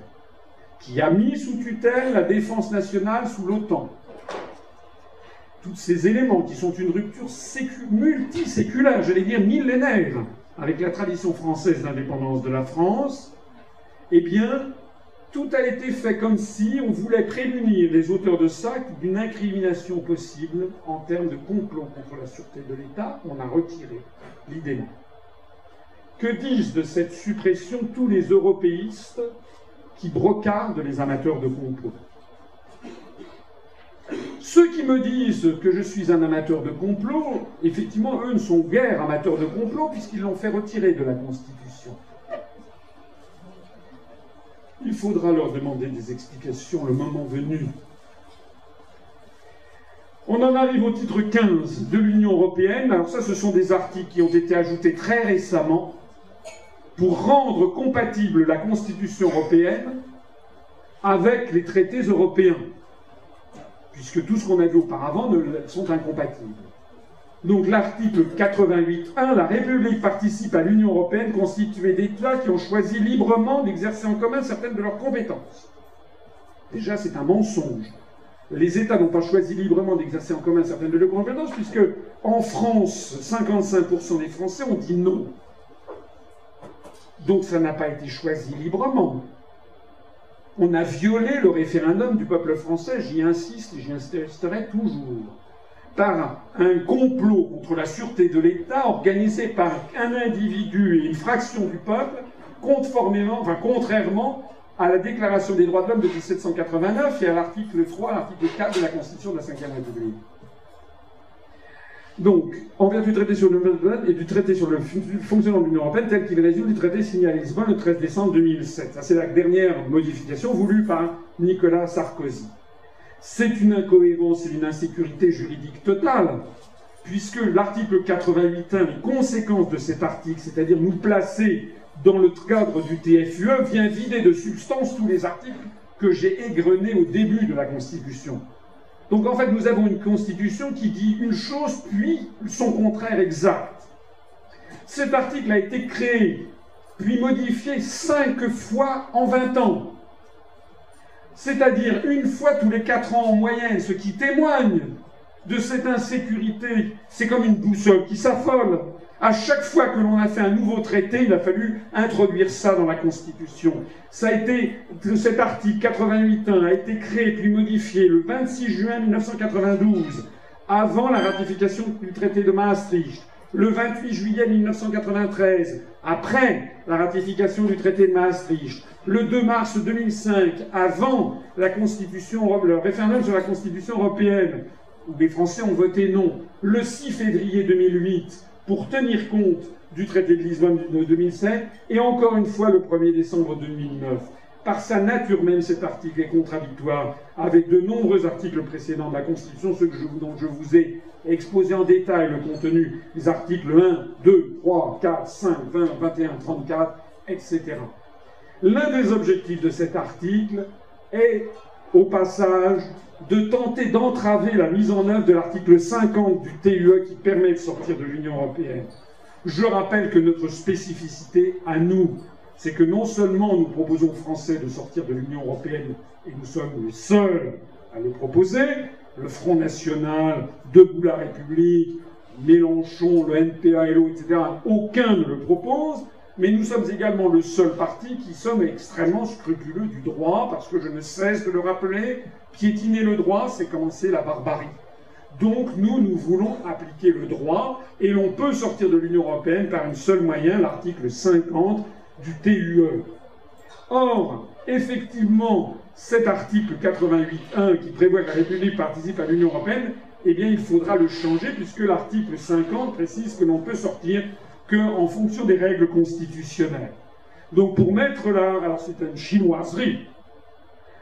qui a mis sous tutelle la défense nationale sous l'OTAN. Tous ces éléments qui sont une rupture multiséculaire, j'allais dire millénaire, avec la tradition française d'indépendance de la France, eh bien, tout a été fait comme si on voulait prémunir les auteurs de ça d'une incrimination possible en termes de complot contre la sûreté de l'État. On a retiré l'idée. Que disent de cette suppression tous les européistes qui brocardent les amateurs de complot? Ceux qui me disent que je suis un amateur de complot, effectivement, eux ne sont guère amateurs de complot puisqu'ils l'ont fait retirer de la Constitution. Il faudra leur demander des explications le moment venu. On en arrive au titre 15 de l'Union européenne. Alors ça, ce sont des articles qui ont été ajoutés très récemment pour rendre compatible la Constitution européenne avec les traités européens, puisque tout ce qu'on a vu auparavant sont incompatibles. Donc l'article 88.1, la République participe à l'Union européenne constituée d'États qui ont choisi librement d'exercer en commun certaines de leurs compétences. Déjà, c'est un mensonge. Les États n'ont pas choisi librement d'exercer en commun certaines de leurs compétences, puisque en France, 55% des Français ont dit non. Donc ça n'a pas été choisi librement. On a violé le référendum du peuple français, j'y insiste et j'y insisterai toujours. Par un complot contre la sûreté de l'État organisé par un individu et une fraction du peuple, conformément, enfin, contrairement à la Déclaration des droits de l'homme de 1789 et à l'article 3, l'article 4 de la Constitution de la Ve République. Donc, en vertu du traité sur le et du traité sur le fonctionnement de l'Union européenne, tel qu'il résulte du traité signé à Lisbonne le 13 décembre 2007. C'est la dernière modification voulue par Nicolas Sarkozy. C'est une incohérence et une insécurité juridique totale, puisque l'article 88.1, les conséquences de cet article, c'est-à-dire nous placer dans le cadre du TFUE, vient vider de substance tous les articles que j'ai égrenés au début de la Constitution. Donc en fait, nous avons une constitution qui dit une chose, puis son contraire exact. Cet article a été créé, puis modifié cinq fois en 20 ans. C'est-à-dire une fois tous les quatre ans en moyenne, ce qui témoigne de cette insécurité. C'est comme une boussole qui s'affole. À chaque fois que l'on a fait un nouveau traité, il a fallu introduire ça dans la Constitution. Ça a été, cet article 88.1 a été créé puis modifié le 26 juin 1992, avant la ratification du traité de Maastricht. Le 28 juillet 1993, après la ratification du traité de Maastricht. Le 2 mars 2005, avant la Constitution, le référendum sur la Constitution européenne, où les Français ont voté non. Le 6 février 2008, pour tenir compte du traité de Lisbonne de 2007, et encore une fois le 1er décembre 2009. Par sa nature même, cet article est contradictoire avec de nombreux articles précédents de la Constitution, ceux que je, dont je vous ai exposé en détail le contenu, les articles 1, 2, 3, 4, 5, 20, 21, 34, etc. L'un des objectifs de cet article est, au passage, de tenter d'entraver la mise en œuvre de l'article 50 du TUE qui permet de sortir de l'Union européenne. Je rappelle que notre spécificité à nous, c'est que non seulement nous proposons aux Français de sortir de l'Union européenne, et nous sommes les seuls à le proposer, le Front National, Debout la République, Mélenchon, le NPA, LO, etc., aucun ne le propose, mais nous sommes également le seul parti qui sommes extrêmement scrupuleux du droit, parce que je ne cesse de le rappeler, piétiner le droit, c'est commencer la barbarie. Donc nous, nous voulons appliquer le droit, et l'on peut sortir de l'Union européenne par un seul moyen, l'article 50 du TUE. Or, effectivement, cet article 88.1 qui prévoit que la République participe à l'Union européenne, eh bien, il faudra le changer, puisque l'article 50 précise que l'on peut sortir qu'en fonction des règles constitutionnelles. Donc pour mettre là, alors c'est une chinoiserie,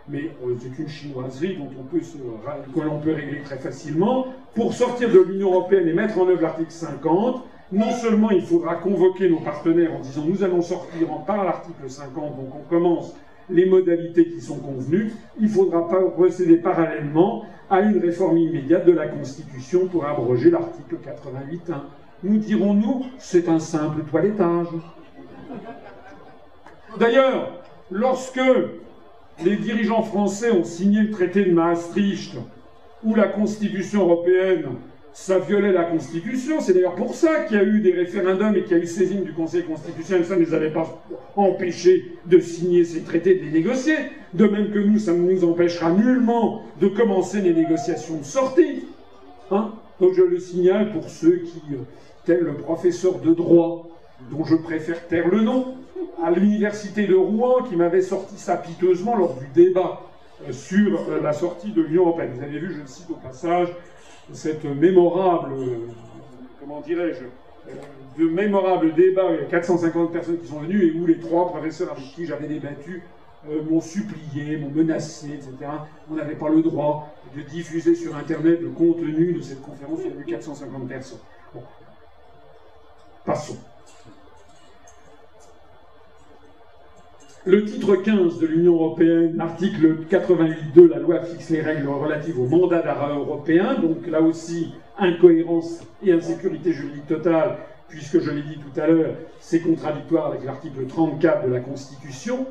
mais euh, c'est une chinoiserie dont on peut se, que l'on peut régler très facilement. Pour sortir de l'Union européenne et mettre en œuvre l'article 50, non seulement il faudra convoquer nos partenaires en disant nous allons sortir par l'article 50, donc on commence les modalités qui sont convenues, il faudra procéder parallèlement à une réforme immédiate de la Constitution pour abroger l'article 88.1 nous dirons-nous, c'est un simple toilettage. D'ailleurs, lorsque les dirigeants français ont signé le traité de Maastricht, où la Constitution européenne, ça violait la Constitution, c'est d'ailleurs pour ça qu'il y a eu des référendums et qu'il y a eu saisine du Conseil constitutionnel, ça ne les avait pas empêchés de signer ces traités, de les négocier, de même que nous, ça ne nous empêchera nullement de commencer les négociations de sortie. Hein Donc je le signale pour ceux qui euh, tel le professeur de droit, dont je préfère taire le nom, à l'université de Rouen, qui m'avait sorti ça piteusement lors du débat euh, sur euh, la sortie de l'Union européenne. Vous avez vu, je cite au passage, cette mémorable, euh, comment dirais-je, de mémorable débat, il y a 450 personnes qui sont venues, et où les trois professeurs avec qui j'avais débattu m'ont supplié, m'ont menacé, etc. On n'avait pas le droit de diffuser sur Internet le contenu de cette conférence, il y a eu 450 personnes. Passons. Le titre 15 de l'Union européenne, article 88.2, la loi fixe les règles relatives au mandat d'arrêt européen, donc là aussi incohérence et insécurité juridique totale, puisque je l'ai dit tout à l'heure, c'est contradictoire avec l'article 34 de la Constitution.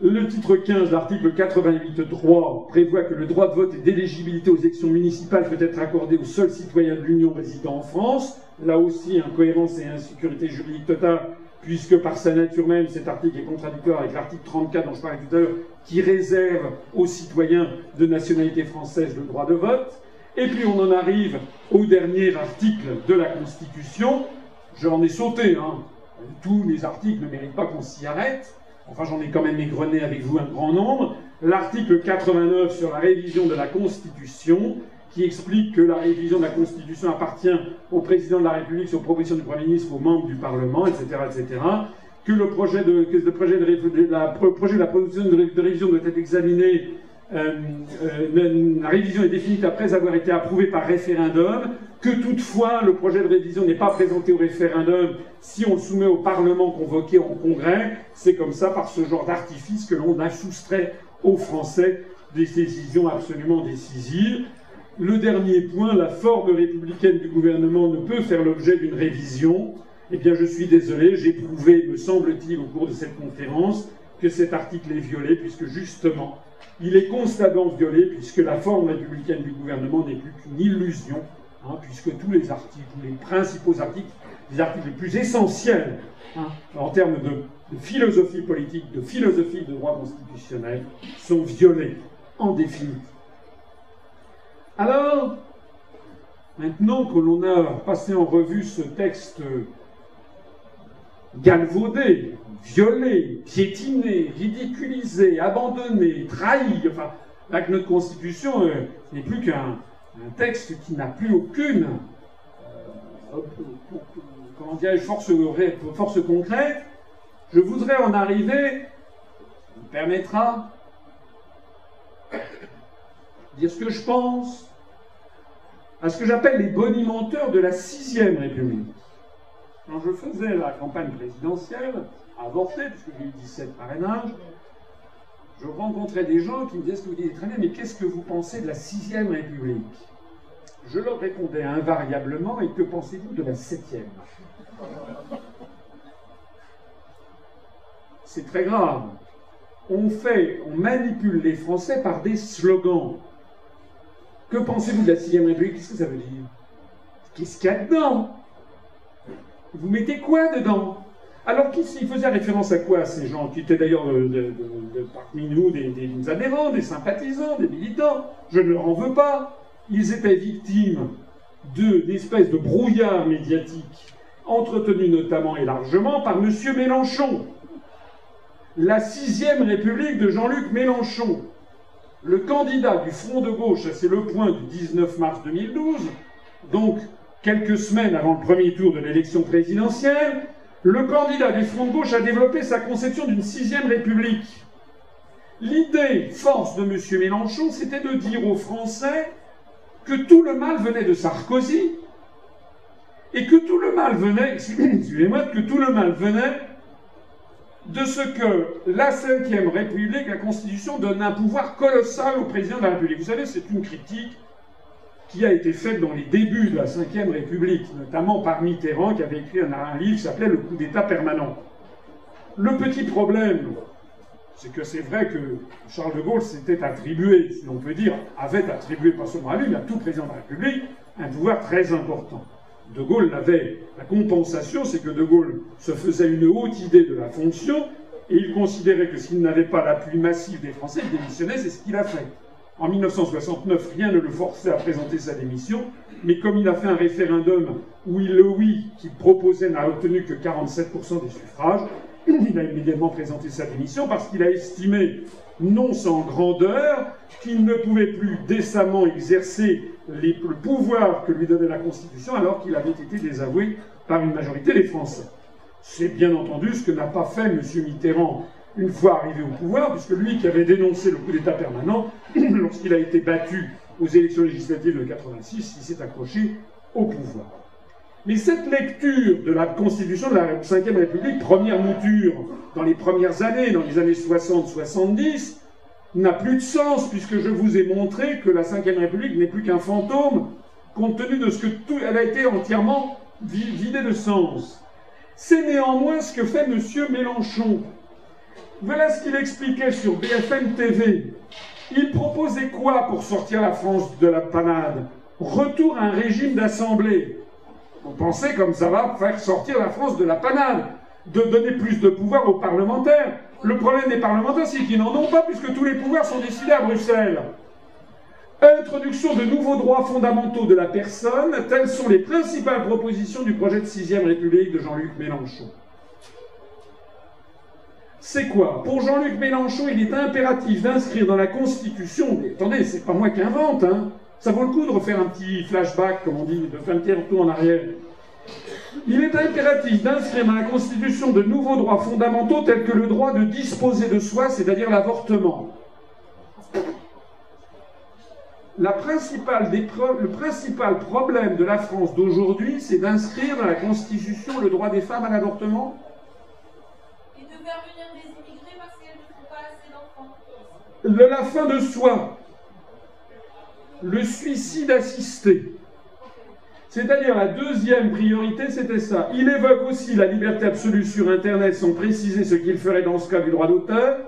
Le titre 15, l'article 88.3 prévoit que le droit de vote et d'éligibilité aux élections municipales peut être accordé aux seuls citoyens de l'Union résidant en France. Là aussi, incohérence et insécurité juridique totale, puisque par sa nature même, cet article est contradictoire avec l'article 34 dont je parlais tout à l'heure, qui réserve aux citoyens de nationalité française le droit de vote. Et puis on en arrive au dernier article de la Constitution. J'en ai sauté, hein. Tous les articles ne méritent pas qu'on s'y arrête. Enfin, j'en ai quand même égrené avec vous un grand nombre. L'article 89 sur la révision de la Constitution, qui explique que la révision de la Constitution appartient au président de la République sur proposition du Premier ministre, aux membres du Parlement, etc., etc. Que le projet de, projet de, la, projet de révision doit être examiné euh, euh, la révision est définie après avoir été approuvée par référendum, que toutefois le projet de révision n'est pas présenté au référendum si on le soumet au Parlement convoqué en congrès. C'est comme ça, par ce genre d'artifice, que l'on a soustrait aux Français des décisions absolument décisives. Le dernier point, la forme républicaine du gouvernement ne peut faire l'objet d'une révision. Eh bien, je suis désolé, j'ai prouvé, me semble-t-il, au cours de cette conférence, que cet article est violé, puisque justement, il est constamment violé puisque la forme républicaine du gouvernement n'est plus qu'une illusion, hein, puisque tous les articles, les principaux articles, les articles les plus essentiels hein, en termes de, philosophie politique, de philosophie de droit constitutionnel, sont violés en définitive. Alors, maintenant que l'on a passé en revue ce texte galvaudé, violé, piétiné, ridiculisé, abandonné, trahi. Enfin, là que notre Constitution euh, n'est plus qu'un texte qui n'a plus aucune euh, force, concrète. Je voudrais en arriver, me permettra, dire ce que je pense, à ce que j'appelle les bonimenteurs de la sixième République. Quand je faisais la campagne présidentielle, avorté, puisque j'ai eu 17 parrainages, je rencontrais des gens qui me disaient ce que vous dites très bien, mais qu'est-ce que vous pensez de la sixième République? Je leur répondais invariablement, et que pensez-vous de la septième? C'est très grave. On fait, on manipule les Français par des slogans. Que pensez-vous de la sixième République? Qu'est-ce que ça veut dire? Qu'est-ce qu'il y a dedans? Vous mettez quoi dedans? Alors qu'il faisait référence à quoi ces gens, qui étaient d'ailleurs parmi nous des, adhérents, des sympathisants, des militants? Je ne leur en veux pas. Ils étaient victimes d'une espèce de brouillard médiatique, entretenu notamment et largement par M. Mélenchon. La sixième République de Jean-Luc Mélenchon, le candidat du Front de gauche, c'est le point du 19 mars 2012, donc quelques semaines avant le premier tour de l'élection présidentielle, le candidat du Front de gauche a développé sa conception d'une sixième république. L'idée force de M. Mélenchon, c'était de dire aux Français que tout le mal venait de Sarkozy et que tout le mal venait, <coughs> excusez-moi, que tout le mal venait de ce que la Ve République, la Constitution, donne un pouvoir colossal au président de la République. Vous savez, c'est une critique qui a été faite dans les débuts de la Ve République, notamment par Mitterrand, qui avait écrit un, livre qui s'appelait Le coup d'État permanent. Le petit problème, c'est que c'est vrai que Charles de Gaulle s'était attribué, si l'on peut dire, avait attribué pas seulement à lui, mais à tout président de la République, un pouvoir très important. De Gaulle l'avait. La compensation, c'est que De Gaulle se faisait une haute idée de la fonction, et il considérait que s'il n'avait pas l'appui massif des Français, il démissionnait, c'est ce qu'il a fait. En 1969, rien ne le forçait à présenter sa démission, mais comme il a fait un référendum où le oui qui proposait n'a obtenu que 47% des suffrages, il a immédiatement présenté sa démission parce qu'il a estimé, non sans grandeur, qu'il ne pouvait plus décemment exercer les, le pouvoir que lui donnait la Constitution alors qu'il avait été désavoué par une majorité des Français. C'est bien entendu ce que n'a pas fait M. Mitterrand une fois arrivé au pouvoir, puisque lui qui avait dénoncé le coup d'État permanent, <clears throat> lorsqu'il a été battu aux élections législatives de 86, il s'est accroché au pouvoir. Mais cette lecture de la Constitution de la Ve République, première mouture dans les premières années, dans les années 60-70, n'a plus de sens, puisque je vous ai montré que la Ve République n'est plus qu'un fantôme, compte tenu de ce que tout, elle a été entièrement vidée de sens. C'est néanmoins ce que fait M. Mélenchon, voilà ce qu'il expliquait sur BFM TV. Il proposait quoi pour sortir la France de la panade? Retour à un régime d'assemblée. Vous pensez comme ça va faire sortir la France de la panade De donner plus de pouvoir aux parlementaires. Le problème des parlementaires, c'est qu'ils n'en ont pas, puisque tous les pouvoirs sont décidés à Bruxelles. Introduction de nouveaux droits fondamentaux de la personne, telles sont les principales propositions du projet de sixième République de Jean-Luc Mélenchon. C'est quoi? Pour Jean-Luc Mélenchon, il est impératif d'inscrire dans la Constitution, mais attendez, c'est pas moi qui invente, hein, ça vaut le coup de refaire un petit flashback, comme on dit, de faire un petit retour en arrière. Il est impératif d'inscrire dans la Constitution de nouveaux droits fondamentaux tels que le droit de disposer de soi, c'est-à-dire l'avortement la principale le principal problème de la France d'aujourd'hui, c'est d'inscrire dans la Constitution le droit des femmes à l'avortement Et de faire venir des immigrés parce qu'elles ne font pas assez d'enfants. De la fin de soi. Le suicide assisté. C'est-à-dire la deuxième priorité, c'était ça. Il évoque aussi la liberté absolue sur Internet sans préciser ce qu'il ferait dans ce cas du droit d'auteur.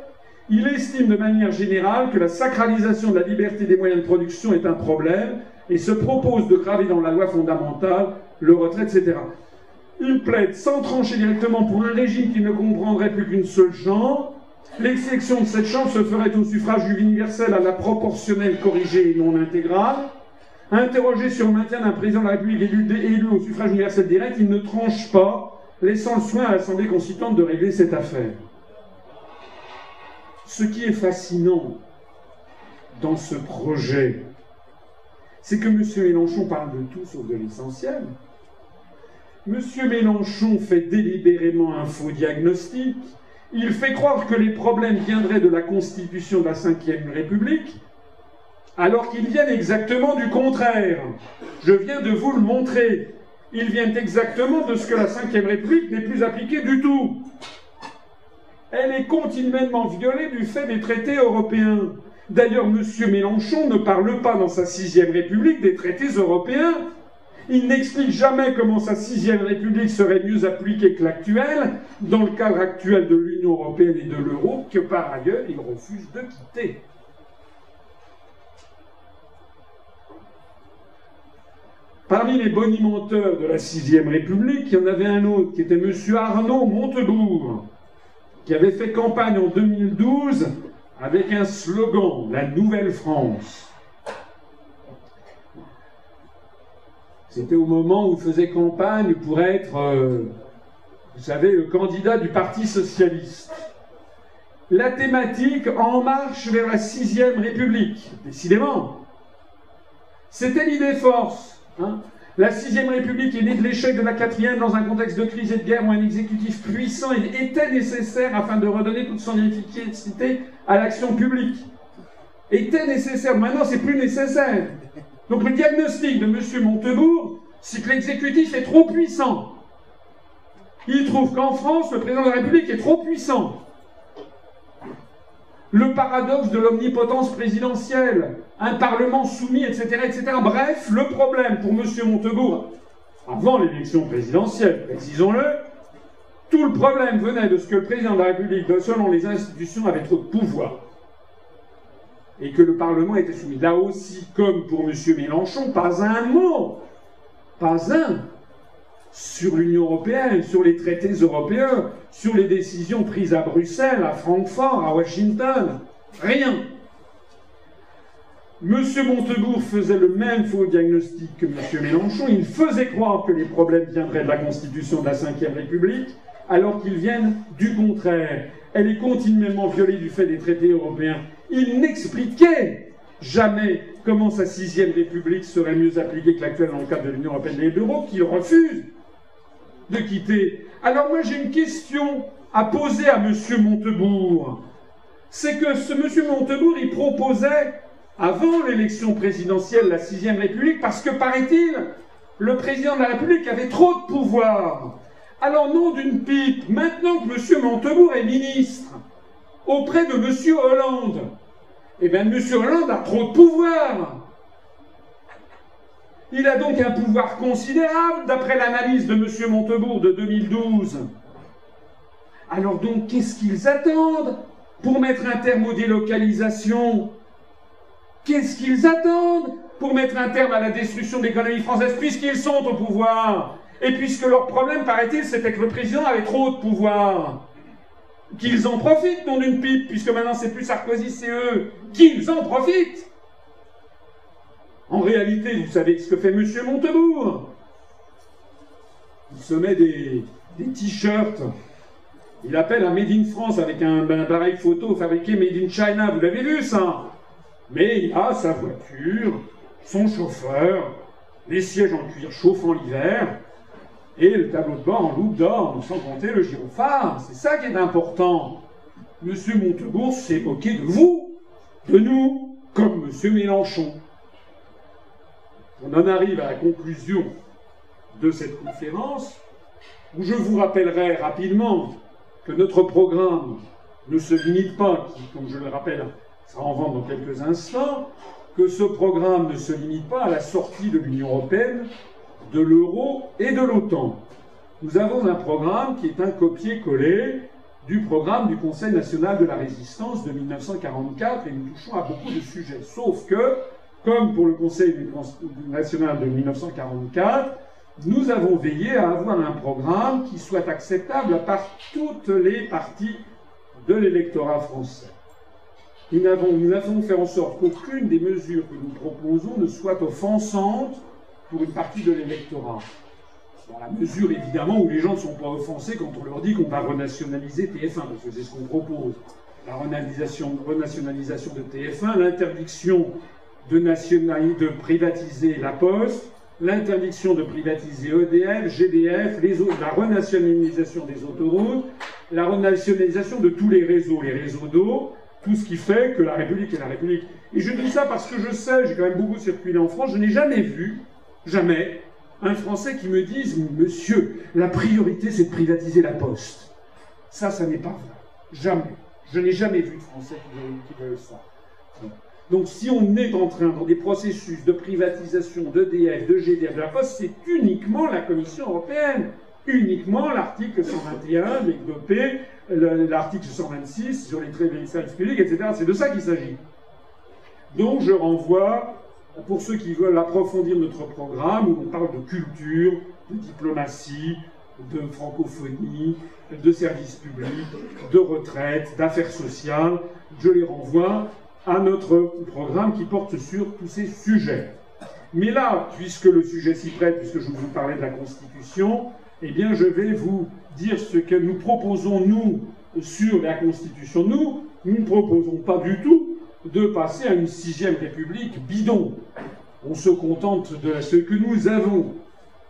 Il estime de manière générale que la sacralisation de la liberté des moyens de production est un problème et se propose de graver dans la loi fondamentale le retrait, etc. Il plaide sans trancher directement pour un régime qui ne comprendrait plus qu'une seule chambre. L'exception de cette chambre se ferait au suffrage universel à la proportionnelle corrigée et non intégrale. Interrogé sur le maintien d'un président de la République élu, élu au suffrage universel direct, il ne tranche pas, laissant le soin à l'Assemblée constituante de régler cette affaire. Ce qui est fascinant dans ce projet, c'est que M. Mélenchon parle de tout sauf de l'essentiel. M. Mélenchon fait délibérément un faux diagnostic. Il fait croire que les problèmes viendraient de la constitution de la Ve République, alors qu'ils viennent exactement du contraire. Je viens de vous le montrer. Ils viennent exactement de ce que la Ve République n'est plus appliquée du tout elle est continuellement violée du fait des traités européens. D'ailleurs, M. Mélenchon ne parle pas dans sa sixième république des traités européens. Il n'explique jamais comment sa sixième république serait mieux appliquée que l'actuelle, dans le cadre actuel de l'Union européenne et de l'euro, que par ailleurs il refuse de quitter. Parmi les bonimenteurs de la sixième république, il y en avait un autre qui était M. Arnaud Montebourg qui avait fait campagne en 2012 avec un slogan, la Nouvelle France. C'était au moment où il faisait campagne pour être, euh, vous savez, le candidat du Parti socialiste. La thématique En marche vers la sixième République, décidément. C'était l'idée force. Hein. La sixième République est née de l'échec de la quatrième dans un contexte de crise et de guerre où un exécutif puissant était nécessaire afin de redonner toute son efficacité à l'action publique. Était nécessaire. Maintenant, c'est plus nécessaire. Donc le diagnostic de M. Montebourg, c'est que l'exécutif est trop puissant. Il trouve qu'en France, le président de la République est trop puissant le paradoxe de l'omnipotence présidentielle, un Parlement soumis, etc., etc. Bref, le problème pour M. Montebourg, avant l'élection présidentielle, précisons-le, tout le problème venait de ce que le président de la République, selon les institutions, avait trop de pouvoir. Et que le Parlement était soumis. Là aussi, comme pour M. Mélenchon, pas un mot, pas un, sur l'Union européenne, sur les traités européens, sur les décisions prises à Bruxelles, à Francfort, à Washington. Rien. Monsieur Montebourg faisait le même faux diagnostic que Monsieur Mélenchon. Il faisait croire que les problèmes viendraient de la Constitution de la Ve République, alors qu'ils viennent du contraire. Elle est continuellement violée du fait des traités européens. Il n'expliquait jamais comment sa sixième République serait mieux appliquée que l'actuelle dans le cadre de l'Union européenne et de l'euro, qu'il refuse de quitter. Alors moi j'ai une question à poser à M. Montebourg. C'est que ce M. Montebourg, il proposait, avant l'élection présidentielle, la sixième République, parce que, paraît-il, le président de la République avait trop de pouvoir. Alors, nom d'une pipe, maintenant que M. Montebourg est ministre, auprès de M. Hollande, eh bien, M. Hollande a trop de pouvoir. Il a donc un pouvoir considérable, d'après l'analyse de M. Montebourg de 2012. Alors donc, qu'est-ce qu'ils attendent pour mettre un terme aux délocalisations? Qu'est-ce qu'ils attendent pour mettre un terme à la destruction de l'économie française, puisqu'ils sont au pouvoir? Et puisque leur problème, paraît-il, c'était que le président avait trop de pouvoir Qu'ils en profitent, non d'une pipe, puisque maintenant c'est plus Sarkozy, c'est eux. Qu'ils en profitent En réalité, vous savez ce que fait M. Montebourg Il se met des, t-shirts. Il appelle un Made in France avec un, un appareil photo fabriqué Made in China. Vous l'avez vu ça? Mais il a sa voiture, son chauffeur, les sièges en cuir chauffant l'hiver, et le tableau de bord en loupe d'or, sans compter le gyrophare. C'est ça qui est important. Monsieur Montebourg s'est moqué de vous, de nous, comme Monsieur Mélenchon. On en arrive à la conclusion de cette conférence, où je vous rappellerai rapidement que notre programme ne se limite pas, comme je le rappelle, sera en vente dans quelques instants, que ce programme ne se limite pas à la sortie de l'Union européenne, de l'euro et de l'OTAN. Nous avons un programme qui est un copier-coller du programme du Conseil national de la résistance de 1944 et nous touchons à beaucoup de sujets. Sauf que, comme pour le Conseil national de 1944, nous avons veillé à avoir un programme qui soit acceptable par toutes les parties de l'électorat français. Nous avons, nous avons fait en sorte qu'aucune des mesures que nous proposons ne soit offensante pour une partie de l'électorat. Dans la mesure, évidemment, où les gens ne sont pas offensés quand on leur dit qu'on va renationaliser TF1, parce que c'est ce qu'on propose. La renationalisation, renationalisation de TF1, l'interdiction de, de privatiser la Poste, l'interdiction de privatiser EDF, GDF, la renationalisation des autoroutes, la renationalisation de tous les réseaux, les réseaux d'eau, tout ce qui fait que la République est la République. Et je dis ça parce que je sais, j'ai quand même beaucoup circulé en France, je n'ai jamais vu, jamais, un Français qui me dise Monsieur, la priorité c'est de privatiser la poste. Ça, ça n'est pas vrai. Jamais. Je n'ai jamais vu de Français qui veulent ça. Donc si on est en train dans des processus de privatisation d'EDF, de GDF, de la Poste, c'est uniquement la Commission européenne, uniquement l'article 121 développé, l'article 126 sur les services publics, etc. C'est de ça qu'il s'agit. Donc je renvoie, pour ceux qui veulent approfondir notre programme, où on parle de culture, de diplomatie, de francophonie, de services publics, de retraite, d'affaires sociales, je les renvoie à notre programme qui porte sur tous ces sujets. Mais là, puisque le sujet s'y prête, puisque je vous parlais de la Constitution, eh bien, je vais vous dire ce que nous proposons, nous, sur la Constitution. Nous, nous ne proposons pas du tout de passer à une sixième République bidon. On se contente de ce que nous avons.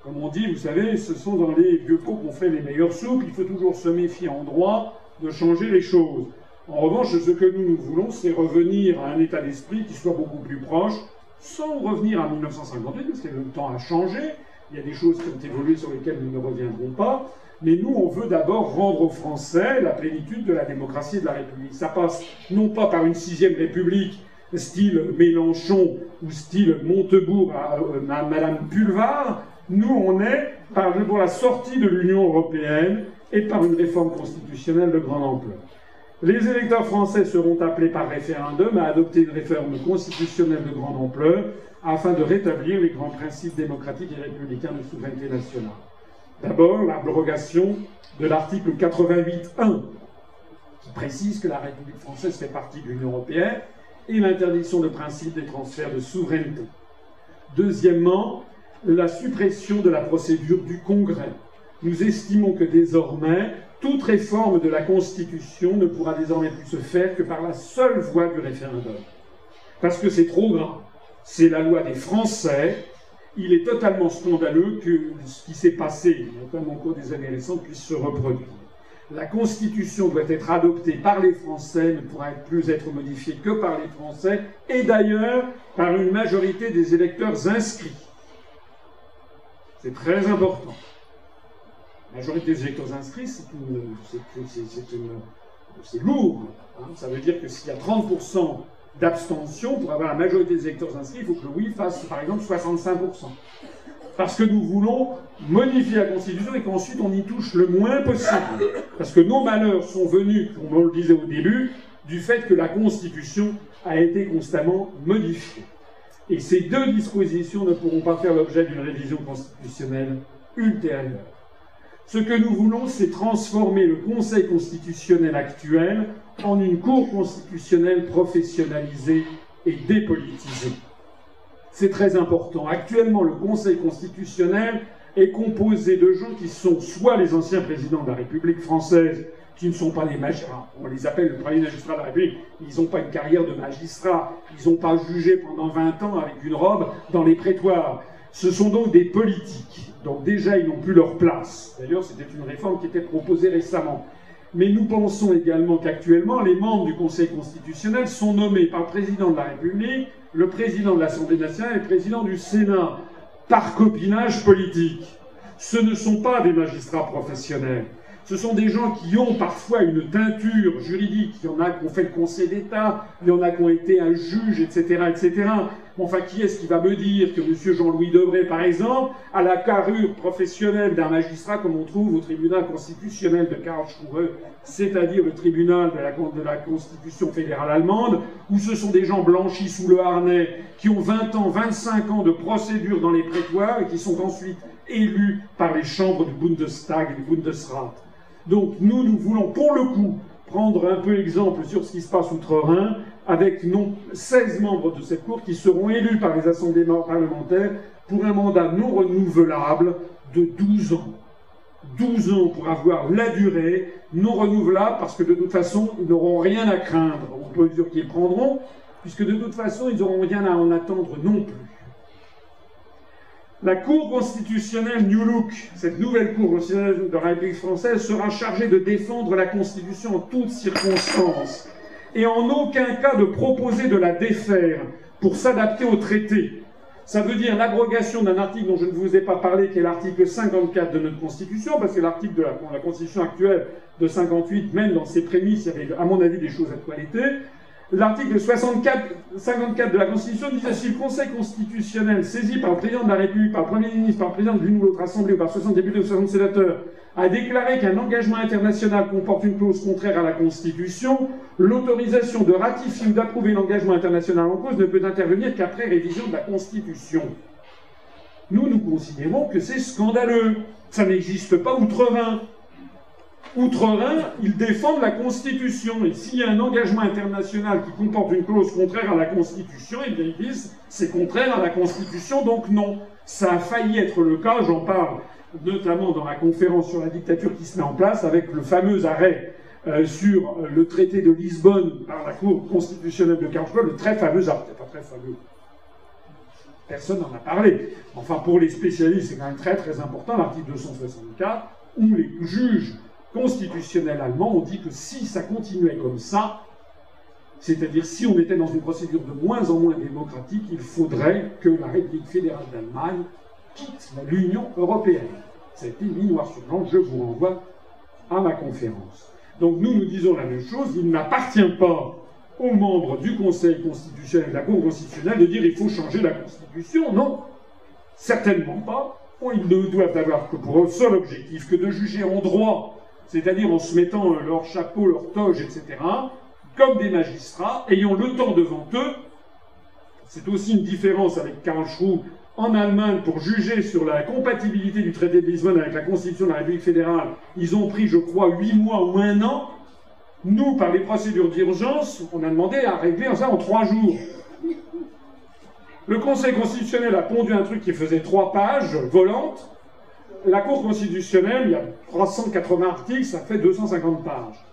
Comme on dit, vous savez, ce sont dans les vieux pots qu'on fait les meilleures soupes. Il faut toujours se méfier en droit de changer les choses. En revanche, ce que nous, nous voulons, c'est revenir à un état d'esprit qui soit beaucoup plus proche, sans revenir à 1958, parce que le temps a changé, il y a des choses qui ont évolué sur lesquelles nous ne reviendrons pas, mais nous, on veut d'abord rendre aux Français la plénitude de la démocratie et de la République. Ça passe non pas par une sixième République, style Mélenchon ou style Montebourg à, à Madame Pulvar, nous, on est par, pour la sortie de l'Union européenne et par une réforme constitutionnelle de grande ampleur. Les électeurs français seront appelés par référendum à adopter une réforme constitutionnelle de grande ampleur afin de rétablir les grands principes démocratiques et républicains de souveraineté nationale. D'abord, l'abrogation de l'article 88.1 qui précise que la République française fait partie de l'Union européenne et l'interdiction de principe des transferts de souveraineté. Deuxièmement, la suppression de la procédure du Congrès. Nous estimons que désormais, toute réforme de la Constitution ne pourra désormais plus se faire que par la seule voie du référendum. Parce que c'est trop grave. C'est la loi des Français. Il est totalement scandaleux que ce qui s'est passé, notamment au cours des années récentes, puisse se reproduire. La Constitution doit être adoptée par les Français, ne pourra plus être modifiée que par les Français, et d'ailleurs par une majorité des électeurs inscrits. C'est très important. La majorité des électeurs inscrits, c'est lourd. Hein. Ça veut dire que s'il y a 30% d'abstention, pour avoir la majorité des électeurs inscrits, il faut que le oui fasse par exemple 65%. Parce que nous voulons modifier la Constitution et qu'ensuite on y touche le moins possible. Parce que nos malheurs sont venus, comme on le disait au début, du fait que la Constitution a été constamment modifiée. Et ces deux dispositions ne pourront pas faire l'objet d'une révision constitutionnelle ultérieure. Ce que nous voulons, c'est transformer le Conseil constitutionnel actuel en une Cour constitutionnelle professionnalisée et dépolitisée. c'est très important. Actuellement, le Conseil constitutionnel est composé de gens qui sont soit les anciens présidents de la République française, qui ne sont pas des magistrats, on les appelle le premier magistrat de la République, ils n'ont pas une carrière de magistrat, ils n'ont pas jugé pendant 20 ans avec une robe dans les prétoires. Ce sont donc des politiques. Donc déjà, ils n'ont plus leur place. D'ailleurs, c'était une réforme qui était proposée récemment. Mais nous pensons également qu'actuellement, les membres du Conseil constitutionnel sont nommés par le président de la République, le président de l'Assemblée nationale et le président du Sénat, par copinage politique. Ce ne sont pas des magistrats professionnels. Ce sont des gens qui ont parfois une teinture juridique. Il y en a qui ont fait le Conseil d'État, il y en a qui ont été un juge, etc., etc. Enfin, qui est-ce qui va me dire que M. Jean-Louis Debré, par exemple, a la carrure professionnelle d'un magistrat comme on trouve au tribunal constitutionnel de Karlsruhe, c'est-à-dire le tribunal de la, de la Constitution fédérale allemande, où ce sont des gens blanchis sous le harnais, qui ont 20 ans, 25 ans de procédure dans les prétoires et qui sont ensuite élus par les chambres du Bundestag et du Bundesrat. Donc nous, nous voulons pour le coup prendre un peu exemple sur ce qui se passe outre-Rhin, avec non 16 membres de cette Cour qui seront élus par les assemblées parlementaires pour un mandat non renouvelable de 12 ans. 12 ans pour avoir la durée non renouvelable, parce que de toute façon, ils n'auront rien à craindre. Peut dire qu'ils prendront, puisque de toute façon, ils n'auront rien à en attendre non plus. La Cour constitutionnelle New Look, cette nouvelle Cour constitutionnelle de la République française, sera chargée de défendre la Constitution en toutes circonstances et en aucun cas de proposer de la défaire pour s'adapter au traité. Ça veut dire l'abrogation d'un article dont je ne vous ai pas parlé, qui est l'article 54 de notre Constitution, parce que l'article de la, Constitution actuelle de 58, même dans ses prémices, il à mon avis, des choses à toiletter. L'article 54, 54 de la Constitution disait si le Conseil constitutionnel, saisi par le président de la République, par le Premier ministre, par le président de l'une ou l'autre assemblée, ou par 60 députés ou 60 sénateurs, a déclaré qu'un engagement international comporte une clause contraire à la Constitution, l'autorisation de ratifier ou d'approuver l'engagement international en cause ne peut intervenir qu'après révision de la Constitution. Nous, nous considérons que c'est scandaleux. Ça n'existe pas outre-Rhin. Outre-Rhin, ils défendent la Constitution. Et s'il y a un engagement international qui comporte une clause contraire à la Constitution, eh bien ils disent c'est contraire à la Constitution, donc non. Ça a failli être le cas, j'en parle notamment dans la conférence sur la dictature qui se met en place, avec le fameux arrêt euh, sur le traité de Lisbonne par la Cour constitutionnelle de Karlsruhe, le très fameux arrêt, pas très fameux. Personne n'en a parlé. Enfin, pour les spécialistes, c'est quand même très très important, l'article 264, où les juges constitutionnels allemands ont dit que si ça continuait comme ça, c'est-à-dire si on était dans une procédure de moins en moins démocratique, il faudrait que la République fédérale d'Allemagne quitte l'Union européenne. Ça a été mis noir sur blanc, je vous renvoie à ma conférence. Donc nous, nous disons la même chose, il n'appartient pas aux membres du Conseil constitutionnel, de la Cour constitutionnelle, de dire il faut changer la Constitution. Non, certainement pas. Ils ne doivent avoir que pour un seul objectif que de juger en droit c'est-à-dire en se mettant leur chapeau, leur toge, etc., comme des magistrats, ayant le temps devant eux. C'est aussi une différence avec Karl Schroe en Allemagne pour juger sur la compatibilité du traité de Lisbonne avec la Constitution de la République fédérale. Ils ont pris, je crois, huit mois ou un an. Nous, par les procédures d'urgence, on a demandé à régler ça en trois jours. Le Conseil constitutionnel a pondu un truc qui faisait trois pages volantes la Cour constitutionnelle, il y a 380 articles, ça fait 250 pages.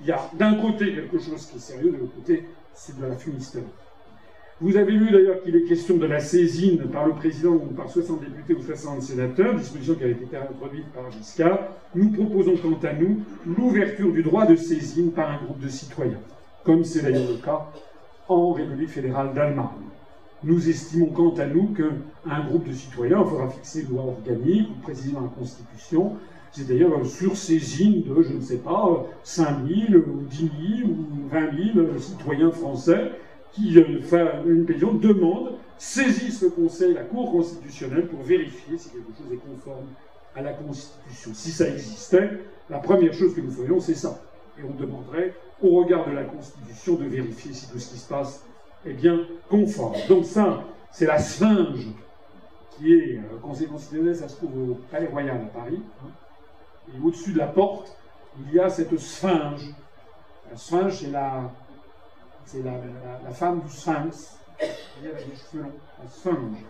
Il y a d'un côté quelque chose qui est sérieux, de l'autre côté, c'est de la fumisterie. Vous avez vu d'ailleurs qu'il est question de la saisine par le président ou par 60 députés ou 60 sénateurs, disposition qui avait été introduite par Giscard. Nous proposons quant à nous l'ouverture du droit de saisine par un groupe de citoyens, comme c'est d'ailleurs le cas en République fédérale d'Allemagne. Nous estimons quant à nous qu'un groupe de citoyens faudra fixer une loi organique ou préciser dans la Constitution, c'est d'ailleurs sur saisine de, je ne sais pas, 5 000 ou 10 000 ou 20 000 citoyens français qui, euh, une pétition, demandent, saisissent le Conseil, la Cour constitutionnelle pour vérifier si quelque chose est conforme à la Constitution. Si ça existait, la première chose que nous ferions, c'est ça. Et on demanderait, au regard de la Constitution, de vérifier si tout ce qui se passe eh bien, conforme. Donc ça, c'est la sphinge qui est, euh, Conseil constitutionnel, ça se trouve au Palais Royal à Paris. Hein. et au-dessus de la porte, il y a cette sphinge. La sphinge, c'est la, c'est la, femme du sphinx, y a des cheveux longs, la sphinge.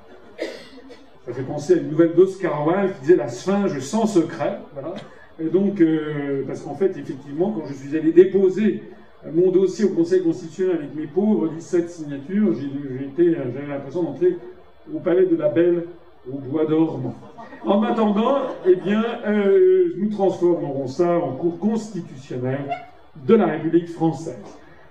Ça fait penser à une nouvelle d'Oscar Wilde qui disait la sphinge sans secret. Voilà. Et donc, euh, parce qu'en fait, effectivement, quand je suis allé déposer mon dossier au Conseil constitutionnel avec mes pauvres 17 signatures, j'avais l'impression d'entrer au palais de la Belle au bois dormant. En attendant, eh bien, euh, nous transformerons ça en cours constitutionnel de la République française.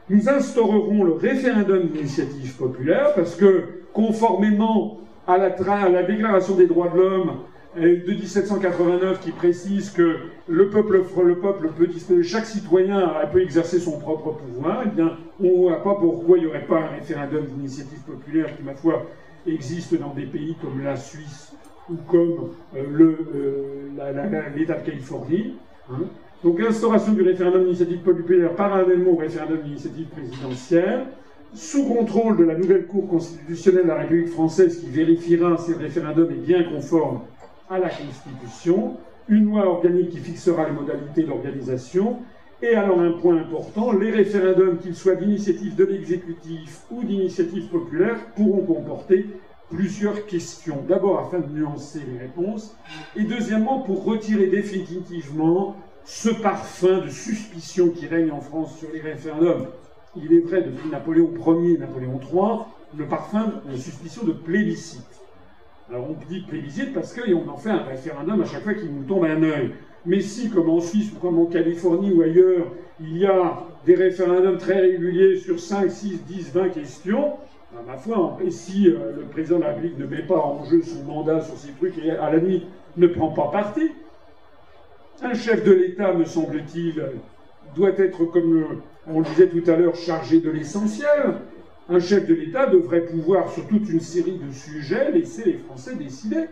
Nous instaurerons le référendum d'initiative populaire parce que, conformément à la, Déclaration des droits de l'homme euh, de 1789 qui précise que le peuple, le peuple peut chaque citoyen peut exercer son propre pouvoir, eh bien, on ne voit pas pourquoi il n'y aurait pas un référendum d'initiative populaire qui, ma foi, existe dans des pays comme la Suisse ou comme euh, euh, l'État de Californie. Hein. Donc l'instauration du référendum d'initiative populaire parallèlement au référendum d'initiative présidentielle, sous contrôle de la nouvelle Cour constitutionnelle de la République française qui vérifiera si le référendum est bien conforme à la Constitution, une loi organique qui fixera les modalités d'organisation, et alors un point important, les référendums, qu'ils soient d'initiative de l'exécutif ou d'initiative populaire, pourront comporter plusieurs questions. D'abord afin de nuancer les réponses, et deuxièmement pour retirer définitivement ce parfum de suspicion qui règne en France sur les référendums. Il est vrai depuis Napoléon Ier et Napoléon III, le parfum de suspicion de plébiscite. Alors on dit plébiscite parce qu'on en fait un référendum à chaque fois qu'il nous tombe un œil. Mais si, comme en Suisse ou comme en Californie ou ailleurs, il y a des référendums très réguliers sur 5, 6, 10, 20 questions, à ma foi, et si euh, le président de la République ne met pas en jeu son mandat sur ces trucs et à la nuit ne prend pas parti, un chef de l'État, me semble-t-il, doit être, comme on le disait tout à l'heure, chargé de l'essentiel. Un chef de l'État devrait pouvoir, sur toute une série de sujets, laisser les Français décider.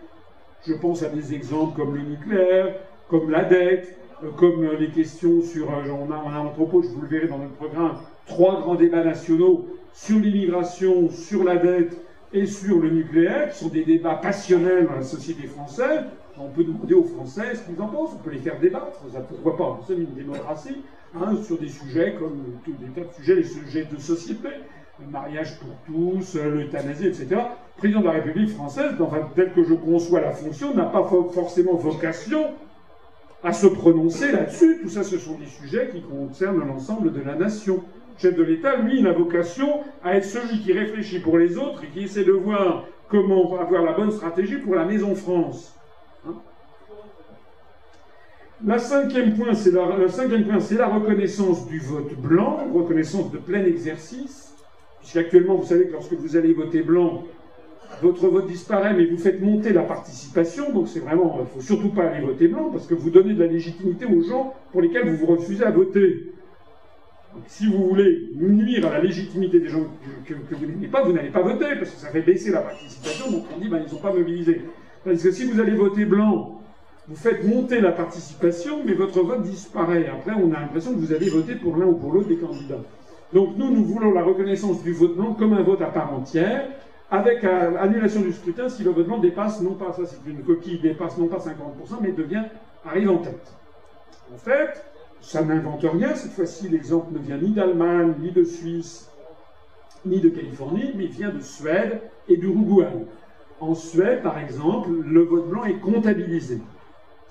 Je pense à des exemples comme le nucléaire, comme la dette, euh, comme les questions sur, euh, on a, on propos, je vous le verrai dans notre programme, trois grands débats nationaux sur l'immigration, sur la dette et sur le nucléaire, qui sont des débats passionnels dans la société française. On peut demander aux Français ce qu'ils en pensent, on peut les faire débattre, ça pourquoi pas, c'est une démocratie, hein, sur des sujets comme tous des tas sujets, les sujets de société, le mariage pour tous, l'euthanasie, etc. Le président de la République française, enfin, tel que je conçois la fonction, n'a pas forcément vocation à se prononcer là-dessus. Tout ça, ce sont des sujets qui concernent l'ensemble de la nation. Le chef de l'État, lui, il a vocation à être celui qui réfléchit pour les autres et qui essaie de voir comment avoir la bonne stratégie pour la Maison France. Hein le cinquième point, c'est la reconnaissance du vote blanc, reconnaissance de plein exercice, puisqu'actuellement, vous savez que lorsque vous allez voter blanc, votre vote disparaît, mais vous faites monter la participation, donc c'est vraiment, il ne faut surtout pas aller voter blanc, parce que vous donnez de la légitimité aux gens pour lesquels vous vous refusez à voter. si vous voulez nuire à la légitimité des gens que, vous n'aimez pas, vous n'allez pas voter, parce que ça fait baisser la participation, donc on dit, ben, ils ne sont pas mobilisés. Parce que si vous allez voter blanc, vous faites monter la participation, mais votre vote disparaît. Après, on a l'impression que vous avez voté pour l'un ou pour l'autre des candidats. Donc nous, nous voulons la reconnaissance du vote blanc comme un vote à part entière, avec annulation du scrutin si le vote blanc dépasse, non pas, ça c'est une coquille, dépasse non pas 50%, mais devient, arrive en tête. En fait, ça n'invente rien, cette fois-ci l'exemple ne vient ni d'Allemagne, ni de Suisse, ni de Californie, mais vient de Suède et d'Uruguay. En Suède, par exemple, le vote blanc est comptabilisé.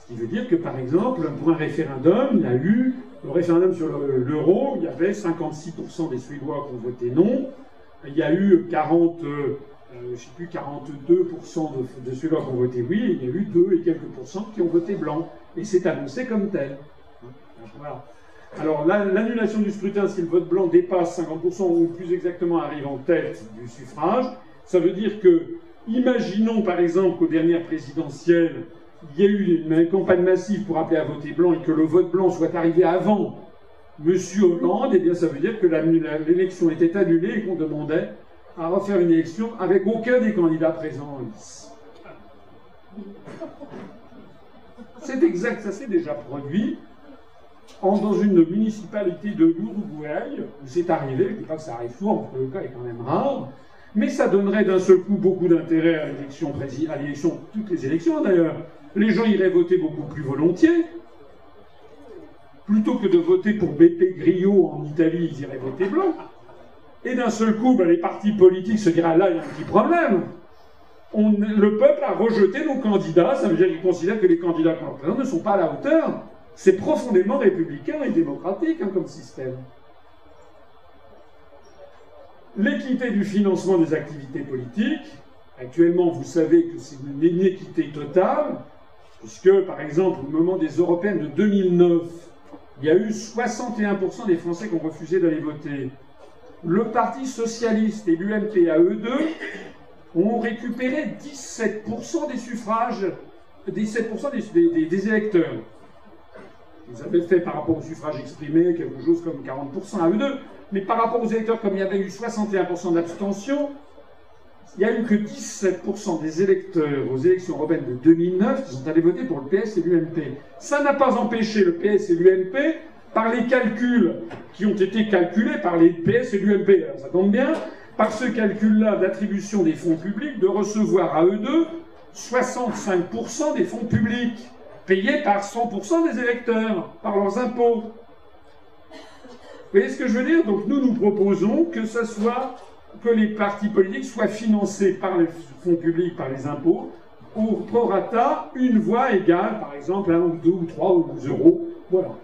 Ce qui veut dire que, par exemple, pour un référendum, il y a eu, le référendum sur l'euro, il y avait 56% des Suédois qui ont voté non, il y a eu 40, euh, sais plus, 42% de, de Suédois qui ont voté oui, et il y a eu 2 et quelques pourcents qui ont voté blanc. Et c'est annoncé comme tel. Voilà. Alors l'annulation du scrutin, si le vote blanc dépasse 50%, ou plus exactement arrive en tête du suffrage, ça veut dire que, imaginons par exemple qu'aux dernières présidentielles, il y a eu une campagne massive pour appeler à voter blanc et que le vote blanc soit arrivé avant Monsieur Hollande, eh bien, ça veut dire que l'élection était annulée et qu'on demandait à refaire une élection avec aucun des candidats présents en lice. C'est exact, ça s'est déjà produit dans une municipalité de l'Uruguay, où c'est arrivé, je ne dis pas que ça arrive souvent, le cas est quand même rare, mais ça donnerait d'un seul coup beaucoup d'intérêt à l'élection, à l'élection, toutes les élections d'ailleurs. Les gens iraient voter beaucoup plus volontiers, plutôt que de voter pour BP Grillo en Italie, ils iraient voter blanc. et d'un seul coup, ben, les partis politiques se diront là, il y a un petit problème. le peuple a rejeté nos candidats, ça veut dire qu'il considère que les candidats qu'on représente ne sont pas à la hauteur. C'est profondément républicain et démocratique hein, comme système. L'équité du financement des activités politiques, actuellement vous savez que c'est une inéquité totale, puisque par exemple au moment des européennes de 2009, il y a eu 61% des Français qui ont refusé d'aller voter. Le Parti socialiste et l'UMP à eux deux ont récupéré 17% des suffrages, 17% des, électeurs. Ils avaient fait par rapport au suffrage exprimé quelque chose comme 40% à eux deux. Mais par rapport aux électeurs, comme il y avait eu 61% d'abstention, il n'y a eu que 17% des électeurs aux élections européennes de 2009 qui sont allés voter pour le PS et l'UMP. Ça n'a pas empêché le PS et l'UMP, par les calculs qui ont été calculés par les PS et l'UMP, ça tombe bien, par ce calcul-là d'attribution des fonds publics, de recevoir à eux deux 65% des fonds publics, payés par 100% des électeurs, par leurs impôts. Vous voyez ce que je veux dire? Donc nous, nous proposons que ce soit que les partis politiques soient financés par les fonds publics, par les impôts, pour prorata une voix égale, par exemple, un ou deux ou trois ou 12 euros. Voilà.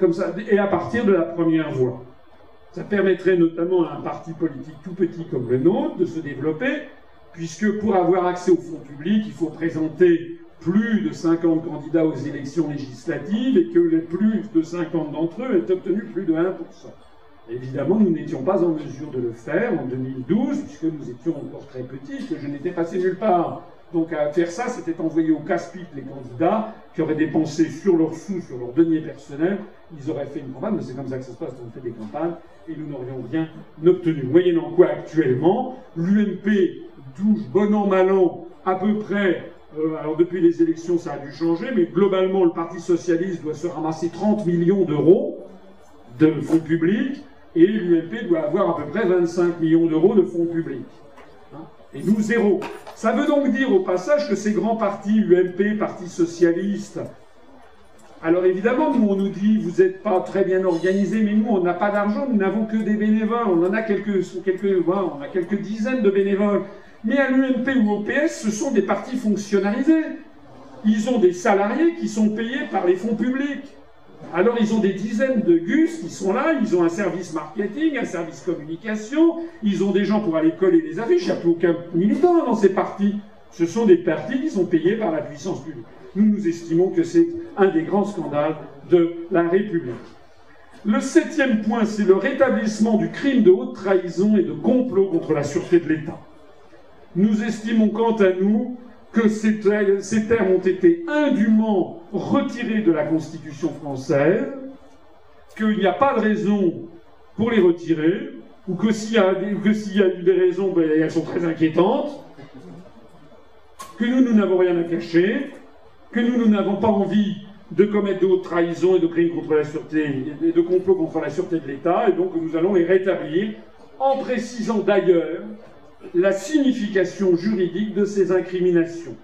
comme ça, et à partir de la première voix. Ça permettrait notamment à un parti politique tout petit comme le nôtre de se développer, puisque pour avoir accès aux fonds publics, il faut présenter plus de 50 candidats aux élections législatives et que les plus de 50 d'entre eux aient obtenu plus de 1%. Évidemment, nous n'étions pas en mesure de le faire en 2012, puisque nous étions encore très petits, que je n'étais passé nulle part. Donc à faire ça, c'était envoyer au casse-pipe les candidats qui auraient dépensé sur leurs sous, sur leurs deniers personnels, ils auraient fait une campagne, mais c'est comme ça que ça se passe on fait des campagnes, et nous n'aurions rien obtenu. Moyennant quoi, actuellement, l'UMP touche bon an, mal an, à peu près euh, alors depuis les élections, ça a dû changer, mais globalement, le Parti socialiste doit se ramasser 30 millions d'euros de fonds publics, et l'UMP doit avoir à peu près 25 millions d'euros de fonds publics. Hein, et nous, zéro. Ça veut donc dire au passage que ces grands partis, UMP, Parti socialiste, alors évidemment, nous, on nous dit, vous n'êtes pas très bien organisés, mais nous, on n'a pas d'argent, nous n'avons que des bénévoles, on en a quelques, a quelques dizaines de bénévoles. Mais à l'UMP ou au PS, ce sont des partis fonctionnalisés. Ils ont des salariés qui sont payés par les fonds publics. Alors ils ont des dizaines de gus qui sont là, ils ont un service marketing, un service communication, ils ont des gens pour aller coller les affiches, il n'y a plus aucun militant dans ces partis. Ce sont des partis qui sont payés par la puissance publique. Nous, nous estimons que c'est un des grands scandales de la République. Le septième point, c'est le rétablissement du crime de haute trahison et de complot contre la sûreté de l'État. Nous estimons quant à nous que ces, termes ont été indûment retirés de la Constitution française, qu'il n'y a pas de raison pour les retirer, ou que s'il y, a eu des raisons, ben, elles sont très inquiétantes, que nous, nous n'avons rien à cacher, que nous, nous n'avons pas envie de commettre d'autres trahisons et de crimes contre la sûreté, et de complots contre la sûreté de l'État, et donc nous allons les rétablir, en précisant d'ailleurs la signification juridique de ces incriminations.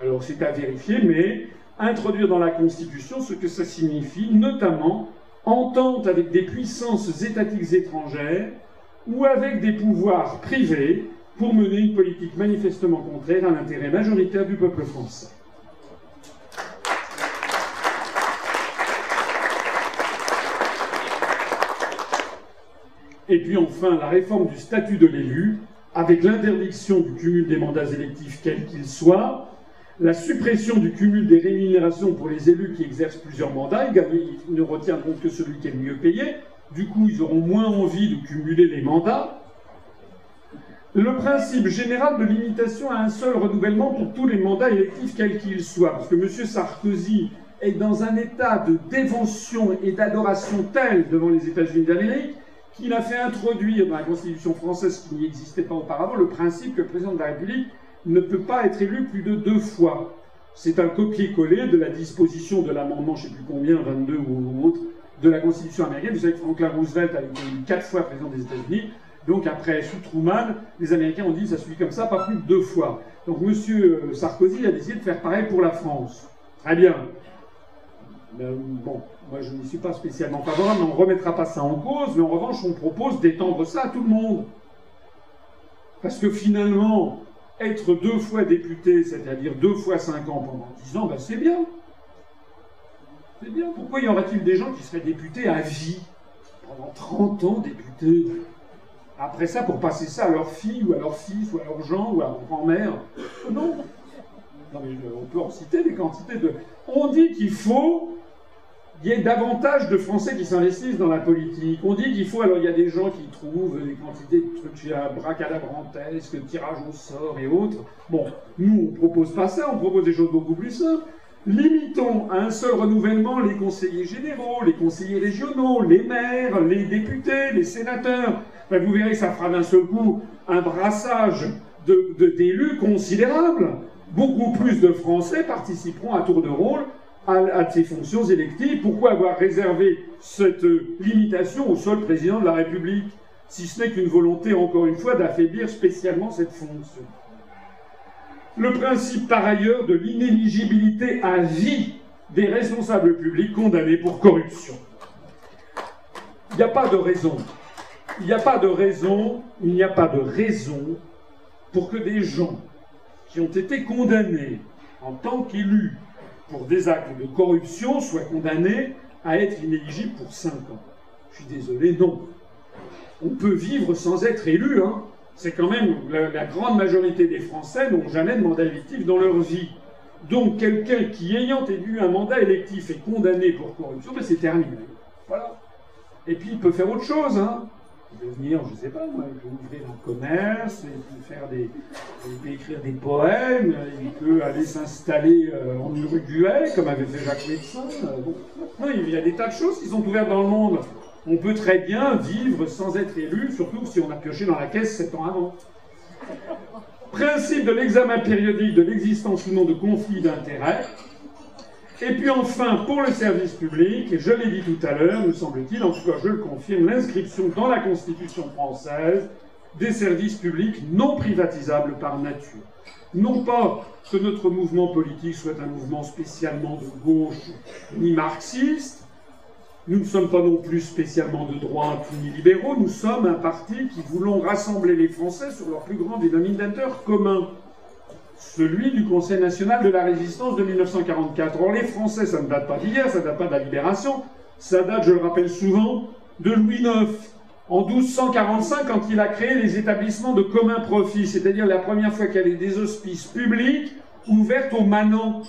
Alors c'est à vérifier, mais introduire dans la Constitution ce que ça signifie, notamment entente avec des puissances étatiques étrangères ou avec des pouvoirs privés pour mener une politique manifestement contraire à l'intérêt majoritaire du peuple français. Et puis enfin, la réforme du statut de l'élu, avec l'interdiction du cumul des mandats électifs quels qu'ils soient, la suppression du cumul des rémunérations pour les élus qui exercent plusieurs mandats, ils ne retiendront que celui qui est le mieux payé, du coup ils auront moins envie de cumuler les mandats. Le principe général de limitation à un seul renouvellement pour tous les mandats électifs quels qu'ils soient, parce que M. Sarkozy est dans un état de dévention et d'adoration tel devant les États-Unis d'Amérique qu'il a fait introduire dans la Constitution française, qui n'y existait pas auparavant, le principe que le président de la République ne peut pas être élu plus de deux fois. C'est un copier-coller de la disposition de l'amendement, je ne sais plus combien, 22 ou autre, de la Constitution américaine. Vous savez que Franklin Roosevelt a été quatre fois président des États-Unis. Donc après, sous Truman, les Américains ont dit ça suit comme ça, pas plus de deux fois. Donc M. Sarkozy a décidé de faire pareil pour la France. Très bien. Ben, bon, moi je n'y suis pas spécialement favorable, mais on ne remettra pas ça en cause, mais en revanche on propose d'étendre ça à tout le monde. Parce que finalement, être deux fois député, c'est-à-dire deux fois cinq ans pendant dix ans, ben c'est bien. C'est bien. Pourquoi y aurait-il des gens qui seraient députés à vie Pendant 30 ans députés Après ça, pour passer ça à leur fille, ou à leur fils, ou à leur gens, ou à leur grand-mère? Non. Non, mais on peut en citer des quantités de. On dit qu'il faut il y ait davantage de Français qui s'investissent dans la politique. On dit qu'il faut, alors il y a des gens qui trouvent des quantités de trucs bracadabrantesques, tirage au sort et autres. Bon, nous, on ne propose pas ça, on propose des choses beaucoup plus simples. Limitons à un seul renouvellement les conseillers généraux, les conseillers régionaux, les maires, les députés, les sénateurs. vous verrez, ça fera d'un seul coup un brassage d'élus de, considérable. Beaucoup plus de Français participeront à tour de rôle à, ces fonctions électives. Pourquoi avoir réservé cette limitation au seul président de la République, si ce n'est qu'une volonté, encore une fois, d'affaiblir spécialement cette fonction? Le principe, par ailleurs, de l'inéligibilité à vie des responsables publics condamnés pour corruption. Il n'y a pas de raison. Il n'y a pas de raison, il n'y a pas de raison pour que des gens qui ont été condamnés en tant qu'élus pour des actes de corruption soit condamné à être inéligible pour 5 ans. Je suis désolé, non. On peut vivre sans être élu. Hein. C'est quand même la, grande majorité des Français n'ont jamais de mandat électif dans leur vie. Donc quelqu'un qui, ayant élu un mandat électif, est condamné pour corruption, ben c'est terminé. Voilà. Et puis il peut faire autre chose. Hein. Il peut venir, je ne sais pas, moi, il peut ouvrir un commerce, il peut, faire des, il peut écrire des poèmes, il peut aller s'installer euh, en Uruguay, comme avait fait Jacques Médecin. Non, il y a des tas de choses qui sont ouvertes dans le monde. On peut très bien vivre sans être élu, surtout si on a pioché dans la caisse sept ans avant. Principe de l'examen périodique de l'existence ou non de conflits d'intérêts. Et puis enfin, pour le service public, et je l'ai dit tout à l'heure, me semble-t-il, en tout cas je le confirme, l'inscription dans la Constitution française des services publics non privatisables par nature. Non pas que notre mouvement politique soit un mouvement spécialement de gauche ni marxiste, nous ne sommes pas non plus spécialement de droite ni libéraux, nous sommes un parti qui voulons rassembler les Français sur leur plus grand dénominateur commun celui du Conseil national de la résistance de 1944. Or, les Français, ça ne date pas d'hier, ça ne date pas de la libération, ça date, je le rappelle souvent, de Louis IX, en 1245, quand il a créé les établissements de commun profit, c'est-à-dire la première fois qu'il y avait des hospices publics ouverts aux manants.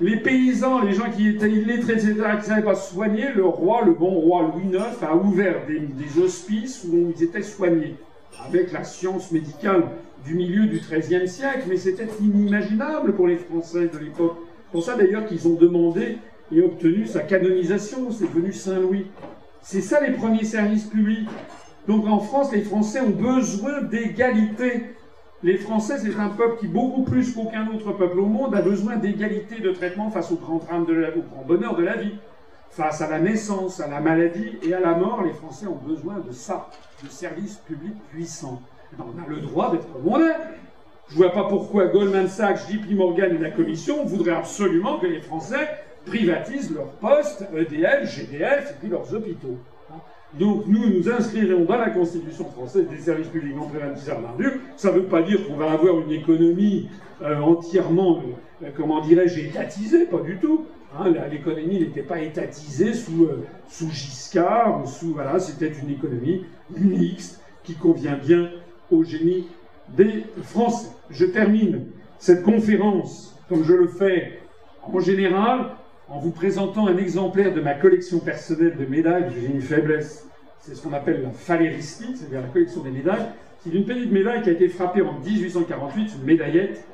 Les paysans, les gens qui étaient illettrés, etc., qui ne savaient pas soigner, le roi, le bon roi Louis IX, a ouvert des hospices où ils étaient soignés, avec la science médicale du milieu du XIIIe siècle, mais c'était inimaginable pour les Français de l'époque. Pour ça d'ailleurs qu'ils ont demandé et obtenu sa canonisation, c'est devenu Saint-Louis. C'est ça les premiers services publics. Donc en France, les Français ont besoin d'égalité. Les Français, c'est un peuple qui, beaucoup plus qu'aucun autre peuple au monde, a besoin d'égalité de traitement face au grand drame au grand bonheur de la vie. Face à la naissance, à la maladie et à la mort, les Français ont besoin de ça, de services publics puissants on a le droit d'être comme on est. Je ne vois pas pourquoi Goldman Sachs, JP Morgan et la Commission voudraient absolument que les Français privatisent leurs postes, EDF, GDF et puis leurs hôpitaux. Donc nous nous inscrirons dans la Constitution française des services publics non privatisables. Ça ne veut pas dire qu'on va avoir une économie euh, entièrement, euh, comment dirais-je, étatisée, pas du tout. Hein, l'économie n'était pas étatisée sous, euh, sous Giscard, sous, voilà, c'était une économie mixte qui convient bien au génie des Français. Je termine cette conférence, comme je le fais en général, en vous présentant un exemplaire de ma collection personnelle de médailles. J'ai une faiblesse, c'est ce qu'on appelle la phaléristique, c'est-à-dire la collection des médailles. C'est une petite médaille qui a été frappée en 1848, une médaillette,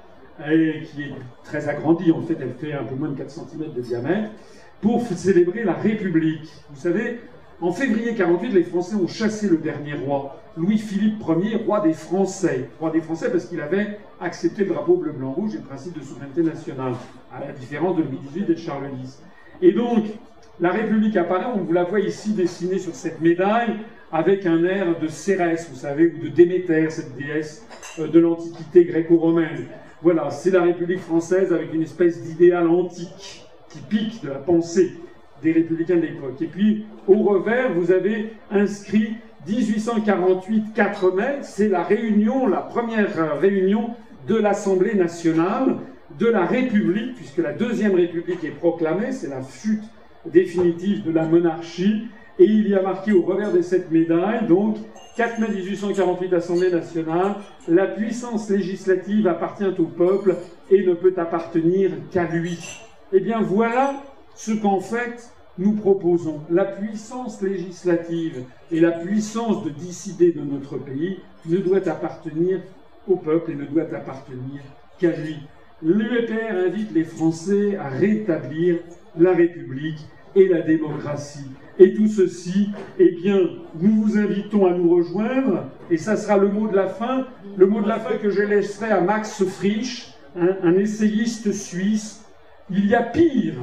et qui est très agrandie, en fait, elle fait un peu moins de 4 cm de diamètre, pour célébrer la République. Vous savez, en février 48, les Français ont chassé le dernier roi, Louis-Philippe Ier, roi des Français. Roi des Français parce qu'il avait accepté le drapeau bleu-blanc-rouge et le principe de souveraineté nationale, à la différence de Louis XVIII et de Charles X. Et donc, la République apparaît, on vous la voit ici dessinée sur cette médaille, avec un air de Cérès, vous savez, ou de Déméter, cette déesse euh, de l'Antiquité gréco-romaine. Voilà, c'est la République française avec une espèce d'idéal antique. typique de la pensée des républicains de l'époque. Et puis, au revers, vous avez inscrit 1848, 4 mai, c'est la réunion, la première réunion de l'Assemblée nationale de la République, puisque la Deuxième République est proclamée, c'est la chute définitive de la monarchie, et il y a marqué au revers de cette médaille, donc, 4 mai 1848, Assemblée nationale, la puissance législative appartient au peuple et ne peut appartenir qu'à lui. Eh bien voilà ce qu'en fait nous proposons. La puissance législative et la puissance de décider de notre pays ne doit appartenir au peuple et ne doit appartenir qu'à lui. L'UEPR invite les Français à rétablir la République et la démocratie. Et tout ceci, eh bien, nous vous invitons à nous rejoindre, et ça sera le mot de la fin, le mot de la fin que je laisserai à Max Frisch, un essayiste suisse. Il y a pire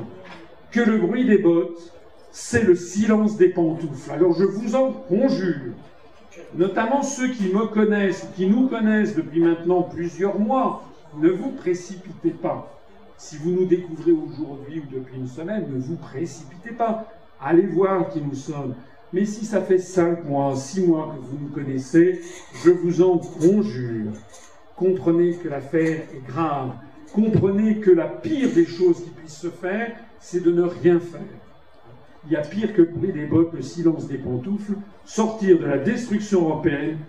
que le bruit des bottes, c'est le silence des pantoufles. Alors je vous en conjure, notamment ceux qui me connaissent, qui nous connaissent depuis maintenant plusieurs mois, ne vous précipitez pas. Si vous nous découvrez aujourd'hui ou depuis une semaine, ne vous précipitez pas. Allez voir qui nous sommes. Mais si ça fait cinq mois, six mois que vous nous connaissez, je vous en conjure. Comprenez que l'affaire est grave. Comprenez que la pire des choses qui puissent se faire, c'est de ne rien faire. Il y a pire que le des bottes, le silence des pantoufles. Sortir de la destruction européenne,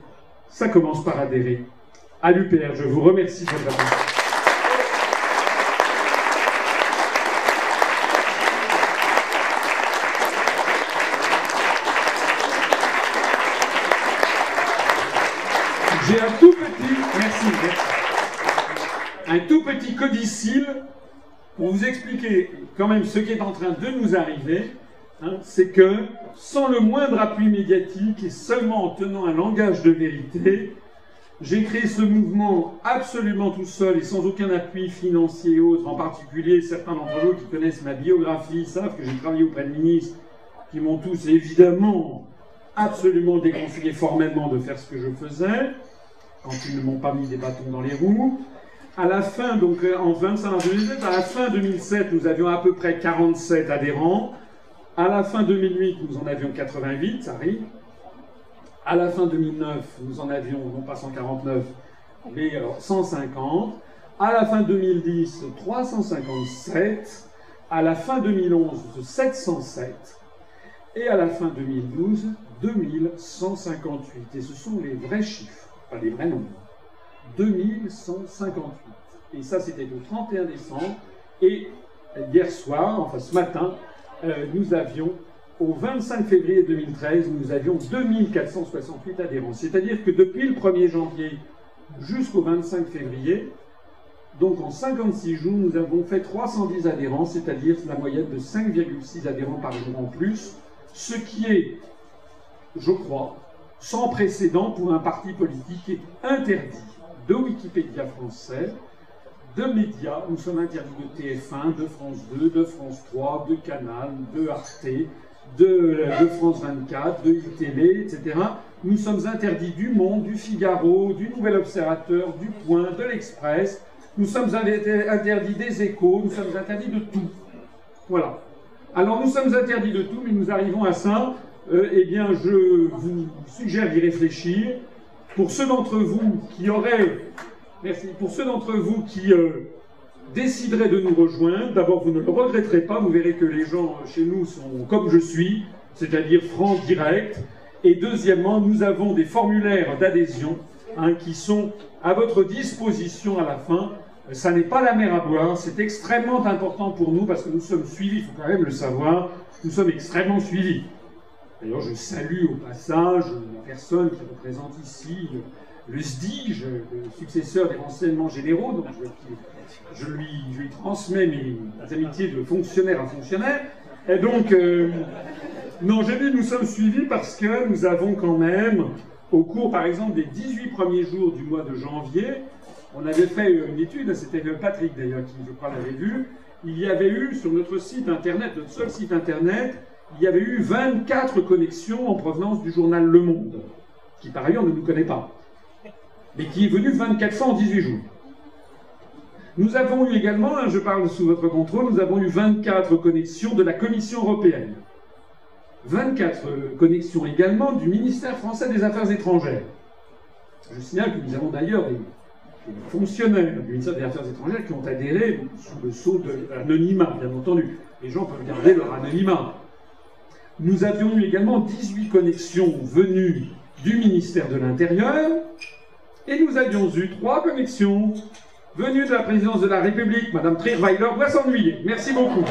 ça commence par adhérer à l'UPR. Je vous remercie de votre attention. J'ai un tout petit, merci, un tout petit codicile pour vous expliquer quand même ce qui est en train de nous arriver, hein, c'est que sans le moindre appui médiatique et seulement en tenant un langage de vérité, j'ai créé ce mouvement absolument tout seul et sans aucun appui financier et autre. En particulier, certains d'entre vous qui connaissent ma biographie savent que j'ai travaillé auprès de ministres qui m'ont tous évidemment absolument déconseillé formellement de faire ce que je faisais, quand ils ne m'ont pas mis des bâtons dans les roues. À la fin, donc euh, en 25 2007, à la fin 2007, nous avions à peu près 47 adhérents. À la fin 2008, nous en avions 88, ça arrive. À la fin 2009, nous en avions, non pas 149, mais 150. À la fin 2010, 357. À la fin 2011, 707. Et à la fin 2012, 2158. Et ce sont les vrais chiffres, pas les vrais nombres. 2158. Et ça, c'était le 31 décembre. Et hier soir, enfin ce matin, euh, nous avions, au 25 février 2013, nous avions 2468 adhérents. C'est-à-dire que depuis le 1er janvier jusqu'au 25 février, donc en 56 jours, nous avons fait 310 adhérents, c'est-à-dire la moyenne de 5,6 adhérents par jour en plus, ce qui est, je crois, sans précédent pour un parti politique interdit de Wikipédia français, de médias. Nous sommes interdits de TF1, de France 2, de France 3, de Canal, de Arte, de, France 24, de ITV, etc. Nous sommes interdits du Monde, du Figaro, du Nouvel Observateur, du Point, de l'Express. Nous sommes interdits des échos, nous sommes interdits de tout. Voilà. Alors nous sommes interdits de tout, mais nous arrivons à ça. Euh, eh bien, je vous suggère d'y réfléchir. Pour ceux d'entre vous qui auraient, merci, pour ceux d'entre vous qui euh, décideraient de nous rejoindre, d'abord vous ne le regretterez pas, vous verrez que les gens chez nous sont comme je suis, c'est-à-dire francs, direct. Et deuxièmement, nous avons des formulaires d'adhésion hein, qui sont à votre disposition à la fin. Ça n'est pas la mer à boire, c'est extrêmement important pour nous parce que nous sommes suivis, il faut quand même le savoir, nous sommes extrêmement suivis. D'ailleurs, je salue au passage la personne qui représente ici le SDIG, le successeur des renseignements généraux, donc je, lui, transmets mes amitiés de fonctionnaire à fonctionnaire. Et donc, euh, non, j'ai dit nous sommes suivis parce que nous avons quand même, au cours par exemple des 18 premiers jours du mois de janvier, on avait fait une étude, c'était Patrick d'ailleurs qui, je crois, l'avait vu, il y avait eu sur notre site internet, notre seul site internet, il y avait eu 24 connexions en provenance du journal Le Monde, qui par ailleurs ne nous connaît pas, mais qui est venu 24 fois en 18 jours. Nous avons eu également, hein, je parle sous votre contrôle, nous avons eu 24 connexions de la Commission européenne. 24 connexions également du ministère français des Affaires étrangères. Je signale que nous avons d'ailleurs des, fonctionnaires du ministère des Affaires étrangères qui ont adhéré sous le sceau de l'anonymat, bien entendu. Les gens peuvent garder leur anonymat. Nous avions eu également 18 connexions venues du ministère de l'Intérieur, et nous avions eu trois connexions venues de la présidence de la République. Madame Trierweiler doit s'ennuyer. Merci beaucoup.